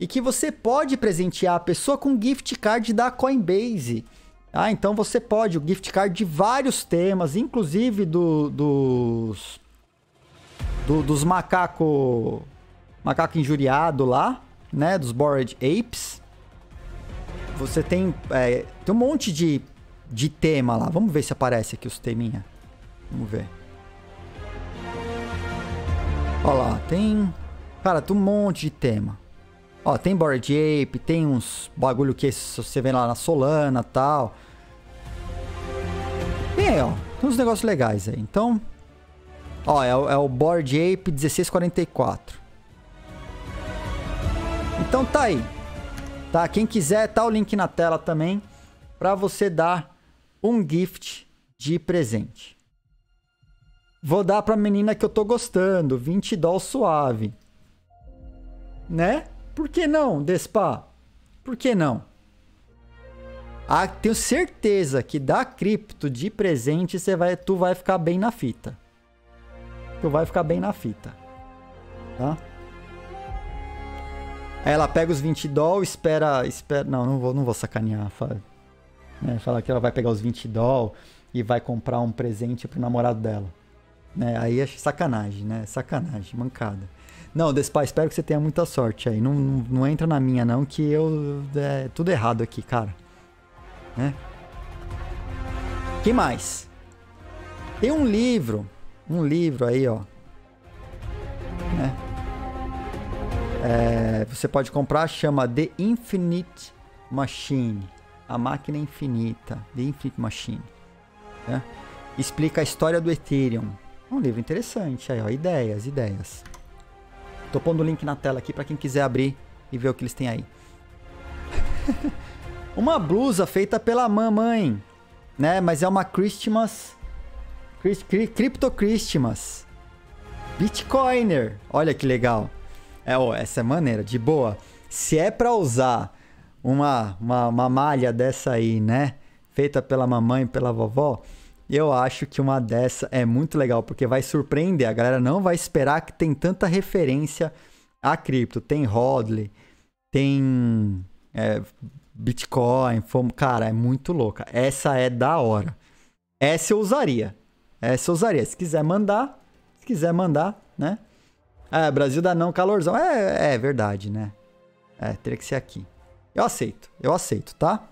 e que você pode presentear a pessoa com gift card da Coinbase. Ah, então você pode, o gift card de vários temas, inclusive do, dos, do, dos macaco, macaco injuriado lá, né, dos Bored Apes. Você tem, é, tem um monte de, de tema lá. Vamos ver se aparece aqui os teminha. Vamos ver. Olha lá, tem... Cara, tem um monte de tema. Ó, tem Bored Ape, tem uns bagulho que você vê lá na Solana tal. Tem aí, ó. Tem uns negócios legais aí. Então, ó, é, é o Bored Ape 1644. Então tá aí. Tá? Quem quiser, tá o link na tela também para você dar um gift de presente. Vou dar pra menina que eu tô gostando, 20 dólares suave. Né? Por que não, Despa? Por que não? Ah, tenho certeza que da cripto de presente você vai, tu vai ficar bem na fita. Tu vai ficar bem na fita. Tá? Aí ela pega os 20 dólares, espera, espera. Não, não vou, não vou sacanear. Fala, né, fala que ela vai pegar os 20 dólares e vai comprar um presente pro namorado dela. Né? Aí é sacanagem, né? Sacanagem, mancada. Não, Despá, espero que você tenha muita sorte aí. Não, não, não entra na minha, não, que eu. É tudo errado aqui, cara. Né? que mais? Tem um livro. Um livro aí, ó. Né? É, você pode comprar, chama The Infinite Machine. A máquina infinita. The Infinite Machine. Né? Explica a história do Ethereum. Um livro interessante aí, ó. Ideias, ideias. Tô pondo o link na tela aqui para quem quiser abrir e ver o que eles têm aí. uma blusa feita pela mamãe, né? Mas é uma Christmas... Crypto Christmas. Bitcoiner. Olha que legal. É, ó, essa é maneira, de boa. Se é para usar uma, uma, uma malha dessa aí, né? Feita pela mamãe, pela vovó, eu acho que uma dessa é muito legal, porque vai surpreender. A galera não vai esperar que tem tanta referência a cripto. Tem Hodley, tem é, Bitcoin, fomos, cara, é muito louca. Essa é da hora. Essa eu usaria. Essa eu usaria. Se quiser mandar, se quiser mandar, né? É, Brasil dá não, calorzão. É, é verdade, né? É, teria que ser aqui. Eu aceito, eu aceito, tá?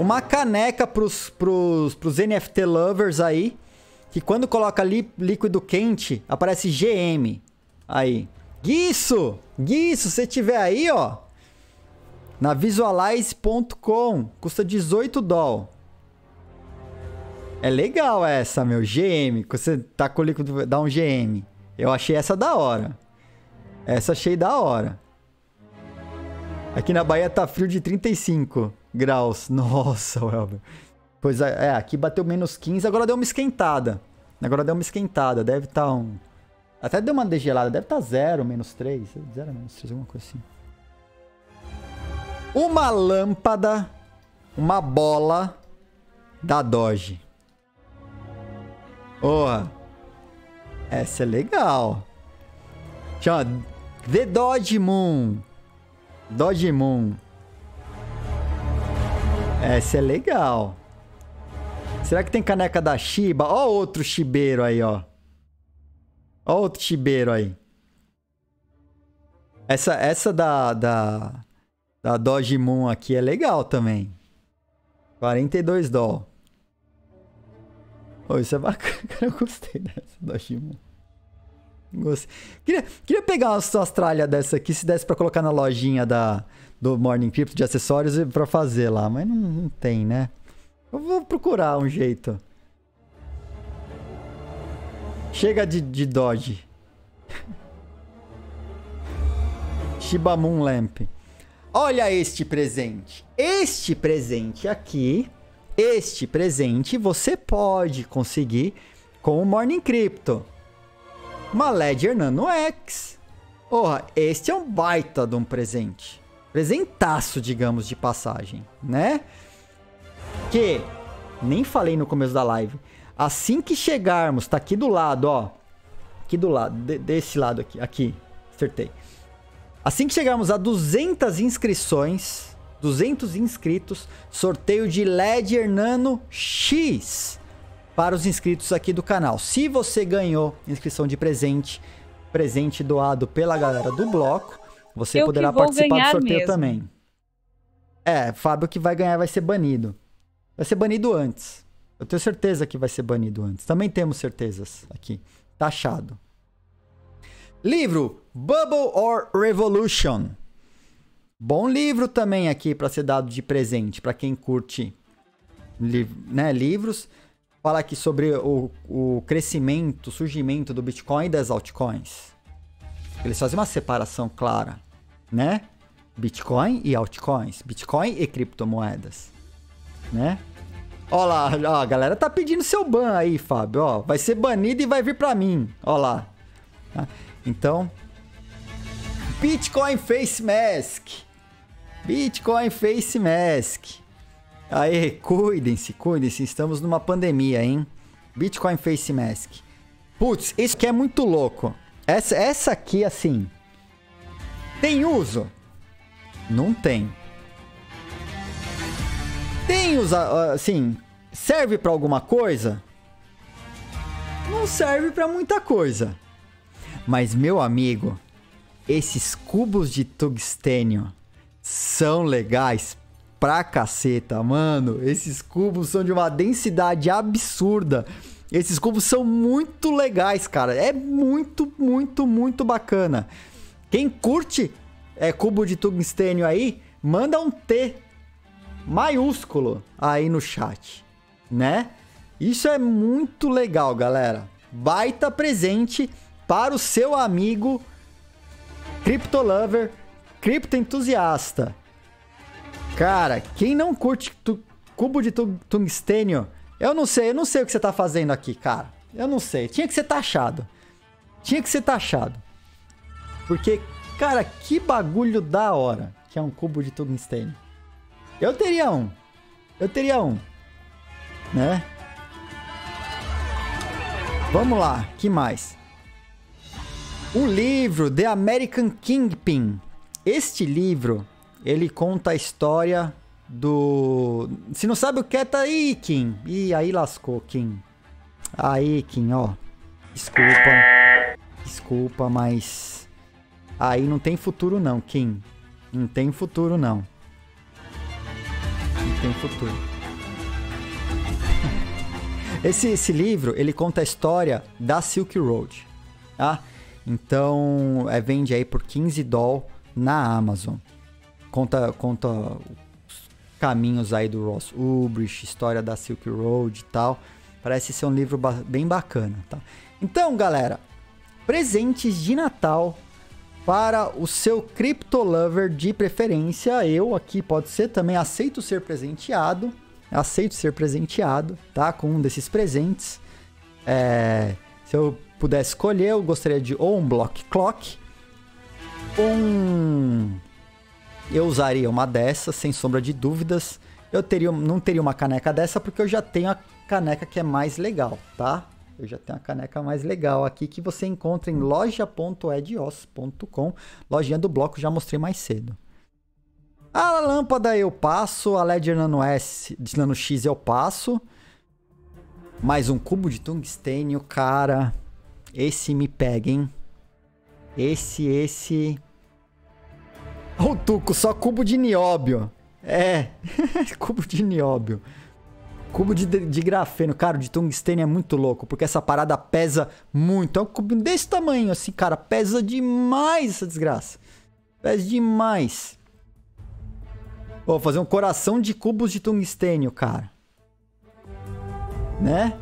Uma caneca pros, pros, pros NFT lovers aí. Que quando coloca li, líquido quente, aparece GM. Aí. Guiço! Guiço, se tiver aí, ó. Na visualize.com. Custa 18 doll. É legal essa, meu. GM. Você tá com o líquido, dá um GM. Eu achei essa da hora. Essa achei da hora. Aqui na Bahia tá frio de 35 graus. Nossa, Welber. Pois é, é, aqui bateu menos 15, agora deu uma esquentada. Agora deu uma esquentada, deve estar tá um... Até deu uma degelada, deve estar tá 0, menos 3. 0, menos 3, alguma coisa assim. Uma lâmpada, uma bola da Doge. Porra. Essa é legal. Chama The Dodge Moon. Dodge Moon. Essa é legal. Será que tem caneca da Shiba? Ó outro chibeiro aí, ó. Ó outro chibeiro aí. Essa, essa da, da, da Dodge Moon aqui é legal também. 42 dólares. Oh, isso é bacana. Eu gostei dessa Dodge Moon. Queria, queria pegar umas, umas tralhas dessa aqui, se desse pra colocar na lojinha da, do Morning Crypto de acessórios pra fazer lá, mas não, não tem, né? Eu vou procurar um jeito. Chega de, de Dodge. Shiba Moon Lamp. Olha este presente. Este presente aqui, este presente você pode conseguir com o Morning Crypto. Uma Ledger Nano X. Porra, este é um baita de um presente. Presentaço, digamos, de passagem, né? Que, nem falei no começo da live, assim que chegarmos, tá aqui do lado, ó. Aqui do lado, de, desse lado aqui, aqui, acertei. Assim que chegarmos a 200 inscrições, 200 inscritos, sorteio de Ledger Nano X para os inscritos aqui do canal. Se você ganhou inscrição de presente, presente doado pela galera do bloco, você Eu poderá participar do sorteio mesmo. também. É, Fábio que vai ganhar vai ser banido. Vai ser banido antes. Eu tenho certeza que vai ser banido antes. Também temos certezas aqui. Taxado. Livro Bubble or Revolution. Bom livro também aqui para ser dado de presente para quem curte li né, livros. Fala aqui sobre o, o crescimento, o surgimento do Bitcoin e das altcoins. Eles fazem uma separação clara, né? Bitcoin e altcoins, Bitcoin e criptomoedas, né? Ó lá, a galera tá pedindo seu ban aí, Fábio, ó, vai ser banido e vai vir para mim, ó lá. Tá? Então, Bitcoin Face Mask. Bitcoin Face Mask. Aí, cuidem-se, cuidem-se, estamos numa pandemia, hein? Bitcoin Face Mask. Putz, isso aqui é muito louco. Essa, essa aqui, assim. Tem uso? Não tem. Tem uso, assim, serve para alguma coisa? Não serve para muita coisa. Mas, meu amigo, esses cubos de tungstênio são legais pra caceta, mano. Esses cubos são de uma densidade absurda. Esses cubos são muito legais, cara. É muito, muito, muito bacana. Quem curte é, cubo de tungstênio aí, manda um T maiúsculo aí no chat, né? Isso é muito legal, galera. Baita presente para o seu amigo Cryptolover, criptoentusiasta. Cara, quem não curte cubo de tungstênio, eu não sei, eu não sei o que você tá fazendo aqui, cara. Eu não sei. Tinha que ser taxado. Tinha que ser taxado. Porque, cara, que bagulho da hora que é um cubo de tungstênio. Eu teria um. Eu teria um. Né? Vamos lá, que mais? O livro The American Kingpin. Este livro, ele conta a história do... Se não sabe o que é, tá aí, Kim. Ih, aí lascou, Kim. Aí, Kim, ó. Desculpa. Desculpa, mas... Aí não tem futuro não, Kim. Não tem futuro não. Não tem futuro. Esse, esse livro, ele conta a história da Silk Road, tá? Então, é, vende aí por 15 doll na Amazon. Conta, conta os caminhos aí do Ross Ulbricht, história da Silk Road e tal. Parece ser um livro ba bem bacana, tá? Então, galera, presentes de Natal para o seu Crypto Lover de preferência. Eu aqui pode ser também aceito ser presenteado. Aceito ser presenteado, tá? Com um desses presentes. É, se eu pudesse escolher, eu gostaria de ou um Block Clock, um... Eu usaria uma dessas, sem sombra de dúvidas. Eu teria, não teria uma caneca dessa porque eu já tenho a caneca que é mais legal, tá? Eu já tenho a caneca mais legal aqui que você encontra em loja.edios.com. Lojinha do bloco, já mostrei mais cedo. A lâmpada eu passo, a LED Nano S, Nano X eu passo. Mais um cubo de tungstênio, cara. Esse me pega, hein? Esse, esse. Ô, oh, Tuco, só cubo de nióbio. É, cubo de nióbio. Cubo de, de grafeno, cara, de tungstênio é muito louco, porque essa parada pesa muito. É um cubo desse tamanho, assim, cara, pesa demais essa desgraça. Pesa demais. Vou fazer um coração de cubos de tungstênio, cara. Né?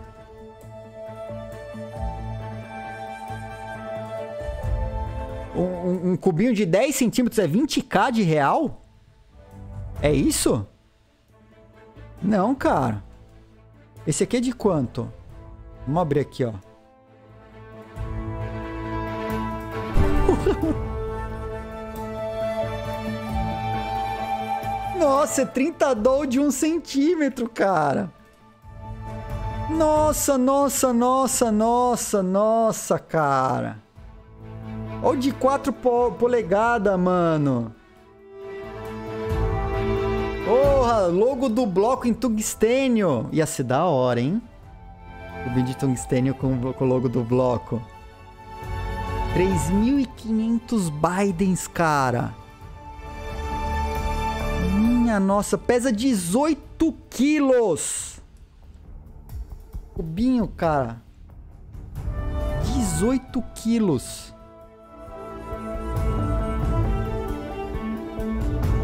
Um, um, cubinho de 10 centímetros é 20k de real? É isso? Não, cara. Esse aqui é de quanto? Vamos abrir aqui, ó. Nossa, é 30 doll de 1 centímetro, cara. Nossa, nossa, nossa, nossa, nossa, cara. Olha o de 4 polegadas, mano. Porra, logo do bloco em tungstênio. Ia ser da hora, hein? O vídeo de tungstênio com, com o logo do bloco. 3.500 Bidens, cara. Minha nossa, pesa 18 quilos. Cubinho, cara. 18 quilos.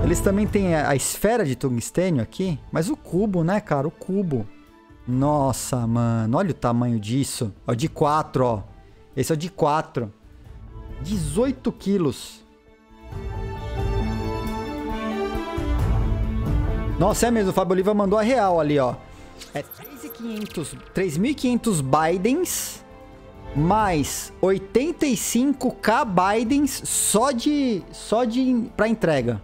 Eles também têm a, esfera de tungstênio aqui, mas o cubo, né, cara? O cubo. Nossa, mano, olha o tamanho disso. Ó, de 4, ó. Esse é o de 4. 18 quilos. Nossa, é mesmo, o Fábio Oliva mandou a real ali, ó. É 3.500 3.500 Bidens mais 85k Bidens só de só de para entrega.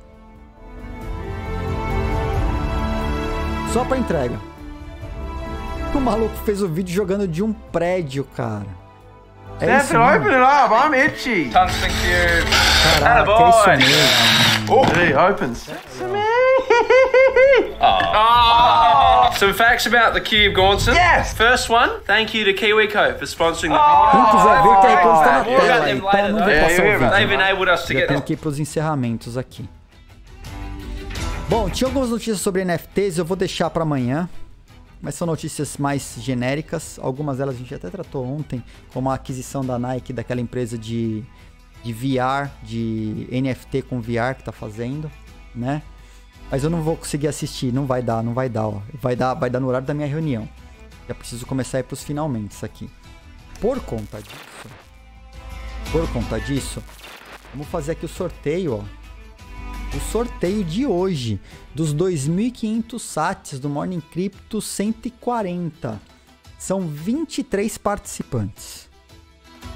Só pra entrega. O maluco fez o vídeo jogando de um prédio, cara. É Sempre isso open lá, obviamente. Thank you. Caraca, é isso mesmo. Oh, he opens. oh. Some facts about the Cube Gaunson. Yes. First one, thank you to KiwiCo for sponsoring the video. Quem quiser ver, tem tá na tela aí, tá? Não vou passar o vídeo. They've enabled us to Já get tenho que ir pros encerramentos aqui. Bom, tinha algumas notícias sobre NFTs, eu vou deixar para amanhã. Mas são notícias mais genéricas. Algumas delas a gente até tratou ontem, como a aquisição da Nike daquela empresa de, de VR, de NFT com VR que tá fazendo, né? Mas eu não vou conseguir assistir, não vai dar, não vai dar, ó. Vai dar, vai dar no horário da minha reunião. Já preciso começar a ir pros finalmente aqui. Por conta disso, Por conta disso, vamos fazer aqui o sorteio, ó. O sorteio de hoje dos 2.500 sats do Morning Crypto 140. São 23 participantes.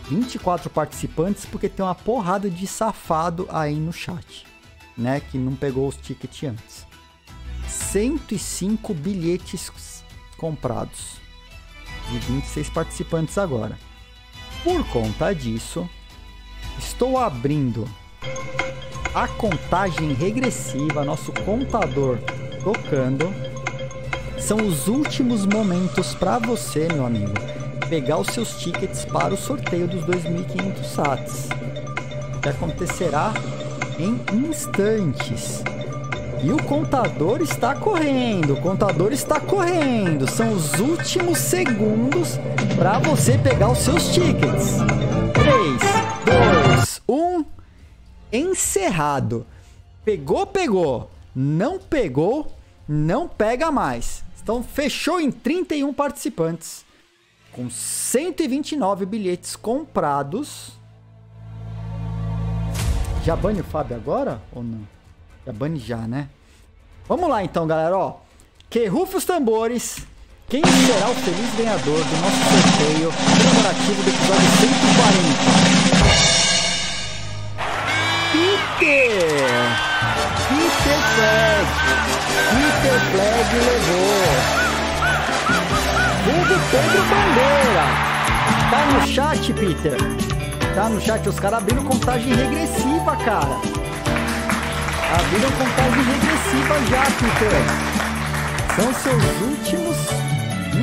24 participantes porque tem uma porrada de safado aí no chat, né, que não pegou os tickets antes. 105 bilhetes comprados de 26 participantes agora. Por conta disso, estou abrindo a contagem regressiva, nosso contador tocando. São os últimos momentos para você, meu amigo, pegar os seus tickets para o sorteio dos 2.500 sats, que acontecerá em instantes. E o contador está correndo, o contador está correndo. São os últimos segundos para você pegar os seus tickets. 3, 2, 1. Encerrado. Pegou, pegou. Não pegou, não pega mais. Então fechou em 31 participantes. Com 129 bilhetes comprados. Já bane o Fábio agora ou não? Já bane já, né? Vamos lá então, galera, ó. Que rufe os tambores. Quem será o feliz ganhador do nosso sorteio comemorativo do episódio 140? Peter! Peter Flag! Peter Flag levou! Hugo Pedro Bandeira! Tá no chat, Peter? Tá no chat, os caras abriram contagem regressiva, cara. Abriram contagem regressiva já, Peter. São seus últimos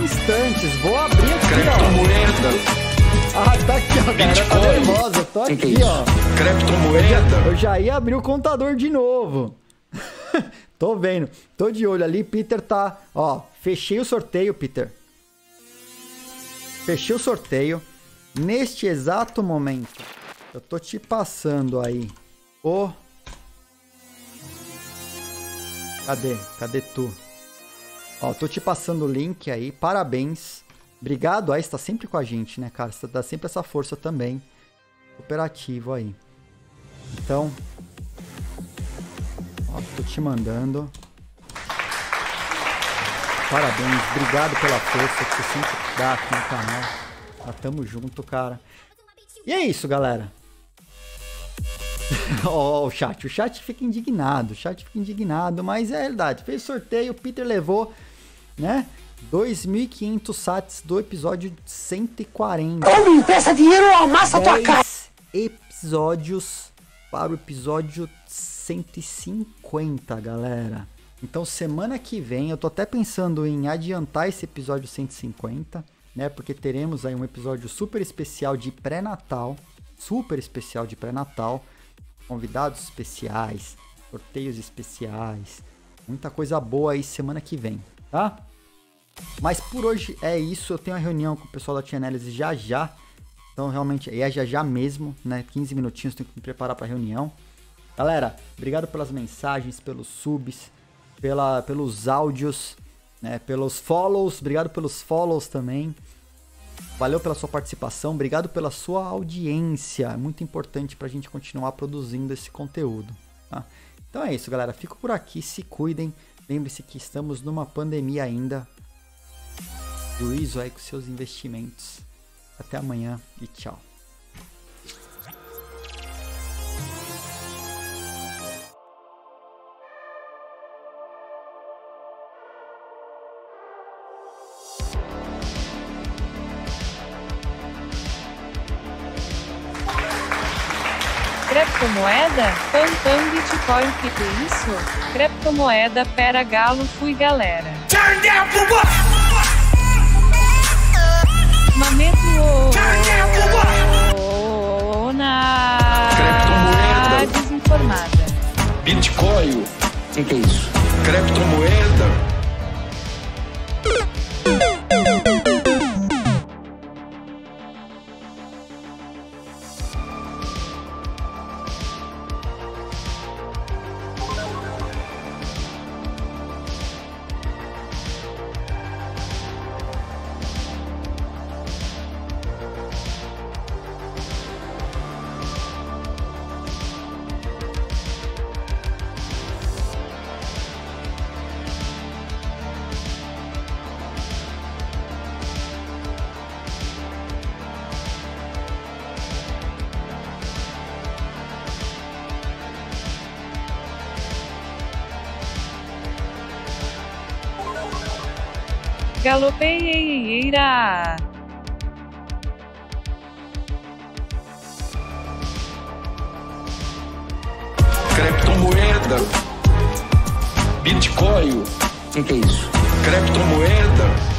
instantes. Vou abrir aqui, ó. Ah, tá aqui, ó, galera. Tá nervosa. Tô Que que é aqui, ó. Criptomoeda. Eu já ia abrir o contador de novo. Tô vendo. Tô de olho ali. Peter tá. Ó, fechei o sorteio, Peter. Fechei o sorteio. Neste exato momento, eu tô te passando aí o. Cadê? Cadê tu? Ó, tô te passando o link aí. Parabéns. Obrigado aí, você tá sempre com a gente, né, cara? Você dá sempre essa força também. Operativo aí. Então, ó, tô te mandando. Parabéns, obrigado pela força que você sempre dá aqui no canal. Tá, tamo junto, cara. E é isso, galera. Ó, o chat. O chat fica indignado. O chat fica indignado, mas é verdade. Fez sorteio, o Peter levou, né? 2.500 sats do episódio 140. Ou me empresta dinheiro ou amassa tua cara. 10 episódios para o episódio 150, galera. Então, semana que vem, eu tô até pensando em adiantar esse episódio 150, né? Porque teremos aí um episódio super especial de pré-natal. Super especial de pré-natal. Convidados especiais, sorteios especiais. Muita coisa boa aí semana que vem, tá? Mas por hoje é isso. Eu tenho uma reunião com o pessoal da T-Análise já já. Então, realmente, é já já mesmo, né? 15 minutinhos, tenho que me preparar para a reunião. Galera, obrigado pelas mensagens, pelos subs, pela, pelos áudios, né? Pelos follows. Obrigado pelos follows também. Valeu pela sua participação, obrigado pela sua audiência. É muito importante para a gente continuar produzindo esse conteúdo. Tá? Então é isso, galera. Fico por aqui, se cuidem. Lembre-se que estamos numa pandemia ainda. Juízo aí com seus investimentos. Até amanhã e tchau. Criptomoeda? Pam pam Bitcoin que que é isso? Criptomoeda pera galo fui galera. Mameto na Criptomoeda. desinformada. Bitcoin. O que é isso? Criptomoeda. Galopeieira. Criptomoeda. Bitcoin. O que, que é isso? Criptomoeda.